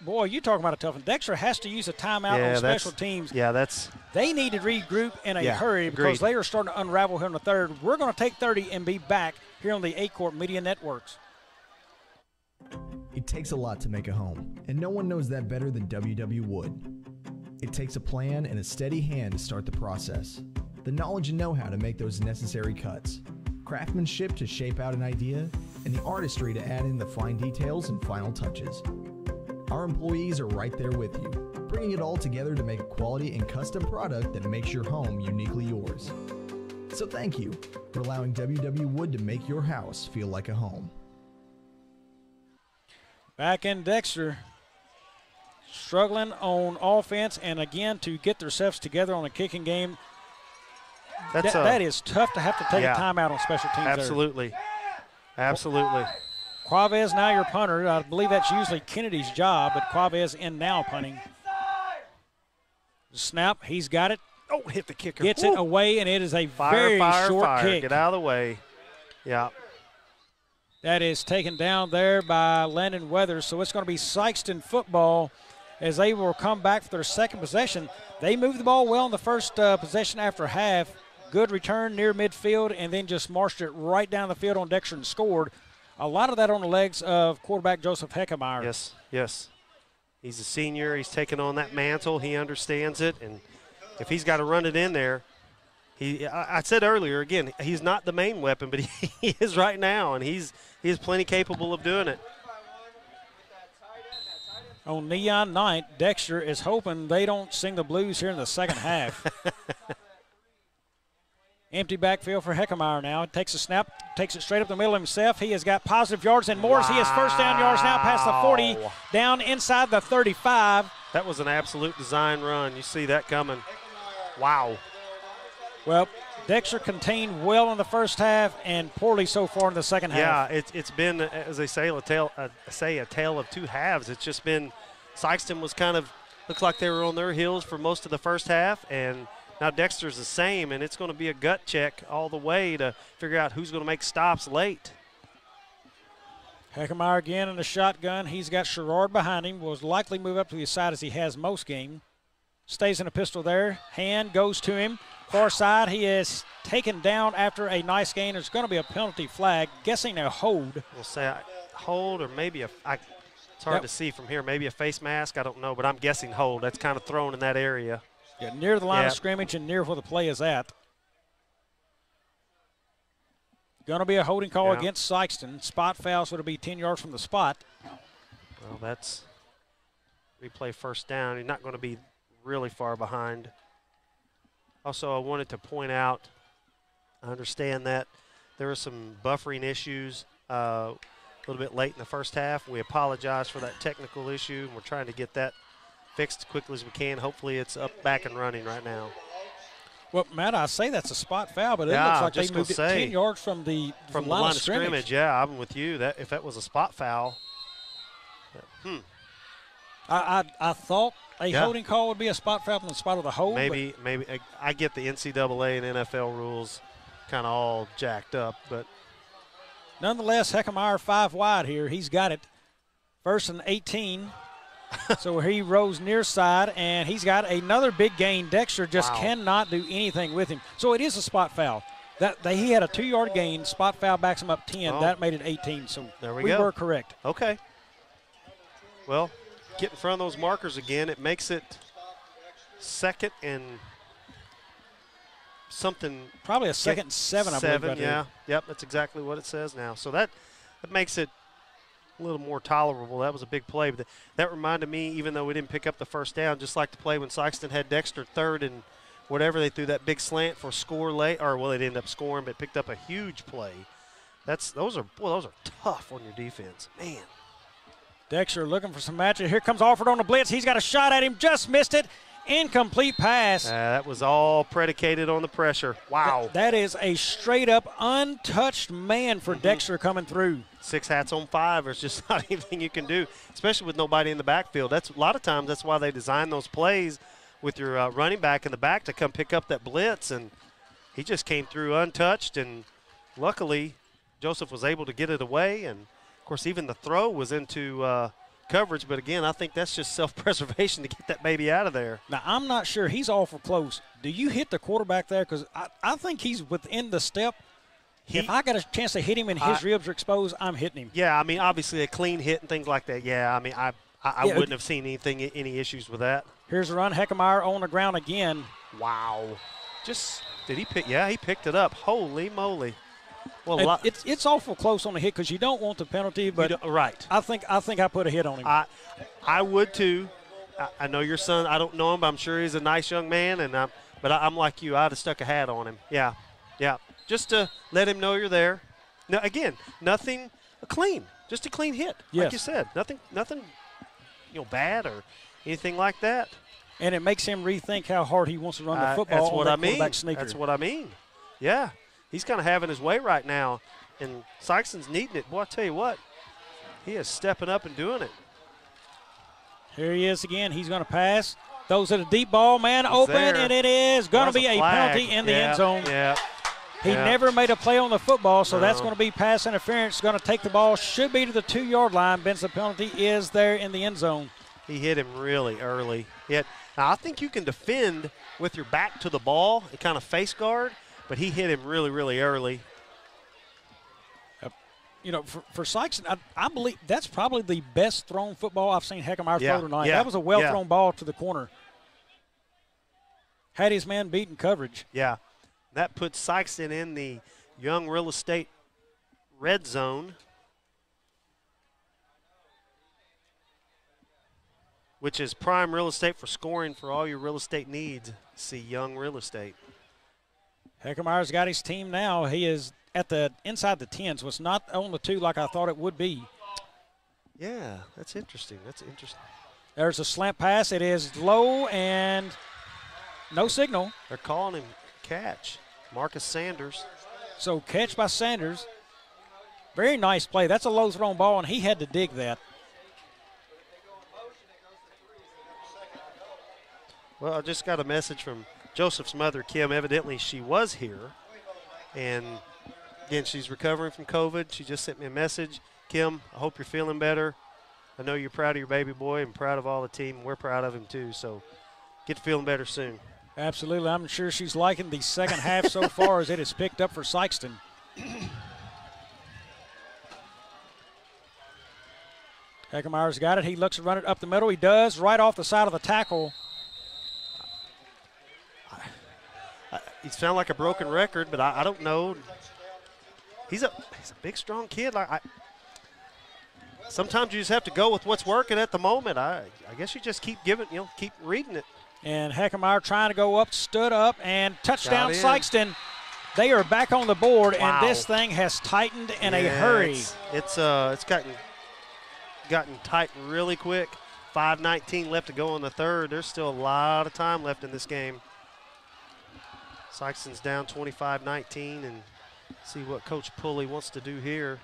Boy, you talking about a tough one. Dexter has to use a timeout yeah, on special teams. Yeah, that's They need to regroup in a Yeah, hurry because agreed. they are starting to unravel here in the third. We're going to take 30 and be back here on the Aycorp Media Networks. It takes a lot to make a home, and no one knows that better than WW Wood. It takes a plan and a steady hand to start the process, the knowledge and know how to make those necessary cuts, craftsmanship to shape out an idea, and the artistry to add in the fine details and final touches. Our employees are right there with you, bringing it all together to make a quality and custom product that makes your home uniquely yours. So thank you for allowing WW Wood to make your house feel like a home. Back in Dexter, struggling on offense, and again to get themselves together on a kicking game. That's That- a- that is tough to have to take Yeah. a timeout on special teams. there. absolutely, absolutely. Quavez now your punter. I believe that's usually Kennedy's job, but Quavez in now punting. Snap, he's got it. Oh, hit the kicker. Gets it away, and it is a Fire, very fire, short fire. kick. Get out of the way. Yeah. That is taken down there by Landon Weathers. So it's going to be Sikeston football as they will come back for their second possession. They moved the ball well in the first uh, possession after half. Good return near midfield and then just marched it right down the field on Dexter and scored. A lot of that on the legs of quarterback Joseph Heckemeyer. Yes, yes. He's a senior. He's taken on that mantle. He understands it, and if he's got to run it in there, he. I, said earlier again, he's not the main weapon, but he, he is right now, and he's he is plenty capable of doing it. On Neon Night, Dexter is hoping they don't sing the blues here in the second half. Empty backfield for Heckemeyer now. Takes a snap, takes it straight up the middle himself. He has got positive yards and more. as He has first down yards now past the 40, down inside the 35. That was an absolute design run. You see that coming. Wow. Well, Dexter contained well in the first half and poorly so far in the second half. Yeah, it's it's been as they say a tale uh, say a tale of two halves. It's just been Sikeston was kind of looks like they were on their heels for most of the first half, and now Dexter's the same, and it's going to be a gut check all the way to figure out who's going to make stops late. Heckemeyer again in the shotgun. He's got Sherrod behind him. Will likely move up to the side as he has most game. Stays in a pistol there. Hand goes to him. Far side. He is taken down after a nice gain. There's going to be a penalty flag. Guessing a hold. We'll say hold or maybe a. I, it's hard Yep. to see from here. Maybe a face mask. I don't know, but I'm guessing hold. That's kind of thrown in that area. Yeah, near the line Yeah. of scrimmage and near where the play is at. Going to be a holding call Yeah. against Sikeston. Spot foul, so it'll be 10 yards from the spot. Well, that's replay first down. You're not going to be really far behind. Also, I wanted to point out, I understand that there were some buffering issues uh, a little bit late in the first half. We apologize for that technical issue, and we're trying to get that fixed as quickly as we can. Hopefully, it's up back and running right now. Well, Matt, I say that's a spot foul, but it Yeah, looks like they moved it 10 yards from the, From the line, line of scrimmage. yeah, I'm with you. That if that was a spot foul, hmm, I, I, I thought a Yeah. holding call would be a spot foul from the spot of the hold. maybe maybe I, get the NCAA and NFL rules kind of all jacked up, but Nonetheless, Heckemeyer five wide here. He's got it. First and 18. so he rose near side, and he's got another big gain. Dexter just Wow. cannot do anything with him. So it is a spot foul. That they, he had a two-yard gain. Spot foul backs him up 10. Oh. That made it 18. So There we go. were correct. Okay. Well, get in front of those markers again. It makes it second and something. Probably a second and seven, I believe, Seven, yeah. Yep, that's exactly what it says now. So that that makes it a little more tolerable. That was a big play. But th- that reminded me, even though we didn't pick up the first down, just like the play when Sikeston had Dexter third and whatever, they threw that big slant for score late, or well, they didn't end up scoring, but picked up a huge play. That's those are boy, those are tough on your defense, man. Dexter looking for some matches. Here comes Alford on the blitz. He's got a shot at him. Just missed it. Incomplete pass. Uh, that was all predicated on the pressure. Wow. That is a straight up untouched man for Dexter coming through. Six hats on five. There's just not anything you can do, especially with nobody in the backfield. That's a lot of times that's why they design those plays with your uh, running back in the back to come pick up that blitz, and he just came through untouched, and luckily Joseph was able to get it away, and of course even the throw was into uh, coverage. But again, I think that's just self-preservation to get that baby out of there. Now, I'm not sure. He's awful close. Do you hit the quarterback there? Because I, I think he's within the step. if I got a chance to hit him and his I- ribs are exposed, I'm hitting him. Yeah, I mean obviously a clean hit and things like that. Yeah, I mean I I, I Yeah, wouldn't have seen anything any issues with that. Here's a run. Heckemeyer on the ground again. Wow. Just did he pick? Yeah, he picked it up. Holy moly! Well, lot, it's it's awful close on the hit because you don't want the penalty, but right. I think I think I put a hit on him. I I would too. I, I know your son. I don't know him, but I'm sure he's a nice young man. And I'm, but I, I'm like you. I'd have stuck a hat on him. Yeah, yeah. Just to let him know you're there. No, again, nothing clean. Just a clean hit, like you said. Nothing, nothing, you know, bad or anything like that. and it makes him rethink how hard he wants to run the football. That's what I mean. Sneaker. That's what I mean. Yeah, he's kind of having his way right now, and Sikeston's needing it. Boy, I tell you what, he is stepping up and doing it. Here he is again. He's going to pass. Those are the deep ball, man, open, there. and it is going to be a flag. penalty in the end zone. Yeah. He yeah. never made a play on the football, so that's going to be pass interference. Going to take the ball, should be to the two yard line. Benson penalty is there in the end zone. He hit him really early. Yet, now I think you can defend with your back to the ball and kind of face guard, but he hit him really, really early. You know, for, for Sykes, I, I believe that's probably the best thrown football I've seen Heckemeyer Yeah, throw tonight. yeah, that was a well yeah. thrown ball to the corner. Had his man beaten coverage. Yeah. That puts Sikeston in the young real estate red zone, which is prime real estate for scoring for all your real estate needs. See young real estate. Heckemeyer's got his team now. He is at the inside the tens. Was not on the two like I thought it would be. Yeah, that's interesting. That's interesting. There's a slant pass. It is low and no signal. They're calling him catch. Marcus Sanders. So catch by Sanders. Very nice play. That's a low thrown ball, and he had to dig that. Well, I just got a message from Joseph's mother, Kim. Evidently, she was here. And again, she's recovering from COVID. She just sent me a message. Kim, I hope you're feeling better. I know you're proud of your baby boy and proud of all the team. We're proud of him too. So get feeling better soon. Absolutely. I'm sure she's liking the second half so far as it has picked up for Sikeston. Heckemeyer's got it. He looks to run it up the middle. He does, right off the side of the tackle. He sounds like a broken record, but I, I, don't know. He's a he's a big, strong kid. I, I, sometimes you just have to go with what's working at the moment. I I guess you just keep giving, you know, keep reading it. And Heckemeyer trying to go up, stood up, and touchdown Sikeston. They are back on the board, wow. and this thing has tightened in yeah, a hurry. It's, it's uh it's gotten gotten tight really quick. 5:19 left to go in the third. There's still a lot of time left in this game. Sikeston's down 25-19 and see what Coach Pulley wants to do here.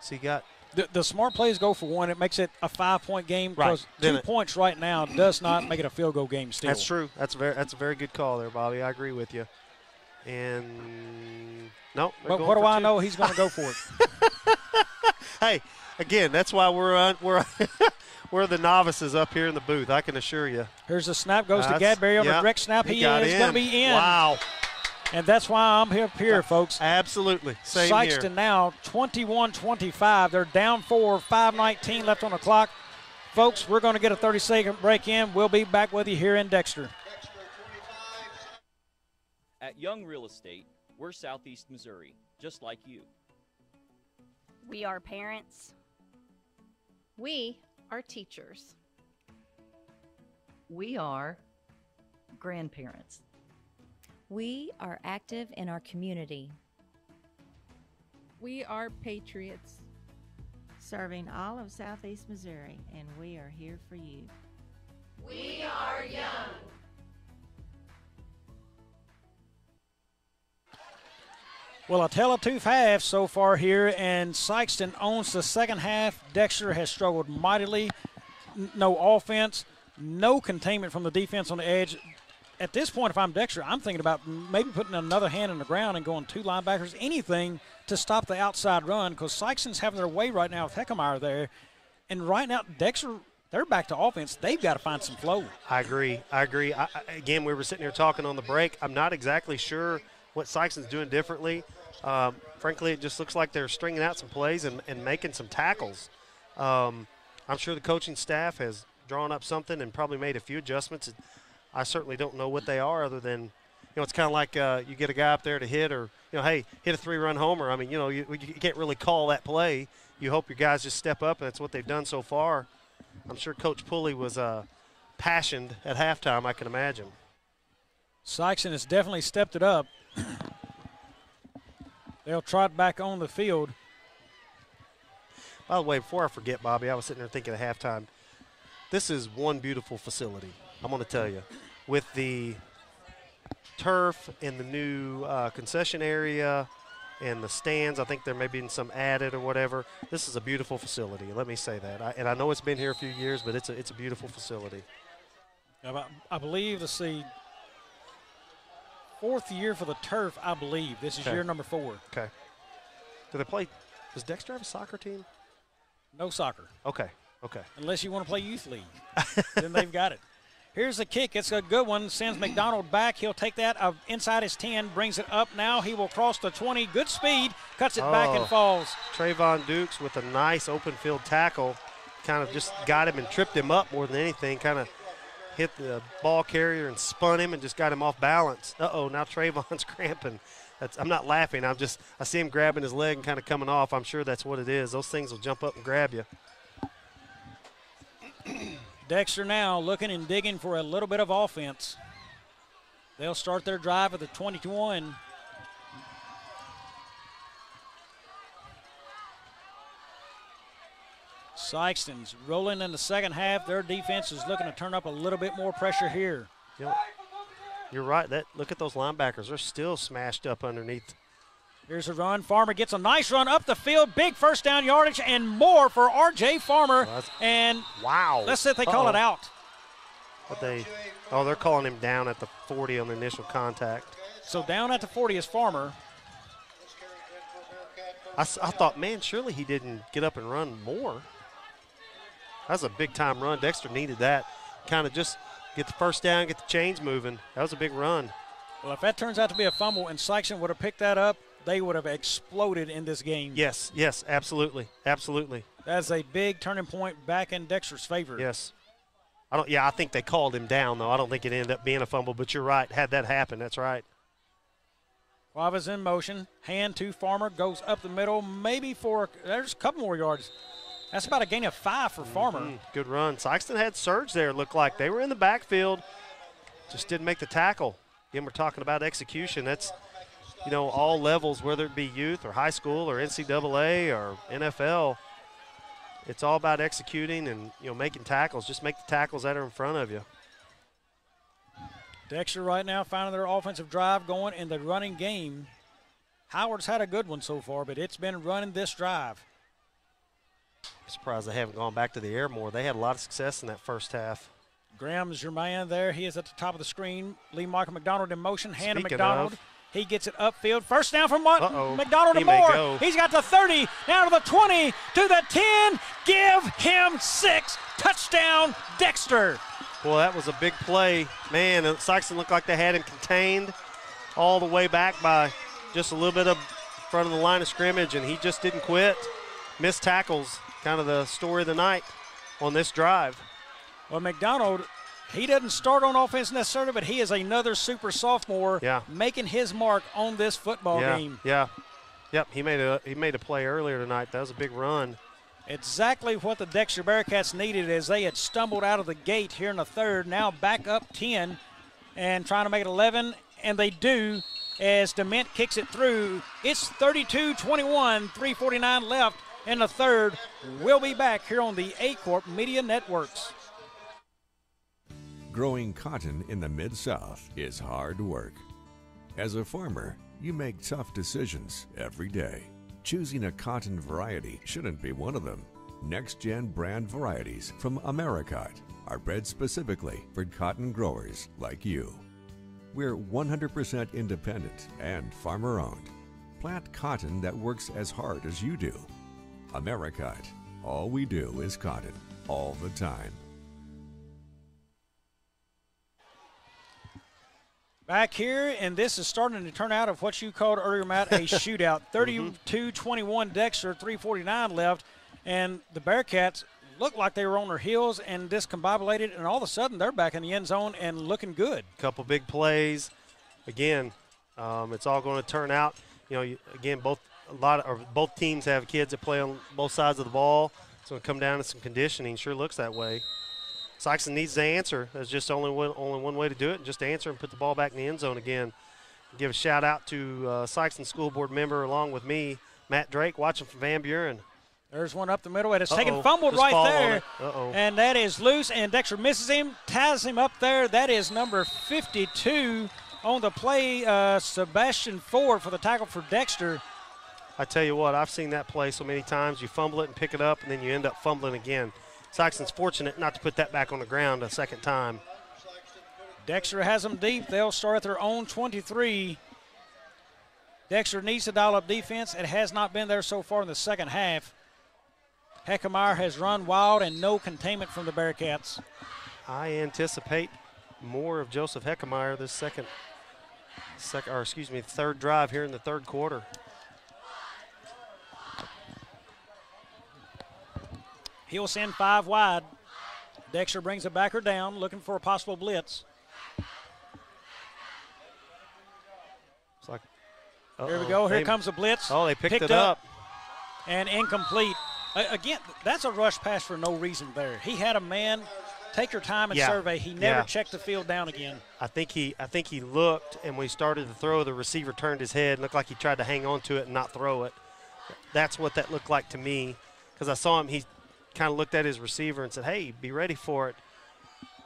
So he got the, the, smart plays go for one. It makes it a five-point game because right. two it, points right now does not make it a field goal game. Still, that's true. That's a very that's a very good call there, Bobby. I agree with you. And no, but what do I know? He's going to go for it. hey, again, that's why we're on, we're we're the novices up here in the booth. I can assure you. Here's the snap goes That's, to Gadberry on yep, the direct snap. He, he is going to be in. Wow. And that's why I'm here, here folks. Absolutely. Same Sikeston here. now 21-25. They're down four, 5:19 left on the clock. Folks, we're going to get a 30-second break in. We'll be back with you here in Dexter. At Young Real Estate, we're Southeast Missouri, just like you. We are parents. We are teachers. We are grandparents. We are active in our community. We are patriots. Serving all of Southeast Missouri, and we are here for you. We are young. Well, a tale of two halves so far here, and Sikeston owns the second half. Dexter has struggled mightily. No offense, no containment from the defense on the edge. At this point, if I'm Dexter, I'm thinking about maybe putting another hand in the ground and going two linebackers, anything to stop the outside run because Sikeston's having their way right now with Heckemeyer there. And right now, Dexter, they're back to offense. They've got to find some flow. I agree. I agree. I, again, we were sitting here talking on the break. I'm not exactly sure what Sikeston's doing differently. Um, frankly, it just looks like they're stringing out some plays and, and making some tackles. Um, I'm sure the coaching staff has drawn up something and probably made a few adjustments. I certainly don't know what they are, other than you know it's kind of like uh, you get a guy up there to hit, or you know, hey, hit a three-run homer. I mean, you know, you, you can't really call that play. You hope your guys just step up, and that's what they've done so far. I'm sure Coach Pulley was uh, passionate at halftime. I can imagine. Sikeston has definitely stepped it up. They'll trot back on the field. By the way, before I forget, Bobby, I was sitting there thinking at halftime, this is one beautiful facility. I'm going to tell you. With the turf and the new uh, concession area and the stands, I think there may be some added or whatever. This is a beautiful facility. Let me say that. I, and I know it's been here a few years, but it's a, it's a beautiful facility. I believe, let's see, fourth year for the turf, I believe. This is okay. year number four. Okay. Do they play? Does Dexter have a soccer team? No soccer. Okay. Okay. Unless you want to play youth league, then they've got it. Here's the kick. It's a good one. Sends McDonald back. He'll take that uh, inside his 10, brings it up now. He will cross the 20. Good speed. Cuts it oh, back and falls. Trayvon Dukes with a nice open field tackle. Kind of just got him and tripped him up more than anything. Kind of hit the ball carrier and spun him and just got him off balance. Uh-oh, now Trayvon's cramping. That's, I'm not laughing. I'm just I see him grabbing his leg and kind of coming off. I'm sure that's what it is. Those things will jump up and grab you. Dexter now looking and digging for a little bit of offense. They'll start their drive at the 21. Sikeston's rolling in the second half. Their defense is looking to turn up a little bit more pressure here. Yep. You're right. That look at those linebackers; they're still smashed up underneath. Here's a run. Farmer gets a nice run up the field. Big first down yardage and more for R.J. Farmer. Well, and wow, let's see if they call Uh-oh. it out. But they, oh, they're calling him down at the 40 on the initial contact. So down at the 40 is Farmer. I thought, man, surely he didn't get up and run more. That was a big time run. Dexter needed that. Kind of just get the first down, get the chains moving. That was a big run. Well, if that turns out to be a fumble and Sikeston would have picked that up, they would have exploded in this game. Yes, yes, absolutely, absolutely. That's a big turning point back in Dexter's favor. Yes. I don't. Yeah, I think they called him down though. I don't think it ended up being a fumble. But you're right. Had that happen, that's right. Wava's in motion. Hand to Farmer. Goes up the middle. Maybe for, there's a couple more yards. That's about a gain of five for Farmer. Mhm, Good run. Sikeston had surge there. it Looked like they were in the backfield, just didn't make the tackle. Again, we're talking about execution. That's you know all levels, whether it be youth or high school or NCAA or NFL. It's all about executing and you know making tackles. Just make the tackles that are in front of you. Dexter right now finding their offensive drive going in the running game. Howard's had a good one so far, but it's been running this drive. Surprised they haven't gone back to the air more. They had a lot of success in that first half. Graham's your man there. He is at the top of the screen. Lee Michael McDonald in motion. Hand to Speaking McDonald. of- He gets it upfield. First down from? Uh-oh. McDonald He to may Moore. He's got the 30, now to the 20, to the 10. Give him six. Touchdown, Dexter. Well, that was a big play. Man, and Sikeston looked like they had him contained all the way back by just a little bit of front of the line of scrimmage, and he just didn't quit. Missed tackles, kind of the story of the night on this drive. Well, McDonald, he doesn't start on offense necessarily, but he is another super sophomore Yeah. making his mark on this football yeah, game. yeah, yep. He made a he made a play earlier tonight. That was a big run. Exactly what the Dexter Bearcats needed as they had stumbled out of the gate here in the third. Now back up 10 and trying to make it 11, and they do as Dement kicks it through. It's 32 21, 349 left in the third. We'll be back here on the Aycorp Media Networks. Growing cotton in the Mid South is hard work. As a farmer, you make tough decisions every day. Choosing a cotton variety shouldn't be one of them. Next gen brand varieties from Americot are bred specifically for cotton growers like you. We're 100% independent and farmer owned. Plant cotton that works as hard as you do. Americot. All we do is cotton, all the time. Back here, and this is starting to turn out of what you called earlier, Matt, a shootout. 32 21 Dexter, 349 left, and the Bearcats looked like they were on their heels and discombobulated, and all of a sudden they're back in the end zone and looking good. couple big plays. Again, um, it's all going to turn out. You know, you, again, both a lot of, or both teams have kids that play on both sides of the ball. It's going to come down to some conditioning. Sure looks that way. Sikeston needs to answer. There's just only one only one way to do it, and just answer and put the ball back in the end zone again. Give a shout out to uh, Sikeston School Board member along with me, Matt Drake, watching from Van Buren. There's one up the middle, and it's taken fumbled Just right there. Uh-oh. And that is loose, and Dexter misses him, ties him up there. That is number 52 on the play, uh, Sebastian Ford for the tackle for Dexter. I tell you what, I've seen that play so many times. You fumble it and pick it up, and then you end up fumbling again. Saxon's fortunate not to put that back on the ground a second time. Dexter has them deep. They'll start at their own 23. Dexter needs to dial up defense. It has not been there so far in the second half. Heckemeyer has run wild and no containment from the Bearcats. I anticipate more of Joseph Heckemeyer this second, second, or excuse me, third drive here in the third quarter. He'll send five wide. Dexter brings a backer down, looking for a possible blitz. It's like, Here we go. Here They- comes a blitz. Oh, they picked, it up. And incomplete. Again, that's a rush pass for no reason there. He had a man. Take your time and Yeah. survey. He never Yeah. checked the field down again. I think he, I think he looked, and when he started to throw, the receiver turned his head, looked like he tried to hang on to it and not throw it. That's what that looked like to me, because I saw him. He kind of looked at his receiver and said, "Hey, be ready for it."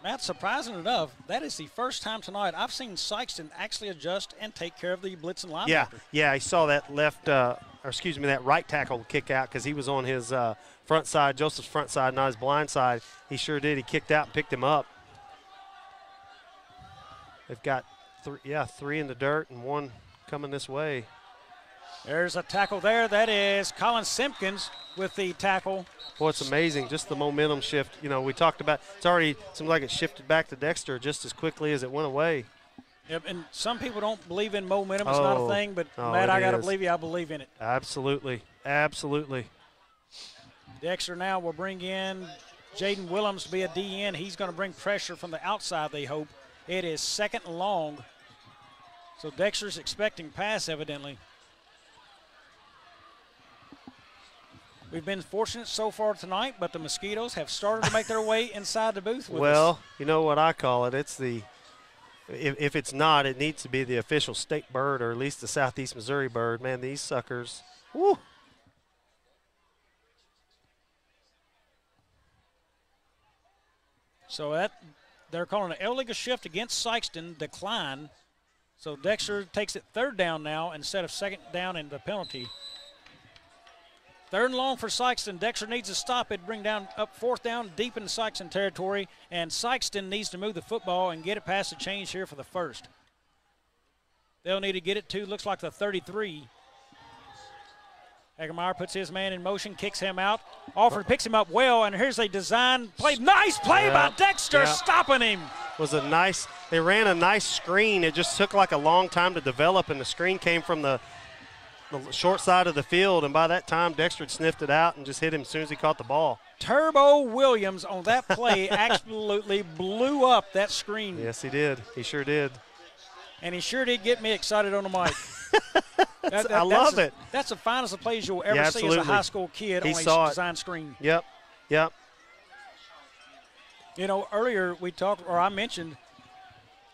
Matt, surprising enough, that is the first time tonight I've seen Sikeston actually adjust and take care of the blitzing linebacker. Yeah, yeah, I saw that left, uh, or excuse me, that right tackle kick out because he was on his uh, front side, Joseph's front side, not his blind side. He sure did. He kicked out and picked him up. They've got three, yeah, three in the dirt and one coming this way. There's a tackle there. That is Colin Simpkins with the tackle. Boy, it's amazing, just the momentum shift. You know, we talked about it's already seems like it shifted back to Dexter just as quickly as it went away. Yep, and some people don't believe in momentum. It's oh, not a oh, thing, but oh, Matt, I got to believe you. I believe in it. Absolutely, absolutely. Dexter now will bring in Jaden Willems to be a DN. He's going to bring pressure from the outside. They hope it is second long. So Dexter's expecting pass, evidently. We've been fortunate so far tonight, but the mosquitoes have started to make their way inside the booth well, us. you know what I call it? It's the if, if it's not, it needs to be the official state bird or at least the Southeast Missouri bird. Man, these suckers. Woo. So that they're calling an illegal shift against Sikeston decline. So Dexter takes it third down now instead of second down in the penalty. Third and long for Sikeston. Dexter needs to stop it, bring down up fourth down, deep in Sikeston territory, and Sikeston needs to move the football and get it past the change here for the first. They'll need to get it to, looks like the 33. Heckemeyer puts his man in motion, kicks him out. Alford picks him up well, and here's a design play. Nice play yeah, by Dexter, yeah. stopping him. Was a nice. They ran a nice screen. It just took like a long time to develop, and the screen came from the the short side of the field, and by that time, Dexter had sniffed it out and just hit him as soon as he caught the ball. Turbo Williams on that play absolutely blew up that screen. Yes, he did. He sure did. And he sure did get me excited on the mic. that, that, I love a, it. That's the finest of plays you'll ever yeah, see as a high school kid he on a design screen. Yep, yep. You know, earlier we talked, or I mentioned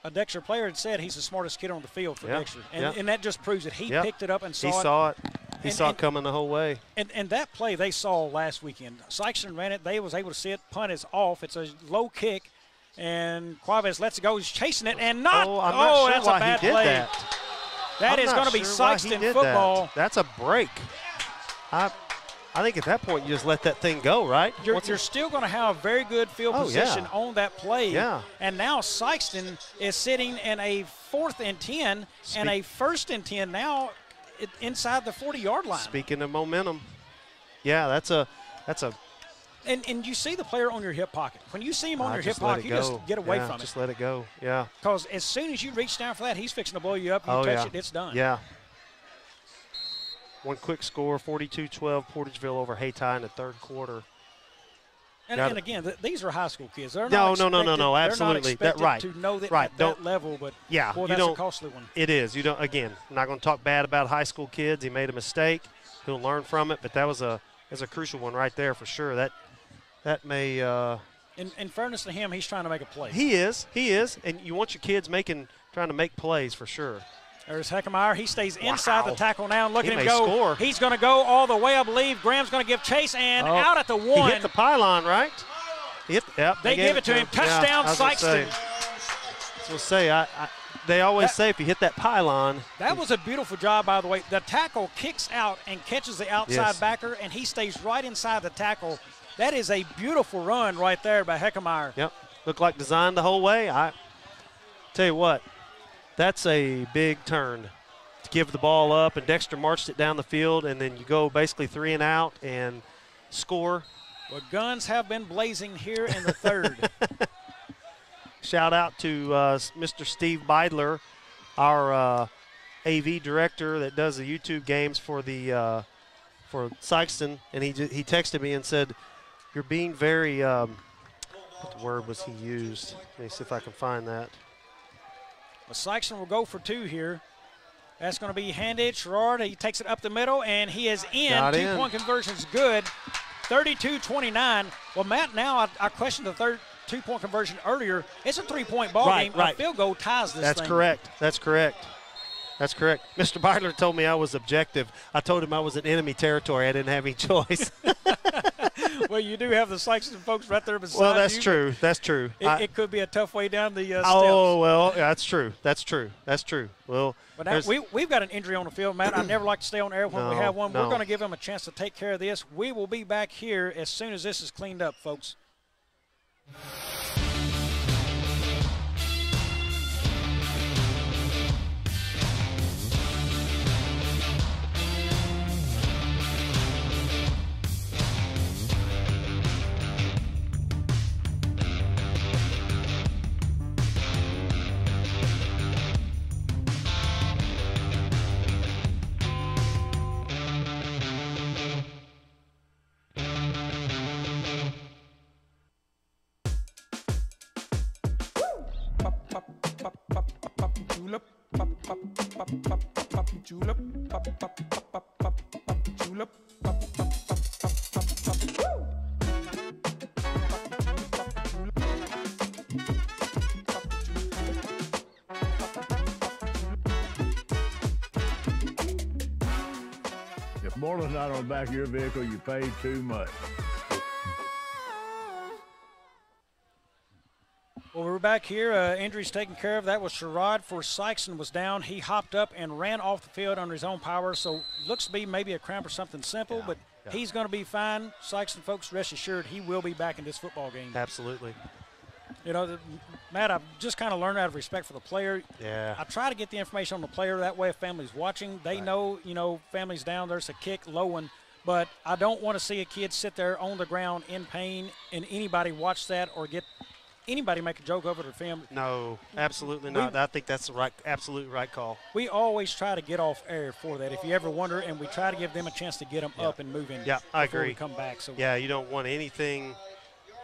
a Dexter player had said he's the smartest kid on the field for. Dexter, and, and, that just proves it. He picked it up and saw he it. He saw it. He and, saw it coming the whole way. And, and that play they saw last weekend. Sikeston ran it. They was able to see it. Punt is off. It's a low kick, and Quaves lets it go. He's chasing it and not. Oh, I'm not oh sure that's a bad he did play. That, that is going to be Sikeston football. That. That's a break. I I think at that point you just let that thing go, right? You're, you're still going to have a very good field oh, position yeah. on that play. Yeah. And now Sikeston is sitting in a fourth and 10 Spe- and a first and 10 now inside the 40 yard line. Speaking of momentum, yeah, that's a that's a. And, and you see the player on your hip pocket. When you see him on your hip pocket, you just get away yeah, from just it. Just let it go. Yeah. Because as soon as you reach down for that, he's fixing to blow you up. You oh, touch yeah. it, it's done. Yeah. One quick score 42 12, Portageville over Hayti in the third quarter. And, and again, th- these are high school kids. They're no, not no, no, no, no, absolutely. that right. to know that right. at don't, that level, but yeah, boy, you that's don't, a costly one. It is. You don't. Again, I'm not going to talk bad about high school kids. He made a mistake. He'll learn from it. But that was a is a crucial one right there for sure. That that may. Uh, in, in fairness to him, he's trying to make a play. He is. He is. And you want your kids making trying to make plays for sure. There's Heckemeyer. He stays inside wow. the tackle now. Look he at him go. Score. He's going to go all the way, I believe. Graham's going to give chase and oh, out at the one. He hit the pylon, right? Hit, yep, they, they give it to him. him. Touchdown, yeah, Sikeston. I was say, I, I, they always that, say if you hit that pylon. That was a beautiful job, by the way. The tackle kicks out and catches the outside yes. backer, and he stays right inside the tackle. That is a beautiful run right there by Heckemeyer. Yep. Looked like designed the whole way. I tell you what, that's a big turn to give the ball up, and Dexter marched it down the field, and then you go basically three and out and score. Well, guns have been blazing here in the third. Shout out to uh, Mr. Steve Beidler, our uh, AV director that does the YouTube games for the uh, for Sikeston, and he he texted me and said, "You're being very." Um, what word was he used? Let me see if I can find that. Well, Sikeston will go for two here. That's going to be handed. Sherrod, he takes it up the middle, and he is in. Two-point conversion's good. 32-29. Well, Matt, now I, I questioned the third two-point conversion earlier. It's a three-point ball right, game. Right. A field goal ties this That's thing. correct. That's correct. That's correct. Mr. Beidler told me I was objective. I told him I was in enemy territory. I didn't have any choice. well, you do have the Sikeston folks right there beside you. Well, that's you, true. That's true. It, I- it could be a tough way down the uh, oh well, that's true. That's true. That's true. Well, But we, we've got an injury on the field, Matt. I never like to stay on air when we have one. No. We're going to give them a chance to take care of this. We will be back here as soon as this is cleaned up, folks. Back of your vehicle, you paid too much. Well, we're back here. Uh, injuries taken care of. That was Sherrod for Sikeston was down. He hopped up and ran off the field under his own power. So looks to be maybe a cramp or something simple, but yeah. he's going to be fine. Sikeston, folks, rest assured, he will be back in this football game. Absolutely. You know, the, Matt, I've just kind of learned out of respect for the player. Yeah. I try to get the information on the player. That way, if family's watching, they know, you know, family's down, there's a kick, low one. But I don't want to see a kid sit there on the ground in pain and anybody watch that or get anybody make a joke over their family. No, absolutely We- not. I think that's the right, absolute right call. We always try to get off air for that. If you ever wonder, and we try to give them a chance to get them up and moving. Yeah, I agree. We come back. So yeah, you don't want anything.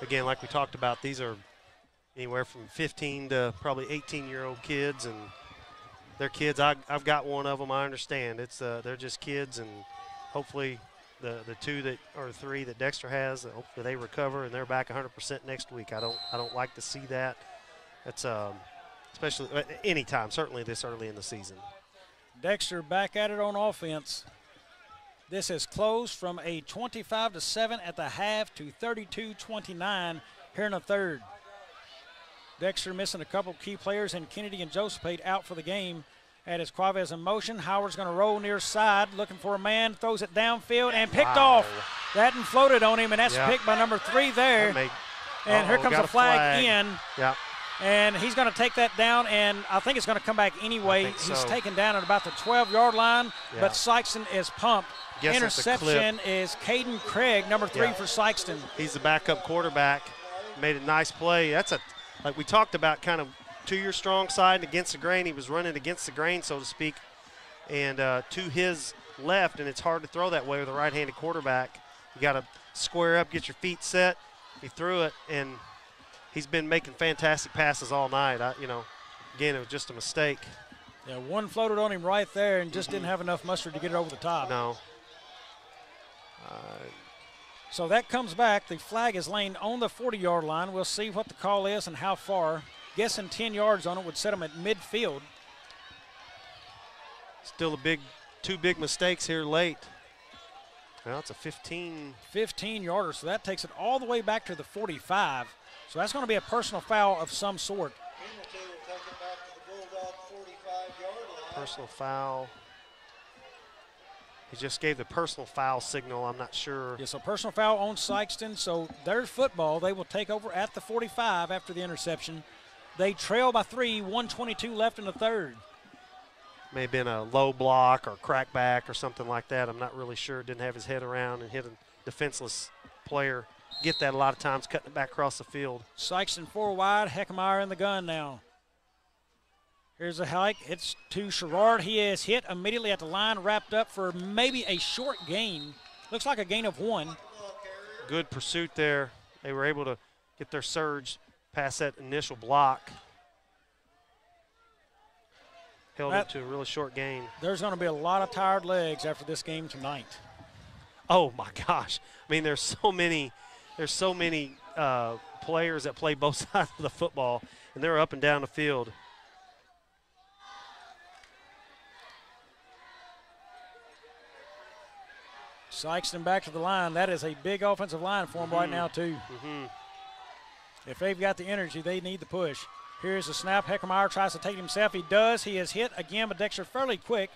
Again, like we talked about, these are anywhere from 15 to probably 18 year old kids, and they're kids. I, I've got one of them. I understand. It's uh, they're just kids, and hopefully the the two that or three that Dexter has, hopefully they recover and they're back 100% next week. I don't I don't like to see that. That's um, especially uh, anytime, certainly this early in the season. Dexter back at it on offense. This has closed from a 25 to 7 at the half to 32 29 here in the third. Dexter missing a couple key players, and Kennedy and Josephate out for the game. At his Quavez in motion, Howard's going to roll near side, looking for a man, throws it downfield, and picked Wow. off. That and floated on him, and that's picked by number three there. That made- and here comes a flag, flag. in. Yeah. And he's going to take that down, and I think it's going to come back anyway. He's so. taken down at about the 12 yard line, Yeah. but Sikeston is pumped. Guess that's a clip. Interception is Caden Craig, number three Yeah. for Sikeston. He's the backup quarterback. Made a nice play. That's a like we talked about, kind of to your strong side and against the grain. He was running against the grain, so to speak, and uh, to his left, and it's hard to throw that way with a right-handed quarterback. You got to square up, get your feet set. He threw it, and he's been making fantastic passes all night. I, you know, again, it was just a mistake. Yeah, one floated on him right there and just didn't have enough mustard to get it over the top. No. Uh, So that comes back. The flag is laying on the 40 yard line. We'll see what the call is and how far. Guessing 10 yards on it would set them at midfield. Still a big, two big mistakes here late. Well, it's a 15. 15 yarder, so that takes it all the way back to the 45. So that's going to be a personal foul of some sort. Personal foul. He just gave the personal foul signal. I'm not sure. Yeah, so personal foul on Sikeston. So their football, they will take over at the 45 after the interception. They trail by three, 122 left in the third. May have been a low block or crackback or something like that. I'm not really sure. Didn't have his head around and hit a defenseless player. Get that a lot of times, cutting it back across the field. Sikeston four wide, Heckemeyer in the gun now. Here's a hike. It's to Sherrod. He is hit immediately at the line, wrapped up for maybe a short gain. Looks like a gain of one. Good pursuit there. They were able to get their surge past that initial block. Held That- it to a really short gain. There's going to be a lot of tired legs after this game tonight. Oh my gosh! I mean, there's so many, there's so many uh, players that play both sides of the football, and they're up and down the field. Sikeston back to the line. That is a big offensive line for them right Mhm. now, too. Mm-hmm. If they've got the energy, they need the push. Here's the snap. Heckemeyer tries to take himself. He does. He is hit again, but Dexter fairly quick.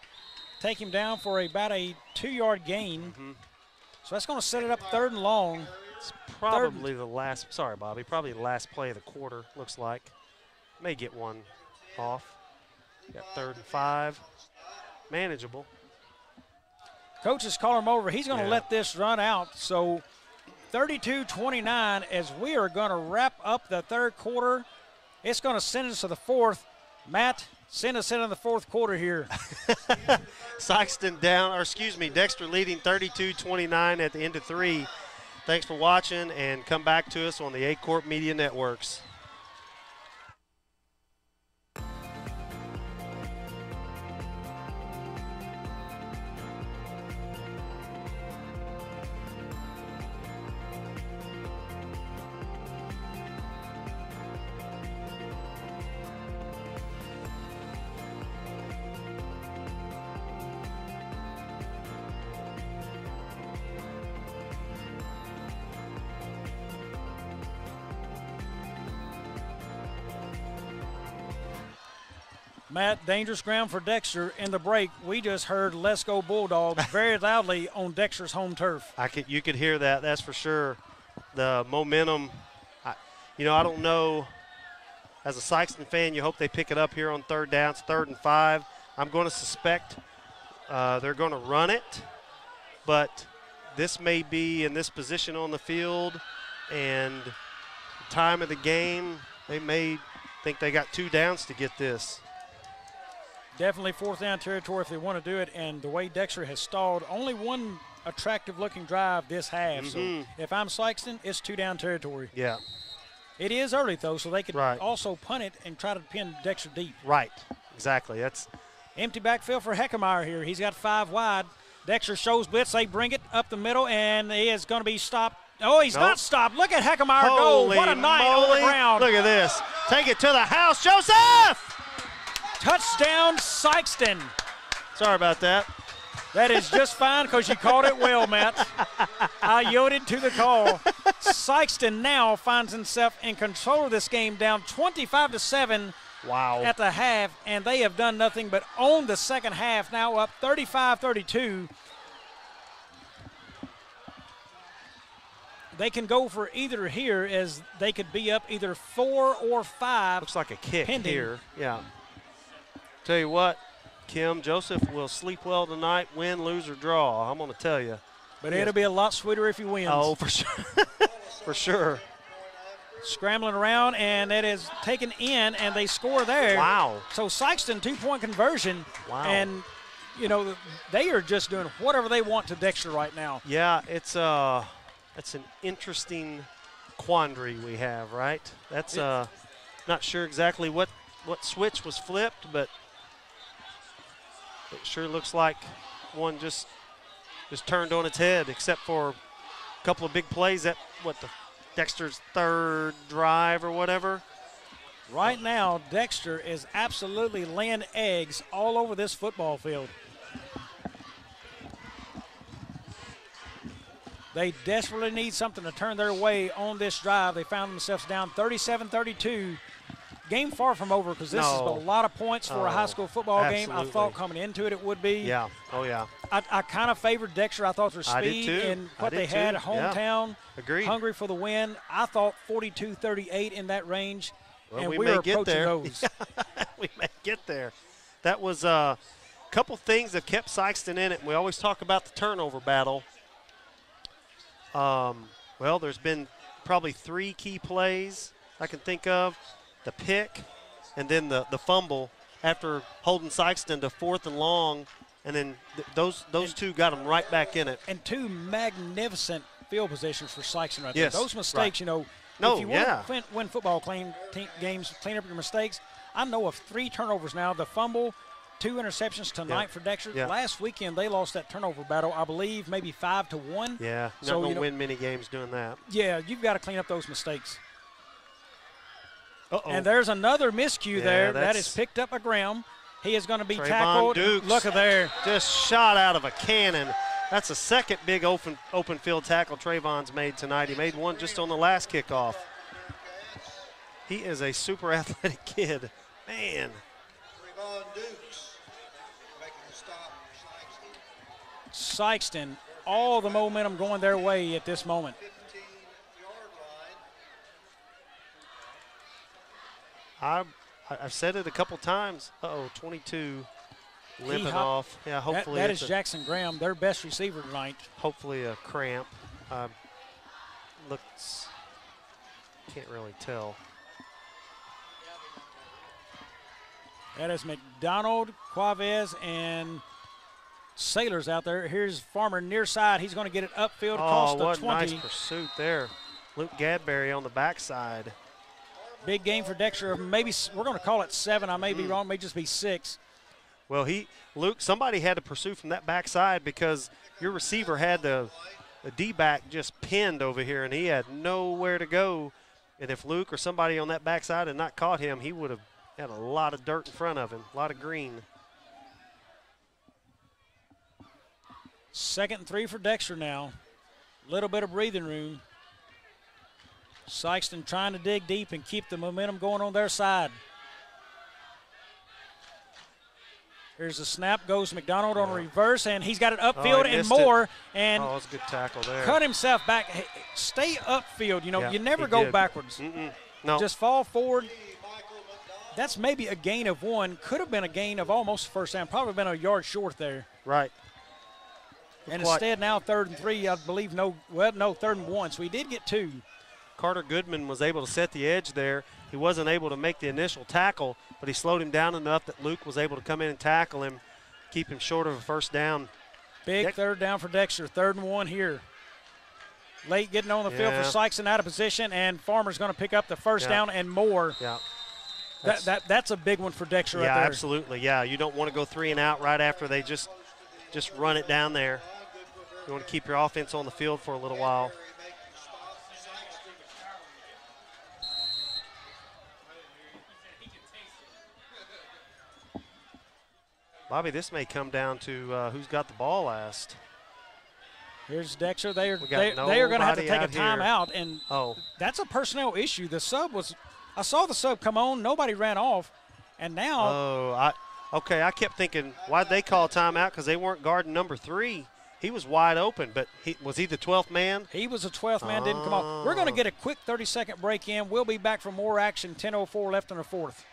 Take him down for about a two yard gain. Mm-hmm. So that's going to set it up third and long. It's probably the last. Sorry, Bobby. Probably the last play of the quarter. Looks like. May get one off. Got third and five. Manageable. Coach call him over. He's going to Yeah. let this run out. So 32 29 as we are going to wrap up the third quarter. It's going to send us to the fourth. Matt, send us into the fourth quarter here. Sikeston down, or excuse me, Dexter leading 32-29 at the end of three. Thanks for watching, and come back to us on the Aycorp Media Networks. Matt, dangerous ground for Dexter. In the break, we just heard "Let's Go Bulldogs" very loudly on Dexter's home turf. I could, you could hear that. That's for sure. The momentum. I, you know, I don't know. As a Sikeston fan, you hope they pick it up here on third downs, third and five. I'm going to suspect uh, they're going to run it, but this may be in this position on the field and time of the game. They may think they got two downs to get this. Definitely fourth down territory if they want to do it. And the way Dexter has stalled, only one attractive looking drive this half. Mhm. So if I'm Sikeston, it's two down territory. Yeah. It is early though, so they could Right. also punt it and try to pin Dexter deep. Right. Exactly. That's Empty backfield for Heckemeyer here. He's got five wide. Dexter shows blitz. They bring it up the middle, and he is going to be stopped. Oh, he's Nope. not stopped. Look at Heckemeyer go. What a night on the ground. Look at this. Take it to the house, Joseph. Touchdown, Sikeston. Sorry about that. That is just fine because you called it well, Matt. I yielded to the call. Sikeston now finds himself in control of this game, down 25 to seven. Wow. At the half, and they have done nothing but own the second half. Now up 35-32. They can go for either here, as they could be up either four or five. Looks like a kick here. Yeah. Tell you what, Kim Joseph will sleep well tonight, win, lose, or draw. I'm going to tell you. But it'll be a lot sweeter if he wins. Oh, for sure. for sure. Scrambling around, and it is taken in, and they score there. Wow. So Sikeston two-point conversion. Wow. And, you know, they are just doing whatever they want to Dexter right now. Yeah, it's uh, it's an interesting quandary we have, right? That's uh, not sure exactly what what switch was flipped, but it sure looks like one just just turned on its head, except for a couple of big plays at what the Dexter's third drive or whatever. Right now, Dexter is absolutely laying eggs all over this football field. They desperately need something to turn their way on this drive. They found themselves down 37 32. Game far from over because this is a lot of points for a high Oh, school football game. I thought coming into it, it would be. Yeah. Oh yeah. I, I kind of favored Dexter. I thought their speed and what they had too. Yeah. hometown, Agreed. hungry for the win. I thought 42 38 in that range. Well, and we we, may get approaching there. those. we may get there. That was a couple things that kept Sikeston in it. We always talk about the turnover battle. Um, well, there's been probably three key plays I can think of: the pick, and then the the fumble after holding Sikeston to fourth and long, and then th- those those two got him right back in it. and two magnificent field positions for Sikeston right Yes, there. Those mistakes, right. you know, No, if you yeah. want to win, win football clean, games, clean up your mistakes. I know of three turnovers now. The fumble, two interceptions tonight Yeah. for Dexter. Yeah. Last weekend they lost that turnover battle, I believe, maybe five to one. Yeah, not So gonna you know, win many games doing that. yeah, you've got to clean up those mistakes. Uh-oh. And there's another miscue Yeah, there that that's- picked up by Graham. He is going to be Trayvon tackled. Dukes Look at there. Just shot out of a cannon. That's the second big open open field tackle Trayvon's made tonight. He made one just on the last kickoff. He is a super athletic kid. Man. Trayvon Dukes Sikeston, all the momentum going their way at this moment. I, I've said it a couple times. Uh-oh, 22 limping off. Yeah, hopefully that it's is a- Jackson Graham, their best receiver tonight. hopefully a cramp. Um, looks, can't really tell. That is McDonald, Quavez, and Sailors out there. Here's Farmer near side. He's going to get it upfield across Oh, the what 20. nice pursuit there. Luke Gadberry on the backside. Big game for Dexter. Maybe we're going to call it seven. I may be Mm. wrong. It may just be six. Well, he Luke, somebody had to pursue from that backside because your receiver had the, the D back just pinned over here, and he had nowhere to go. And if Luke or somebody on that backside had not caught him, he would have had a lot of dirt in front of him, a lot of green. Second and three for Dexter now. Little bit of breathing room. Sikeston trying to dig deep and keep the momentum going on their side. Here's the snap, goes McDonald on reverse, and he's got it Oh, upfield he and missed it. more. And oh, a good tackle there. cut himself back. Hey, Stay upfield. You know, Yeah, you never go did. backwards. Mm-mm. No. Just fall forward. That's maybe a gain of one. Could have been a gain of almost first down. Probably been a yard short there. Right. And like- instead now third and three, I believe no well no third and one. So we did get two. Carter Goodman was able to set the edge there. He wasn't able to make the initial tackle, but he slowed him down enough that Luke was able to come in and tackle him, keep him short of a first down. Big Dex- third down for Dexter. Third and one here. Late getting on the field for Sykes and out of position, and Farmer's going to pick up the first Yeah. down and more. Yeah. That, that that's a big one for Dexter yeah, right there. absolutely. Yeah, you don't want to go three and out right after they just just run it down there. You want to keep your offense on the field for a little while. Bobby, this may come down to uh, who's got the ball last. Here's Dexter. They are they, they are going to have to take a timeout, and Oh. that's a personnel issue. The sub was, I saw the sub come on. Nobody ran off, and now Oh, I okay. I kept thinking, why'd they call timeout? Because they weren't guarding number three. He was wide open, but he was he the 12th man? He was the 12th man, didn't come off. We're going to get a quick 30 second break in. We'll be back for more action. 10:04 left in the fourth.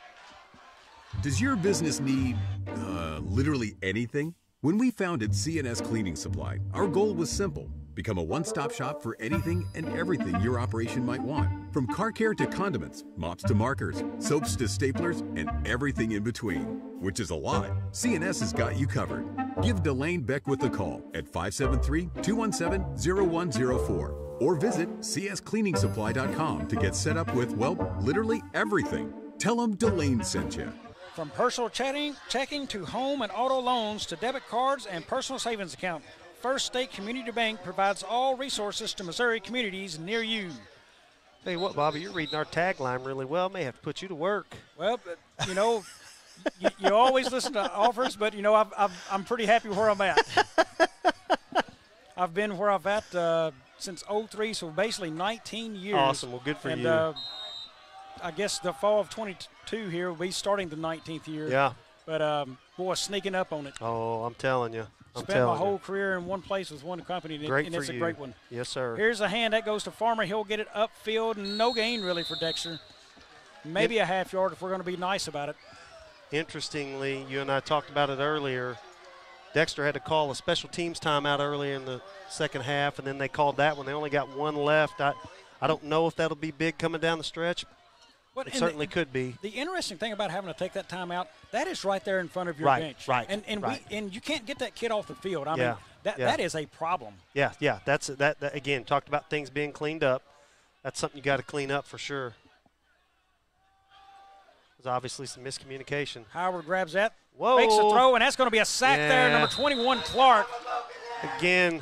Does your business need uh, literally anything? When we founded CNS Cleaning Supply, our goal was simple become a one stop shop for anything and everything your operation might want. From car care to condiments, mops to markers, soaps to staplers, and everything in between, which is a lot. CNS has got you covered. Give Delane Beckwith a call at 573 217 0104 or visit cscleaningsupply.com to get set up with, well, literally everything. Tell them Delane sent you. From personal chatting, checking to home and auto loans to debit cards and personal savings account, First State Community Bank provides all resources to Missouri communities near you. Tell you what, Bobby, you're reading our tagline really well. May have to put you to work. Well, but, you know, you, you always listen to offers, but you know I've, I've, I'm pretty happy where I'm at. I've been where I've at uh, since 03, so basically 19 years. Awesome. Well, good for and, you. Uh, I guess the fall of 22 here will be starting the 19th year. Yeah. But um, boy, sneaking up on it. Oh, I'm telling you. I'm Spent my whole you. career in one place with one company, and, it- Great and it's a you. great one. Yes, sir. Here's a hand that goes to Farmer. He'll get it upfield. No gain really for Dexter. Maybe a half yard if we're going to be nice about it. Interestingly, you and I talked about it earlier. Dexter had to call a special teams timeout early in the second half, and then they called that one. They only got one left. I, I don't know if that'll be big coming down the stretch. It certainly the, could be. The interesting thing about having to take that time out, that is right there in front of your Right, bench. right, And and right. we and you can't get that kid off the field. I Yeah, mean, that yeah. that is a problem. Yeah, yeah. That's that, that. Again, talked about things being cleaned up. That's something you got to clean up for sure. There's obviously some miscommunication. Howard grabs that, Whoa. makes a throw, and that's going to be a sack there. Number 21, Clark. Again,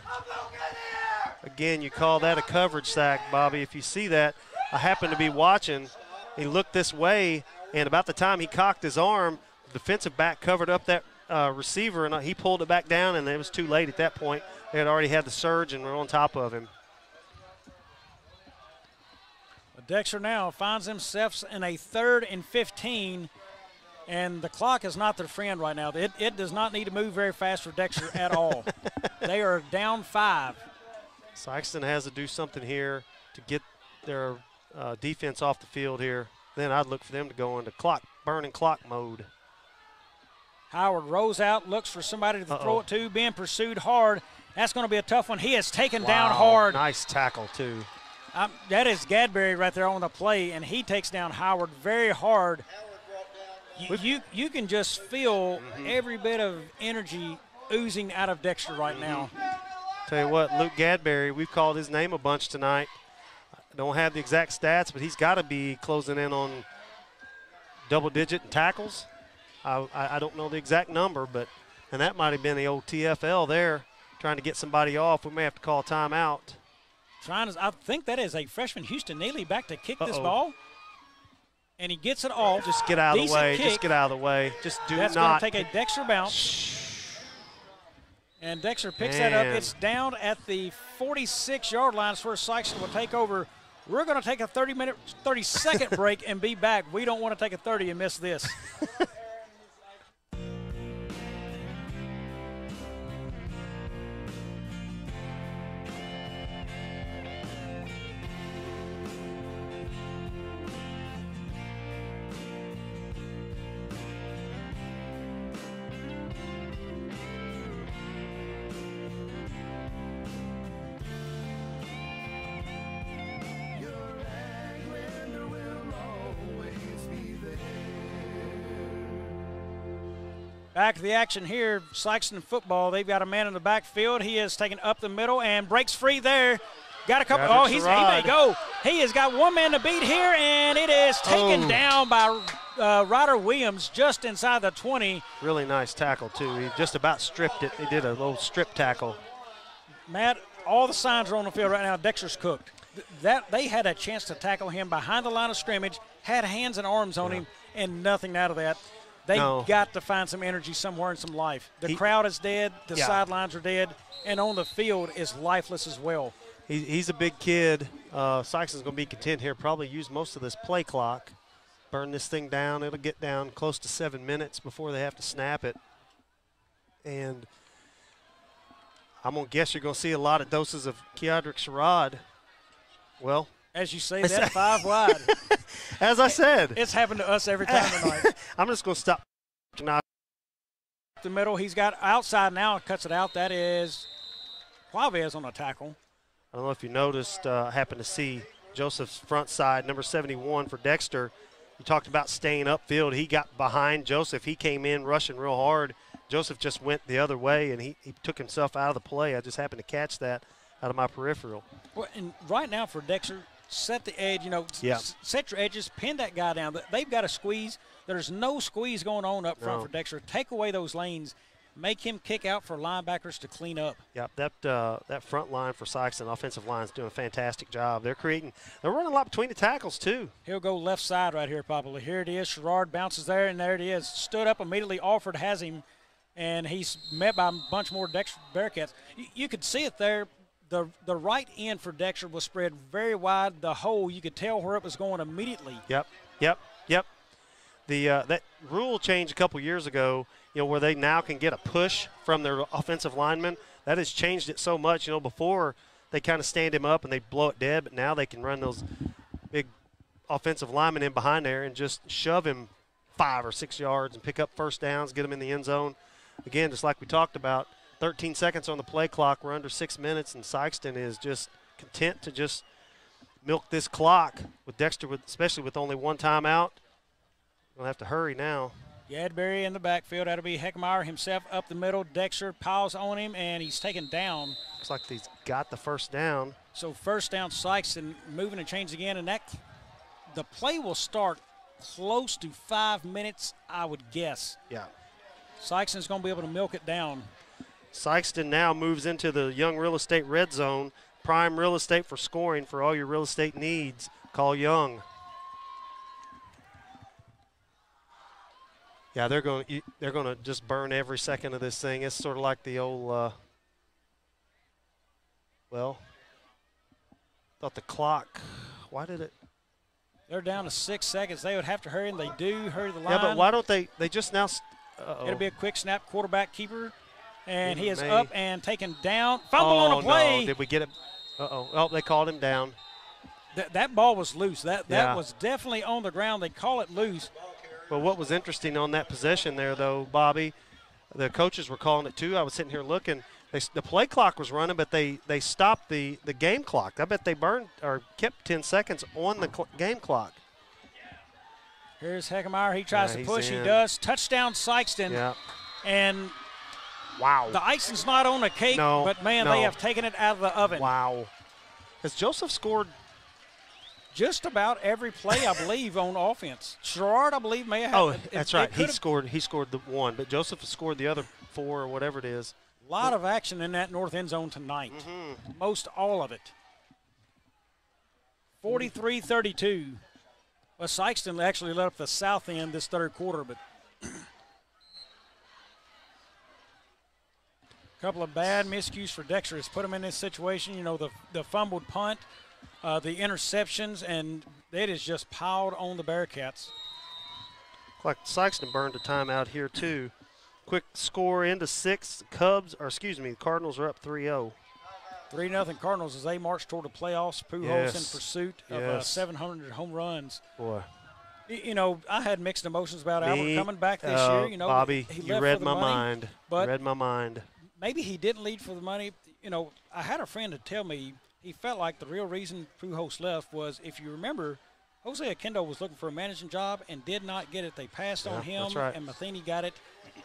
again, you call that a coverage sack, Bobby. If you see that, I happen to be watching. He looked this way, and about the time he cocked his arm, the defensive back covered up that uh, receiver, and he pulled it back down, and it was too late at that point. They had already had the surge and were on top of him. Dexter now finds himself in a third and 15, and the clock is not their friend right now. It, it does not need to move very fast for Dexter at all. they are down five. Sikeston has to do something here to get their uh, defense off the field here. Then I'd look for them to go into clock burning clock mode. Howard rolls out, looks for somebody to Uh-oh. throw it to, being pursued hard. That's going to be a tough one. He is taken Wow, down hard. Nice tackle too. Um, that is Gadberry right there on the play, and he takes down Howard very hard. You, you, you can just feel Mm-hmm. every bit of energy oozing out of Dexter right now. Tell you what, Luke Gadberry, we've called his name a bunch tonight. I don't have the exact stats, but he's got to be closing in on double digit tackles. I, I, I don't know the exact number, but and that might have been the old TFL there, trying to get somebody off. We may have to call timeout. Trying to, I think that is a freshman Houston Neely back to kick this Uh-oh. ball. And he gets it off. Just get out of the way. kick. Just get out of the way. Just do That's not. going to take a Dexter bounce. And Dexter picks that up. It's down at the 46 yard line. That's where Sykes will take over. We're going to take a 30 minute, 30 second break and be back. We don't want to take a 30 and miss this. Back to the action here. Sykeston football. They've got a man in the backfield. He is taken up the middle and breaks free there. Got a couple. Roderick oh, he's, he may go. He has got one man to beat here, and it is taken Oh. down by uh, Ryder Williams just inside the 20. Really nice tackle too. He just about stripped it. He did a little strip tackle. Matt, all the signs are on the field right now. Dexter's cooked. Th- That they had a chance to tackle him behind the line of scrimmage, had hands and arms on him, and nothing out of that. They No. got to find some energy somewhere and some life. The He- crowd is dead, the Yeah. sidelines are dead, and on the field is lifeless as well. He, he's a big kid. Uh, Sykes is going to be content here. Probably use most of this play clock. Burn this thing down. It'll get down close to seven minutes before they have to snap it. And I'm going to guess you're going to see a lot of doses of Keodrick Sherrod. Well, As you say that, five wide. as I said, It's happened to us every time tonight. I'm just going to stop. The middle, he's got outside now, cuts it out. That is Juavez on a tackle. I don't know if you noticed, uh, I happened to see Joseph's front side, number 71 for Dexter. You talked about staying upfield. He got behind Joseph. He came in rushing real hard. Joseph just went the other way, and he, he took himself out of the play. I just happened to catch that out of my peripheral. Well, and right now for Dexter, set the edge. You know, Yeah. set your edges, pin that guy down. They've got a squeeze. There's no squeeze going on up front No. for Dexter. Take away those lanes, make him kick out for linebackers to clean up. Yep, that uh, that front line for Sykes and offensive line is doing a fantastic job. They're creating, they're running a lot between the tackles too. He'll go left side right here, probably. Here it is. Sherrod bounces there, and there it is. Stood up immediately. Alford has him, and he's met by a bunch more Dexter Bearcats. You, you could see it there. The, the right end for Dexter was spread very wide. The hole, you could tell where it was going immediately. Yep, yep, yep. The uh, that rule change a couple years ago, you know, where they now can get a push from their offensive lineman. That has changed it so much. You know, before they kind of stand him up and they blow it dead, but now they can run those big offensive linemen in behind there and just shove him five or six yards and pick up first downs, get him in the end zone. Again, just like we talked about, 13 seconds on the play clock. We're under six minutes, and Sykeston is just content to just milk this clock with Dexter, with, especially with only one timeout. We'll have to hurry now. Gadberry in the backfield. That'll be Heckemeyer himself up the middle. Dexter piles on him, and he's taken down. Looks like he's got the first down. So first down, Sykes, and moving and change again, and that the play will start close to five minutes, I would guess. Yeah. Sykeston's going to be able to milk it down. Sykeston now moves into the Young Real Estate red zone. Prime real estate for scoring for all your real estate needs. Call Young. Yeah, they're going. to They're going to just burn every second of this thing. It's sort of like the old. Uh, well, thought the clock. Why did it? They're down to six seconds. They would have to hurry, and they do hurry the line. Yeah, but why don't they? They just now. Uh-oh. It'll be a quick snap, quarterback keeper, and he is May. up and taken down. Fumble oh, on a play. No. Did we get it? Uh oh. Oh, they called him down. Th- that ball was loose. That that Yeah. was definitely on the ground. They call it loose. Well, what was interesting on that possession there, though, Bobby, the coaches were calling it too. I was sitting here looking. They, the play clock was running, but they, they stopped the, the game clock. I bet they burned or kept 10 seconds on the cl- game clock. Here's Heckemeyer. He tries Yeah, to push. He does. Touchdown, Sykeston. Yeah. And wow, the icing's not on the cake, No, but man, no. they have taken it out of the oven. Wow. Has Joseph scored? Just about every play, I believe, on offense. Sherrod, I believe, may have. Oh, it- that's it right. He scored. He scored the one, but Joseph has scored the other four or whatever it is. A lot of action in that north end zone tonight. Mm-hmm. Most all of it. 43 32. Well, Sikeston actually let up the south end this third quarter, but couple of bad miscues for Dexter has put him in this situation. You know, the, the fumbled punt, uh, the interceptions, and it is just piled on the Bearcats. Like Sikeston burned a timeout here too. Quick score into six. Cubs, or excuse me, the Cardinals are up oh. 3-0. 3 nothing Cardinals as they march toward the playoffs. Pujols Yes. in pursuit of uh, Yes. 700 home runs. Boy. You know, I had mixed emotions about Me, Albert coming back this uh, year. You know, Bobby, he you read my money, mind. But you read my mind. Maybe he didn't lead for the money. You know, I had a friend to tell me he felt like the real reason Pujols left was, if you remember, Jose Oquendo was looking for a managing job and did not get it. They passed on him, right. and Matheny got it.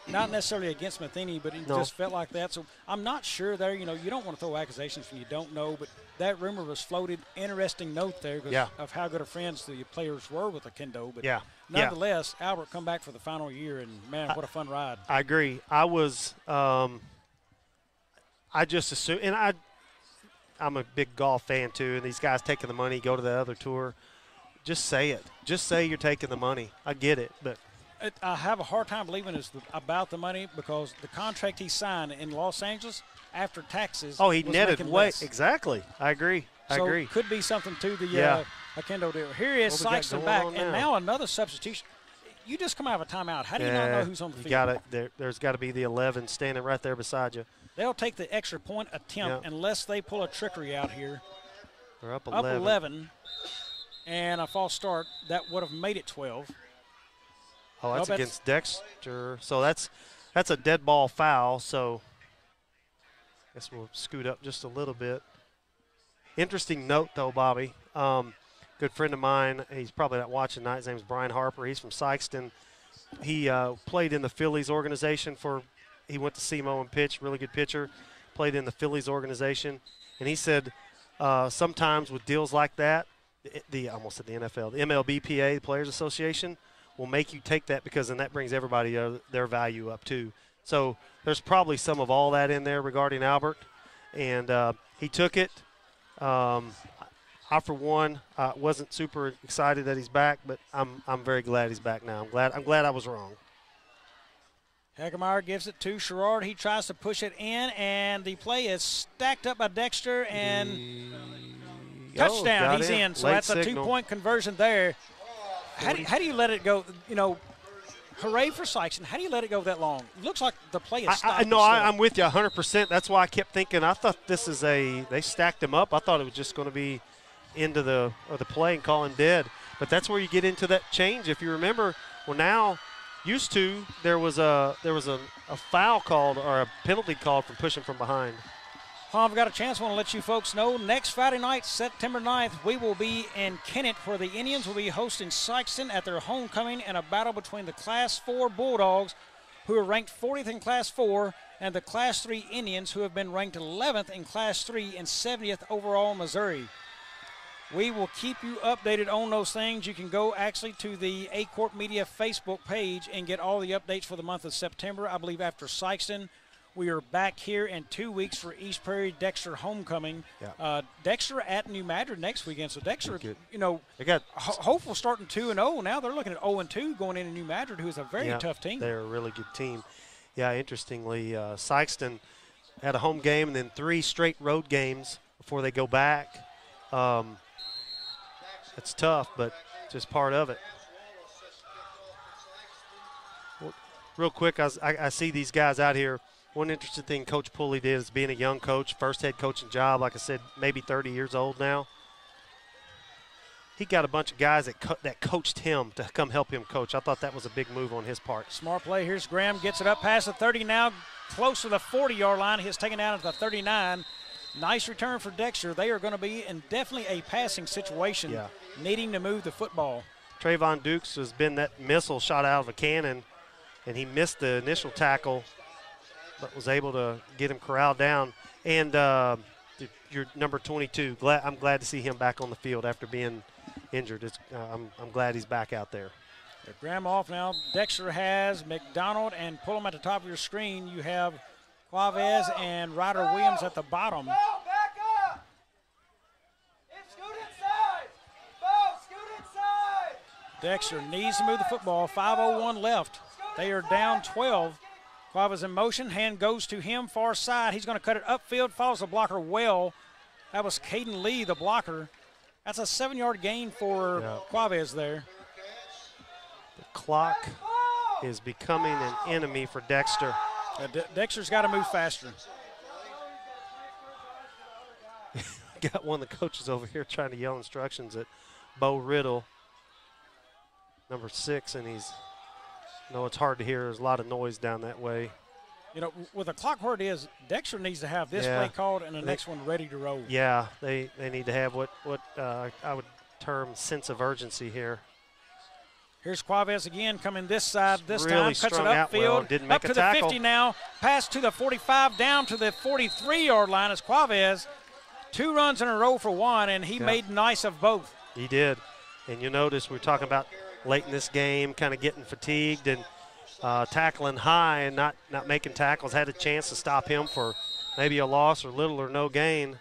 Not necessarily against Matheny, but it No. just felt like that. So I'm not sure there. You know, you don't want to throw accusations when you don't know, but that rumor was floated. Interesting note there 'cause Yeah. of how good of friends the players were with Oquendo. But Yeah, yeah. nonetheless, Albert come back for the final year, and man, what a fun ride. I agree. I was. Um, I just assume, and I, I'm a big golf fan too. And these guys taking the money, go to the other tour. Just say it. Just say you're taking the money. I get it, but it, I have a hard time believing it's the, about the money because the contract he signed in Los Angeles after taxes. oh, he netted way less. exactly. I agree. I so agree. Could be something to the Yeah. uh, Oquendo deal. Here is What got Sikeston back, on and now? now another substitution. You just come out of a timeout. How do you not know who's on the you field? Got it. There, there's got to be the 11 standing right there beside you. They'll take the extra point attempt Yeah. unless they pull a trickery out here. They're up Up 11. 11, and a false start that would have made it 12. Oh, that's that's- against Dexter. So that's that's a dead ball foul. So I guess we'll scoot up just a little bit. Interesting note, though, Bobby. Um, good friend of mine. He's probably not watching tonight. His name's Brian Harper. He's from Sikeston. He uh, played in the Phillies organization for. He went to SEMO and pitched. Really good pitcher. Played in the Phillies organization, and he said uh, sometimes with deals like that, the, the almost said the NFL, the MLBPA, the Players Association, will make you take that because then that brings everybody uh, their value up too. So there's probably some of all that in there regarding Albert, and uh, he took it. Um, I, for one, uh, wasn't super excited that he's back, but I'm I'm very glad he's back now. I'm glad I'm glad I was wrong. Heckemeyer gives it to Sherrod. He tries to push it in, and the play is stacked up by Dexter, and touchdown. Oh, He's in. in. So Late that's a two-point conversion there. How do, you, how do you let it go? You know, hooray for Sykes. And How do you let it go that long? Looks like the play is I, stopped. I, no. I, I'm with you 100%. That's why I kept thinking. I thought this is a. They stacked him up. I thought it was just going to be into the or the play and call him dead. But that's where you get into that change. If you remember, well now, used to there was a there was a, a foul called or a penalty called for pushing from behind. Well, I've got a chance. I want to let you folks know next Friday night, September 9th, we will be in Kennett where the Indians will be hosting Sikeston at their homecoming in a battle between the Class 4 Bulldogs, who are ranked 40th in Class 4, and the Class 3 Indians, who have been ranked 11th in Class 3 and 70th overall Missouri. We will keep you updated on those things. You can go actually to the Aycorp Media Facebook page and get all the updates for the month of September. I believe after Sikeston, We are back here in two weeks for East Prairie Dexter homecoming. Yeah. Uh, Dexter at New Madrid next weekend. So Dexter, you know, They got ho- hopeful starting two and zero. Now they're looking at zero and two going into New Madrid, who is a very Yeah, tough team. They're a really good team. Yeah, interestingly, uh, Sikeston had a home game and then three straight road games before they go back. Um, it's tough, but just part of it. Real quick, I, I, I see these guys out here. One interesting thing Coach Pulley did is being a young coach, first head coaching job, like I said, maybe 30 years old now. He got a bunch of guys that co- that coached him to come help him coach. I thought that was a big move on his part. Smart play. Here's Graham gets it up past the 30 now, close to the 40 yard line. He's taken down at the 39. Nice return for Dexter. They are going to be in definitely a passing situation, Yeah. needing to move the football. Trayvon Dukes has been that missile shot out of a cannon, and he missed the initial tackle, but was able to get him corralled down. And uh, your number 22, glad, I'm glad to see him back on the field after being injured. Uh, I'm, I'm glad he's back out there. Graham off now. Dexter has McDonald, and pull him at the top of your screen. You have Quavez and Ryder Williams at the bottom. back up! Scoot inside! Bo, scoot inside! Dexter needs to move the football. 5.01 left. They are down 12. Quavez in motion. Hand goes to him, far side. He's going to cut it upfield. Follows the blocker well. That was Caden Lee, the blocker. That's a seven yard gain for Yeah. Quavez there. The clock is becoming an enemy for Dexter. De- Dexter's got to move faster. Got one of the coaches over here trying to yell instructions at Bo Riddle, number six, and he's. No, it's hard to hear. There's a lot of noise down that way. You know, with the clock where it is, Dexter needs to have this Yeah. play called and the They- next one ready to roll. Yeah, they, they need to have what what uh, I would term sense of urgency here. Here's Quavez again coming this side. This Really time cuts it upfield. well, didn't make up a to tackle. the 50 now. Pass to the 45, down to the 43 yard line as Quavez. Two runs in a row for one, and he Yeah. made nice of both. He did, and you notice we are talking about late in this game, kind of getting fatigued and uh, tackling high and not not making tackles. Had a chance to stop him for maybe a loss or little or no gain.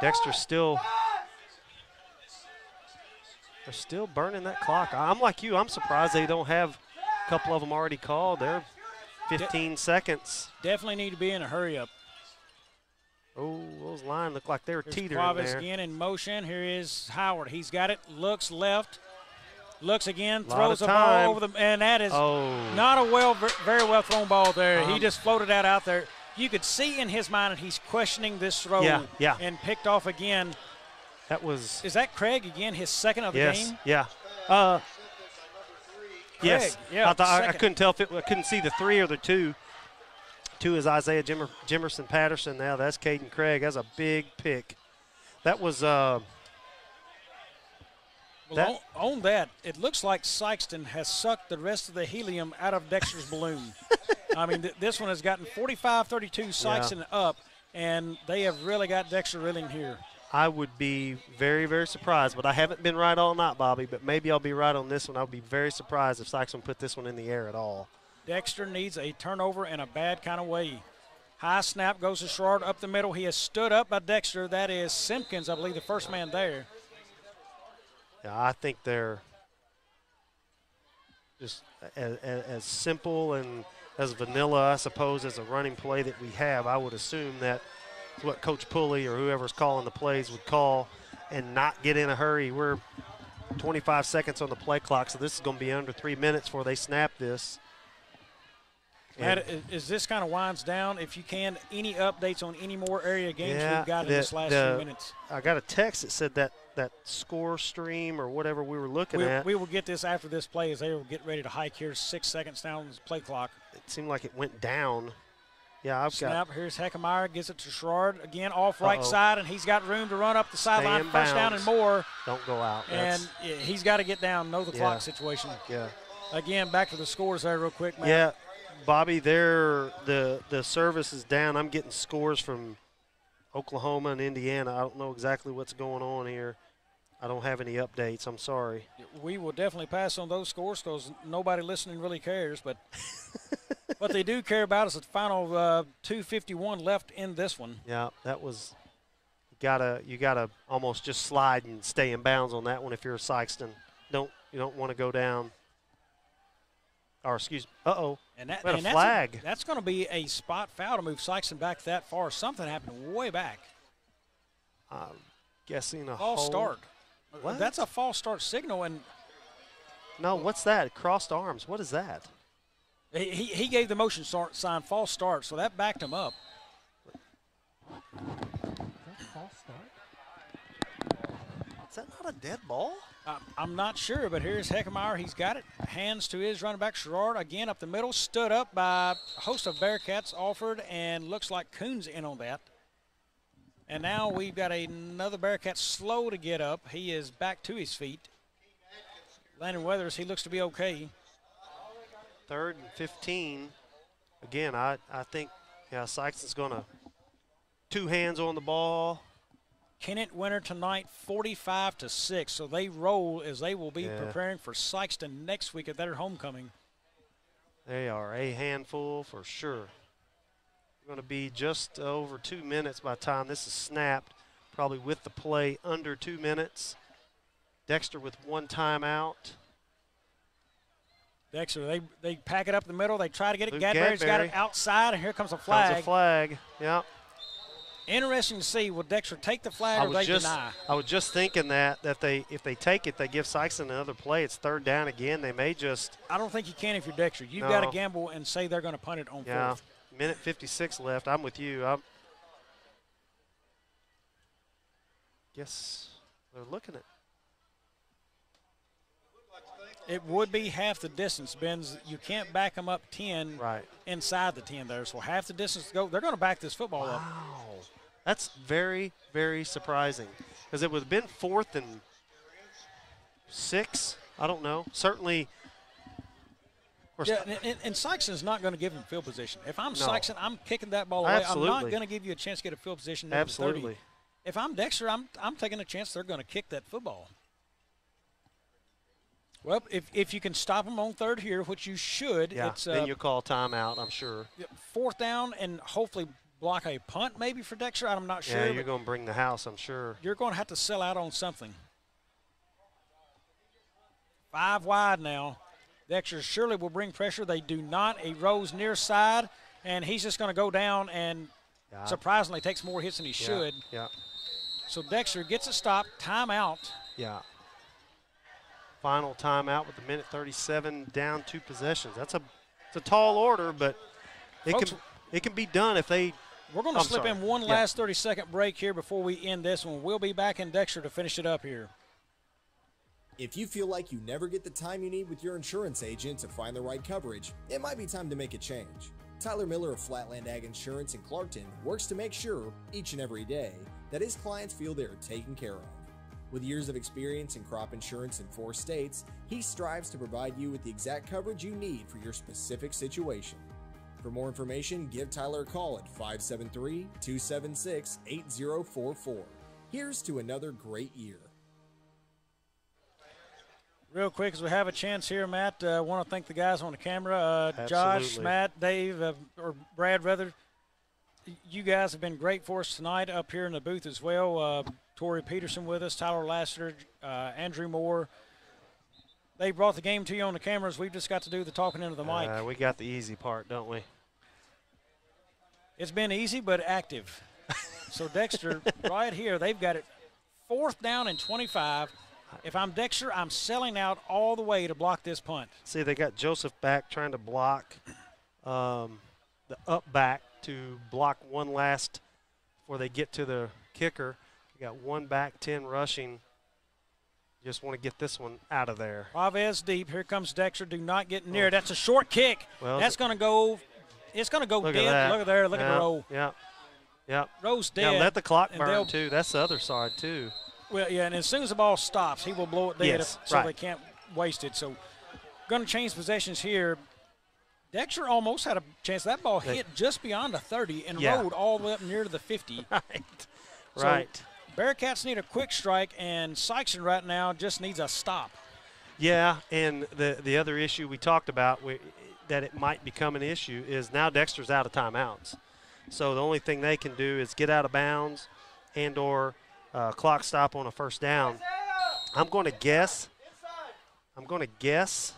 Dexter still. They're still burning that clock. I'm like you. I'm surprised they don't have a couple of them already called. They're 15 seconds. Definitely need to be in a hurry up. Oh, those lines look like they were Here's teetering Quavez there. again in motion. Here is Howard. He's got it. Looks left. Looks again. Throws the ball over the and that is Oh. not a well, very well thrown ball there. he Um, just floated that out there. You could see in his mind that he's questioning this throw. Yeah, yeah. And picked off again. That was Is that Craig again? His second of the yes, game. yeah. Uh, Craig, yes, yeah, I, thought, I, I couldn't tell if it, I couldn't see the three or the two. Two is Isaiah Jimmer, Jimerson Patterson. Now that's Caden Craig. That's a big pick. That was uh, Well, That- on, on that, it looks like Sikeston has sucked the rest of the helium out of Dexter's balloon. I mean, th- this one has gotten 45-32 Sikeston up, and they have really got Dexter reeling here. I would be very very surprised, but I haven't been right all night, Bobby. But maybe I'll be right on this one. I'll be very surprised if Saxon put this one in the air at all. Dexter needs a turnover in a bad kind of way. High snap goes to Sherrod up the middle. He is stood up by Dexter. That is Simpkins, I believe, the first man there. Yeah, I think they're just as, as simple and as vanilla, I suppose, as a running play that we have. I would assume that what Coach Pulley or whoever's calling the plays would call and not get in a hurry. We're 25 seconds on the play clock, so this is going to be under three minutes before they snap this. Matt, is this kind of winds down? If you can, any updates on any more area games Yeah, we've got in the- this last the- few minutes? I got a text that said that that score stream or whatever we were looking We, at. we will get this after this play as they will get ready to hike here. Six seconds down the play clock. it seemed like it went down. Yeah, I've Snap. got. Here's Heckemeyer. Gives it to Sherrod. Again, off right Uh-oh. side, and he's got room to run up the sideline. in First down and more. Don't go out. And That's- he's got to get down. Know the Yeah. clock situation. Yeah. Again, back to the scores there, real quick, Matt. Yeah, Bobby, there the the service is down. I'm getting scores from Oklahoma and Indiana. I don't know exactly what's going on here. I don't have any updates. I'm sorry. We will definitely pass on those scores because nobody listening really cares. But what they do care about is the final uh, 251 left in this one. Yeah, that was you gotta you gotta almost just slide and stay in bounds on that one if you're a Sikeston. Don't you don't want to go down. Or excuse. Uh oh. And that and a flag. That's, that's going to be a spot foul to move Sikeston back that far. Something happened way back. I'm guessing a hold. start. What? That's a false start signal, and No, what's that? Crossed arms. What is that? he, he, he gave the motion start, sign false start, so that backed him up. False start. Is that not a dead ball? I- I'm not sure, but here's Heckemeyer. He's got it. Hands to his running back, Sherrod. Again up the middle. Stood up by a host of Bearcats offered, and looks like Coons in on that. And now we've got another Bearcat slow to get up. He is back to his feet. Landon Weathers, he looks to be okay. Third and 15. Again, I, I think yeah, Sykes is going to two hands on the ball. Kennett winner tonight, 45 to 6. So they roll as they will be Yeah. preparing for Sikeston next week at their homecoming. They are a handful for sure. Going to be just over two minutes by time this is snapped. Probably with the play under two minutes. Dexter with one timeout. Dexter, they, they pack it up the middle. They try to get it. Luke Gadberry's got it outside, and here comes a Comes flag. a flag. Yeah. Interesting to see. Will Dexter take the flag I or they just deny? I was just thinking that that they if they take it they give Sikeston another play. It's third down again. They may just I don't think you can if you're Dexter. You've got to gamble and say they're going to punt it on yeah. fourth. Minute 56 left. I'm with you. I'm guess they're looking at It would be half the distance, Benz. You can't back them up 10 right. inside the 10 there. So half the distance to go. They're going to back this football up. Wow. That's very, very surprising because it would have been fourth and six. I don't know. Certainly. Course, Yeah, and, and, and Sikeston's not going to give him field position. If I'm No. Sikeston, I'm kicking that ball away. I'm not going to give you a chance to get a field position. near the 30. Absolutely. If I'm Dexter, I'm, I'm taking a chance they're going to kick that football. Well, if, if you can stop them on third here, which you should, Yeah. it's uh, then you call timeout. I'm sure. fourth down and hopefully block a punt maybe for Dexter. I'm not sure. Yeah, you're going to bring the house. I'm sure. you're going to have to sell out on something. Five wide now. Dexter surely will bring pressure. They do not. A Rose near side, and he's just going to go down and Yeah. surprisingly takes more hits than he Yeah, should. Yeah. So Dexter gets a stop, timeout. Yeah. Final timeout with a minute 37 down two possessions. That's a it's a tall order, but it Folks, can it can be done if they. We're going to slip sorry. in one Yeah. last 30 second break here before we end this one. We'll be back in Dexter to finish it up here. If you feel like you never get the time you need with your insurance agent to find the right coverage, it might be time to make a change. Tyler Miller of Flatland Ag Insurance in Clarkton works to make sure, each and every day, that his clients feel they are taken care of. With years of experience in crop insurance in four states, he strives to provide you with the exact coverage you need for your specific situation. For more information, give Tyler a call at 573 276 8044. Here's to another great year. Real quick, as we have a chance here, Matt, I uh, want to thank the guys on the camera uh, Josh, Matt, Dave, uh, or Brad, rather. You guys have been great for us tonight up here in the booth as well. Uh, Tori Peterson with us, Tyler Lassiter, uh, Andrew Moore. They brought the game to you on the cameras. We've just got to do the talking into the mic. Uh, we got the easy part, don't we? It's been easy but active. so Dexter, right here, they've got it fourth down and 25. If I'm Dexter, I'm selling out all the way to block this punt. See, they got Joseph back trying to block um, the up back to block one last before they get to the kicker. You got one back, 10 rushing. Just want to get this one out of there. Chavez deep. Here comes Dexter. Do not get near. That's a short kick. Well, That's going to go. It's going to go Look at dead. that. Look at there. Look at Yeah, the roll. Yeah. Yeah. Yeah, dead. let the clock burn too. That's the other side too. Well, yeah, and as soon as the ball stops, he will blow it dead, Yes, if, so right. they can't waste it. So, going to change possessions here. Dexter almost had a chance. That ball hit just beyond the 30 and Yeah. rolled all the way up near to the 50. right. So, right. Bearcats need a quick strike, and Sikeston right now just needs a stop. Yeah, and the the other issue we talked about, we, that it might become an issue is now Dexter's out of timeouts. So the only thing they can do is get out of bounds and or uh, clock stop on a first down. I'm going to guess. I'm going to guess.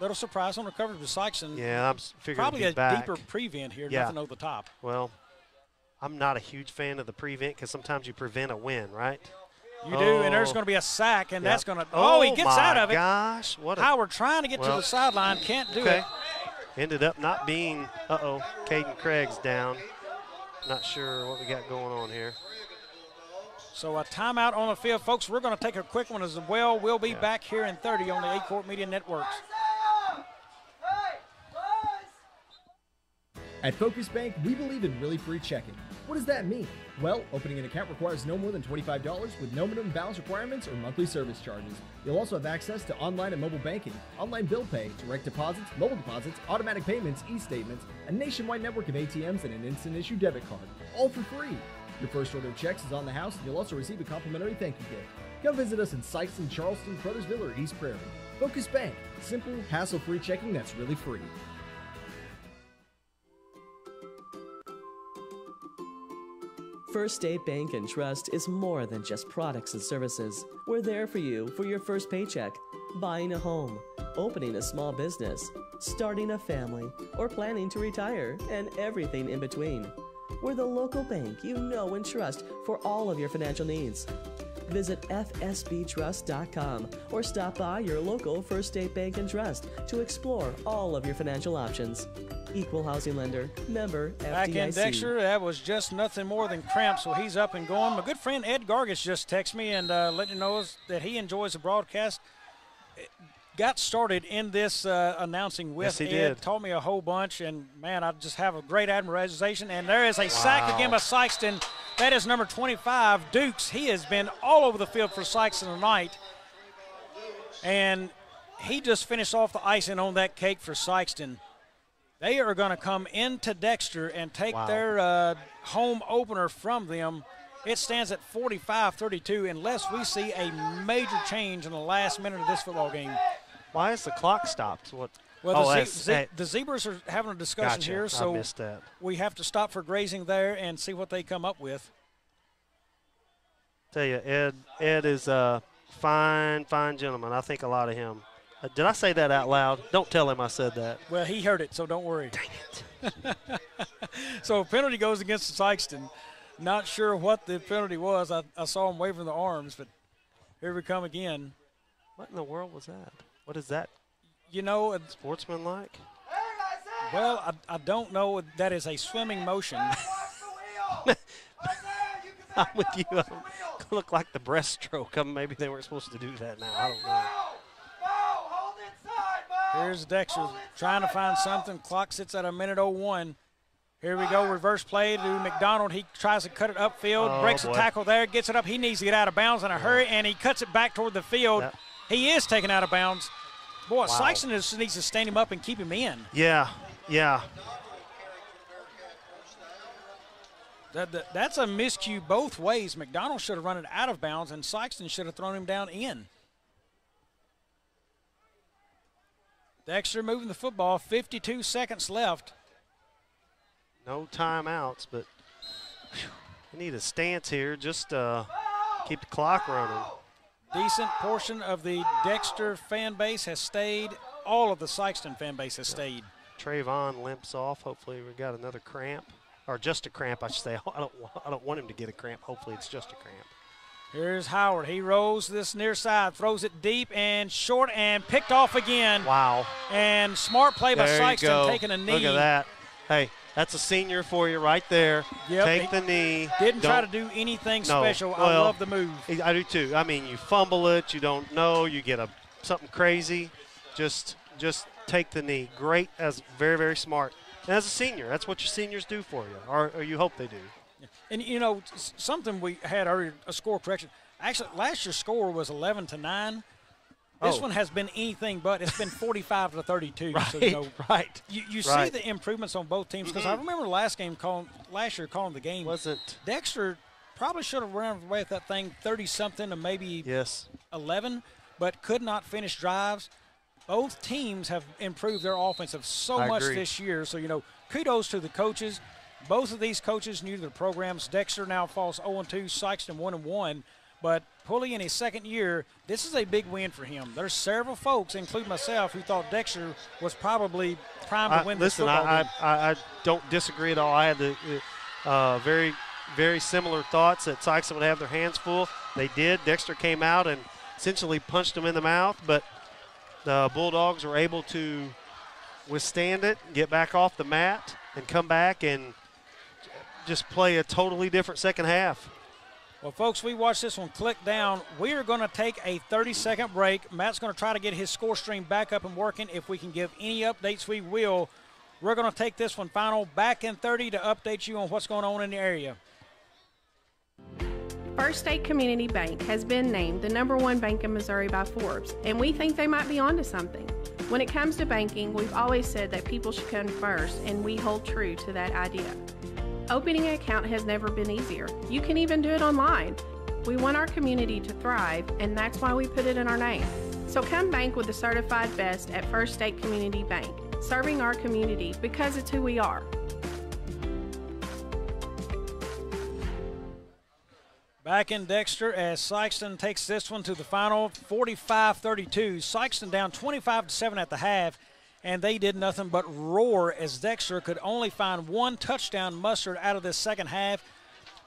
Little surprise on the coverage with Sikeston. Yeah, I'm figuring Probably a back. deeper prevent here, Yeah. nothing over the top. Well, I'm not a huge fan of the prevent because sometimes you prevent a win, right? You do, and there's Oh. going to be a sack, and Yep. that's going to. Oh, he gets out of it. Gosh, what a Howard trying to get to the sideline, can't do okay. it. Ended up not being. Uh oh, Caden Craig's down. Not sure what we got going on here. So a timeout on the field, folks. We're going to take a quick one as well. We'll be back here in 30 on the Aycorp Media Networks. At Focus Bank, we believe in really free checking. What does that mean? Well, opening an account requires no more than $25 with no minimum balance requirements or monthly service charges. You'll also have access to online and mobile banking, online bill pay, direct deposits, mobile deposits, automatic payments, e-statements, a nationwide network of ATMs, and an instant issue debit card, all for free. Your first order of checks is on the house, and you'll also receive a complimentary thank you gift. Come visit us in Sikeston, Charleston, Caruthersville, or East Prairie. Focus Bank, simple, hassle-free checking that's really free. First State Bank and Trust is more than just products and services. We're there for you for your first paycheck, buying a home, opening a small business, starting a family, or planning to retire, and everything in between. We're the local bank you know and trust for all of your financial needs. Visit fsbtrust.com or stop by your local First State Bank and Trust to explore all of your financial options. Equal housing lender, member FDIC. Back in Dexter, that was just nothing more than cramp, so he's up and going. My good friend Ed Gargis just texted me and uh, let you know that he enjoys the broadcast. Got started in this uh, announcing with Yes, he Ed, did. told me a whole bunch, and man, I just have a great admiration. And there is a sack Wow. again by Sikeston. That is number 25, Dukes. He has been all over the field for Sikeston tonight. And he just finished off the icing on that cake for Sikeston. They are going to come into Dexter and take Wow. their uh, home opener from them. It stands at 45 32 unless we see a major change in the last minute of this football game. Why is the clock stopped? What? Well, oh, the, that's- ze- the zebras are having a discussion Gotcha. here, so we have to stop for grazing there and see what they come up with. Tell you, Ed. Ed is a fine, fine gentleman. I think a lot of him. Uh, did I say that out loud? Don't tell him I said that. Well, he heard it, so don't worry. Dang it. so penalty goes against Sikeston. Not sure what the penalty was. I, I saw him waving the arms, but here we come again. What in the world was that? What is that? You know, sportsmanlike. Well, I, I don't know. That is a swimming motion. I'm with you. I look like the breaststroke. Um, maybe they weren't supposed to do that now. I don't know. Here's Dexter trying to find something. Clock sits at a minute 01. Here we go, reverse play to McDonald. He tries to cut it upfield, Oh, breaks a tackle there, gets it up. He needs to get out of bounds in a hurry, and he cuts it back toward the field. He is taken out of bounds. Boy, Wow. Sikeston just needs to stand him up and keep him in. Yeah, yeah. That, that- that's a miscue both ways. McDonald should have run it out of bounds, and Sikeston should have thrown him down in. Dexter moving the football, 52 seconds left. No timeouts, but we need a stance here. Just uh, keep the clock running. Decent portion of the Dexter fan base has stayed. All of the Sikeston fan base has stayed. Trayvon limps off. Hopefully, we got another cramp, or just a cramp, I should say. I don't, I don't want him to get a cramp. Hopefully, it's just a cramp. Here's Howard. He rolls this near side, throws it deep and short, and picked off again. Wow. And smart play by there you Sikeston taking a knee. Look at that. Hey, that's a senior for you right there. Yep, Take the knee. Didn't try to Don't- anything No. special. I love the move. I do too. I mean, you fumble it, you don't know, you get a something crazy. Just just take the knee. Great as very very smart. And as a senior, that's what your seniors do for you, or, or you hope they do. And you know something we had earlier, a score correction. Actually, last year's score was 11 to nine. This Oh. one has been anything but. It's been 45 to 32. so, you Right, know, right, You, you right. see the improvements on both teams because I mm-hmm. remember last game calling last year calling the game. Was it Dexter probably should have run away with that thing 30 something to maybe yes 11, but could not finish drives. both teams have improved their offensive so I much agree. this year. So, you know, kudos to the coaches. Both of these coaches new to the programs. Dexter now falls 0 2, Sikeston 1 1. But Pulley in his second year, this is a big win for him. There's several folks, including myself, who thought Dexter was probably primed to I- win this listen, football I, game. I, I, I don't disagree at all. I had the uh, very, very similar thoughts that Sikeston would have their hands full. They did. Dexter came out and essentially punched them in the mouth, but the Bulldogs were able to withstand it, get back off the mat, and come back and just play a totally different second half. Well, folks, we watched this one click down. We are going to take a 30 second break. Matt's going to try to get his score stream back up and working. If we can give any updates, we will. We're going to take this one final back in 30 to update you on what's going on in the area. First State Community Bank has been named the number one bank in Missouri by Forbes, and we think they might be onto something. When it comes to banking, we've always said that people should come first, and we hold true to that idea. Opening an account has never been easier. You can even do it online. We want our community to thrive, and that's why we put it in our name. So come bank with the certified best at First State Community Bank, serving our community because it's who we are. Back in Dexter as Sikeston takes this one to the final 45 32. Sikeston down 25 7 at the half, and they did nothing but roar as Dexter could only find one touchdown mustered out of this second half.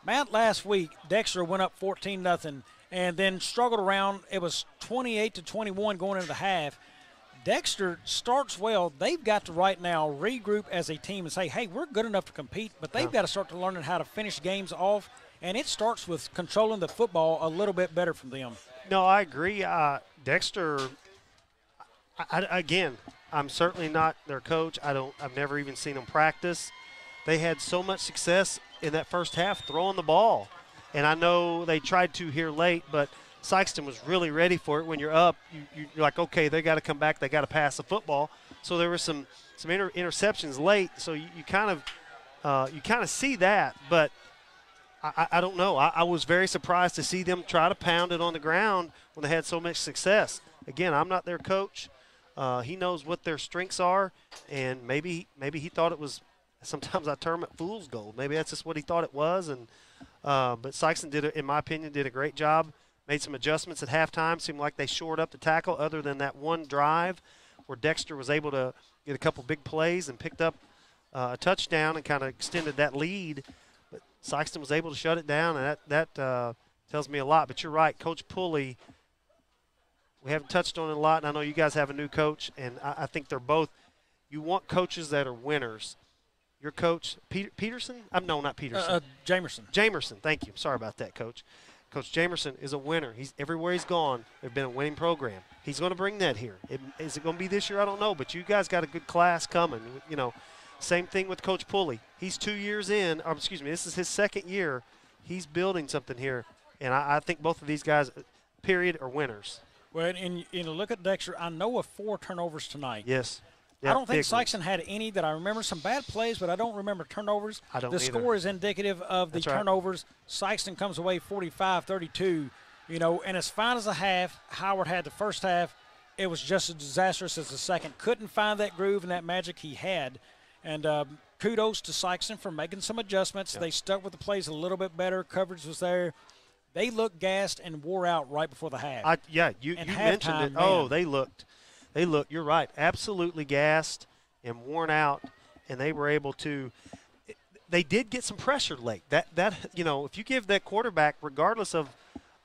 Matt, last week, Dexter went up 14 0 and then struggled around. It was 28 to 21 going into the half. Dexter starts well. They've got to right now regroup as a team and say, hey, we're good enough to compete, but they've Yeah. got to start to learn how to finish games off. And it starts with controlling the football a little bit better from them. No, I agree. Uh, Dexter, I, I- again, I'm certainly not their coach. I don't. I've never even seen them practice. They had so much success in that first half throwing the ball, and I know they tried to here late, but Sikeston was really ready for it. When you're up, you, you're like, okay, they got to come back. They got to pass the football. So there were some some inter- interceptions late. So you, you kind of uh, you kind of see that, but I, I- I don't know. I, I was very surprised to see them try to pound it on the ground when they had so much success. Again, I'm not their coach. Uh, he knows what their strengths are, and maybe maybe he thought it was. Sometimes I term it fool's gold. Maybe that's just what he thought it was. And uh, but Sikeston did, a, in my opinion, did a great job. Made some adjustments at halftime. Seemed like they shored up the tackle, other than that one drive where Dexter was able to get a couple big plays and picked up uh, a touchdown and kind of extended that lead. But Sikeston was able to shut it down, and that that uh, tells me a lot. But you're right, Coach Pulley. We haven't touched on it a lot, and I know you guys have a new coach, and I, I think they're both. You want coaches that are winners. Your coach, Peter, Peterson? I'm no, not Peterson. Uh, uh, Jamerson. Jamerson, thank you. Sorry about that, Coach. Coach Jamerson is a winner. He's everywhere he's gone. They've been a winning program. He's going to bring that here. It, is it going to be this year? I don't know. But you guys got a good class coming. You know, same thing with Coach Pulley. He's two years in. Or excuse me, this is his second year. He's building something here, and I, I think both of these guys, period, are winners. Well, and you know, look at Dexter. I know of four turnovers tonight. Yes. I don't think. Sikeston had any that I remember. Some bad plays, but I don't remember turnovers. I don't the either. score is indicative of the That's right. turnovers. Sikeston comes away 45-32. You know, and as fine as a half, Howard had the first half. It was just as disastrous as the second. Couldn't find that groove and that magic he had. And um, kudos to Sikeston for making some adjustments. They stuck with the plays a little bit better. Coverage was there. They looked gassed and wore out right before the half. I, yeah, you, And you mentioned it. Oh, they looked, they looked. You're right, absolutely gassed and worn out, and they were able to. They did get some pressure late. That that you know, if you give that quarterback, regardless of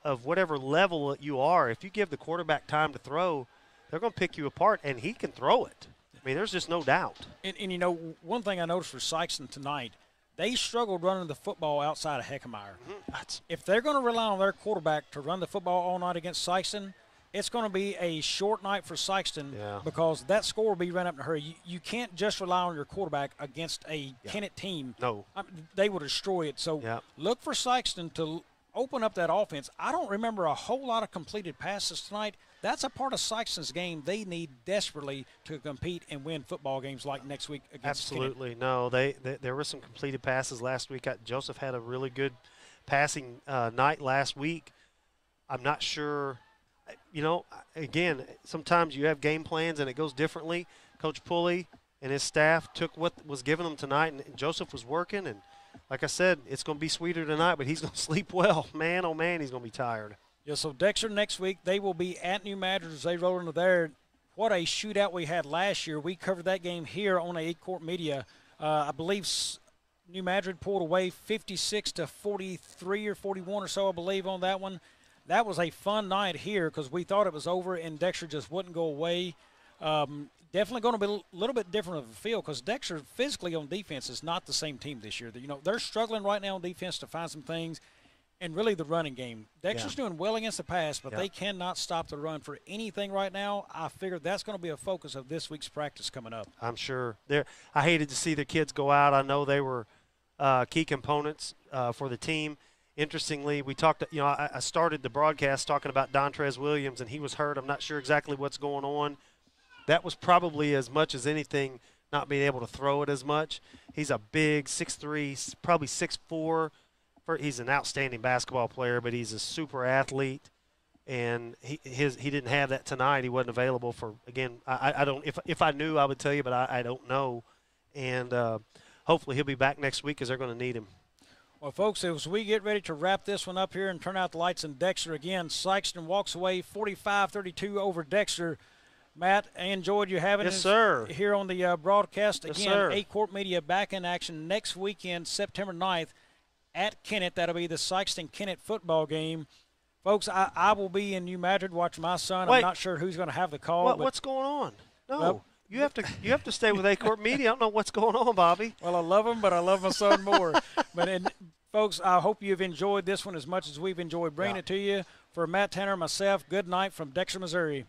of whatever level you are, if you give the quarterback time to throw, they're going to pick you apart, and he can throw it. I mean, there's just no doubt. And, and you know, one thing I noticed for Sikeston tonight, they struggled running the football outside of Heckemeyer. Mm-hmm. If they're going to rely on their quarterback to run the football all night against Sikeston, it's going to be a short night for Sikeston Yeah. because that score will be run up in a hurry. You, you can't just rely on your quarterback against a Kennett team. No. I mean, they will destroy it. So look for Sikeston to open up that offense. I don't remember a whole lot of completed passes tonight. That's a part of Sikeston's game they need desperately to compete and win football games like next week. Absolutely, no. They, they there were some completed passes last week. I, Joseph had a really good passing uh, night last week. I'm not sure. you know, again, sometimes you have game plans and it goes differently. Coach Pulley and his staff took what was given them tonight, and Joseph was working. And like I said, it's going to be sweeter tonight, but he's going to sleep well. Man, oh man, he's going to be tired. Yeah, so Dexter next week, they will be at New Madrid as they roll into there. What a shootout we had last year. We covered that game here on Aycorp Media. Uh, I believe New Madrid pulled away 56 to 43 or 41 or so, I believe, on that one. That was a fun night here because we thought it was over and Dexter just wouldn't go away. Um, definitely going to be a little bit different of a feel because Dexter physically on defense is not the same team this year. You know they're struggling right now on defense to find some things, and really the running game. Dexter's yeah. doing well against the pass, but yeah. they cannot stop the run for anything right now. I figure that's going to be a focus of this week's practice coming up. I'm sure. There, I hated to see the kids go out. I know they were uh, key components uh, for the team. Interestingly, we talked. You know, I, I started the broadcast talking about Dontrez Williams, and he was hurt. I'm not sure exactly what's going on that was probably as much as anything not being able to throw it as much. He's a big 6'3", probably 6'4". He's an outstanding basketball player, but he's a super athlete, and he his he didn't have that tonight. He wasn't available for again. I, I don't if if I knew I would tell you, but I, I don't know, and uh, hopefully he'll be back next week because they're going to need him. Well, folks, as we get ready to wrap this one up here and turn out the lights in Dexter again, Sikeston walks away 45-32 over Dexter. Matt, I enjoyed you having yes, us sir. here on the uh, broadcast. Yes, Again, sir. Aycorp Media back in action next weekend, September 9th at Kennett. That'll be the Sikeston Kennett football game. Folks, I, I will be in New Madrid watching my son. Wait. I'm not sure who's going to have the call. What, what's going on? No. Well, you have to you have to stay with Aycorp Media. I don't know what's going on, Bobby. Well, I love him, but I love my son more. but in, folks, I hope you've enjoyed this one as much as we've enjoyed bringing yeah. it to you. For Matt Tanner, myself, good night from Dexter, Missouri.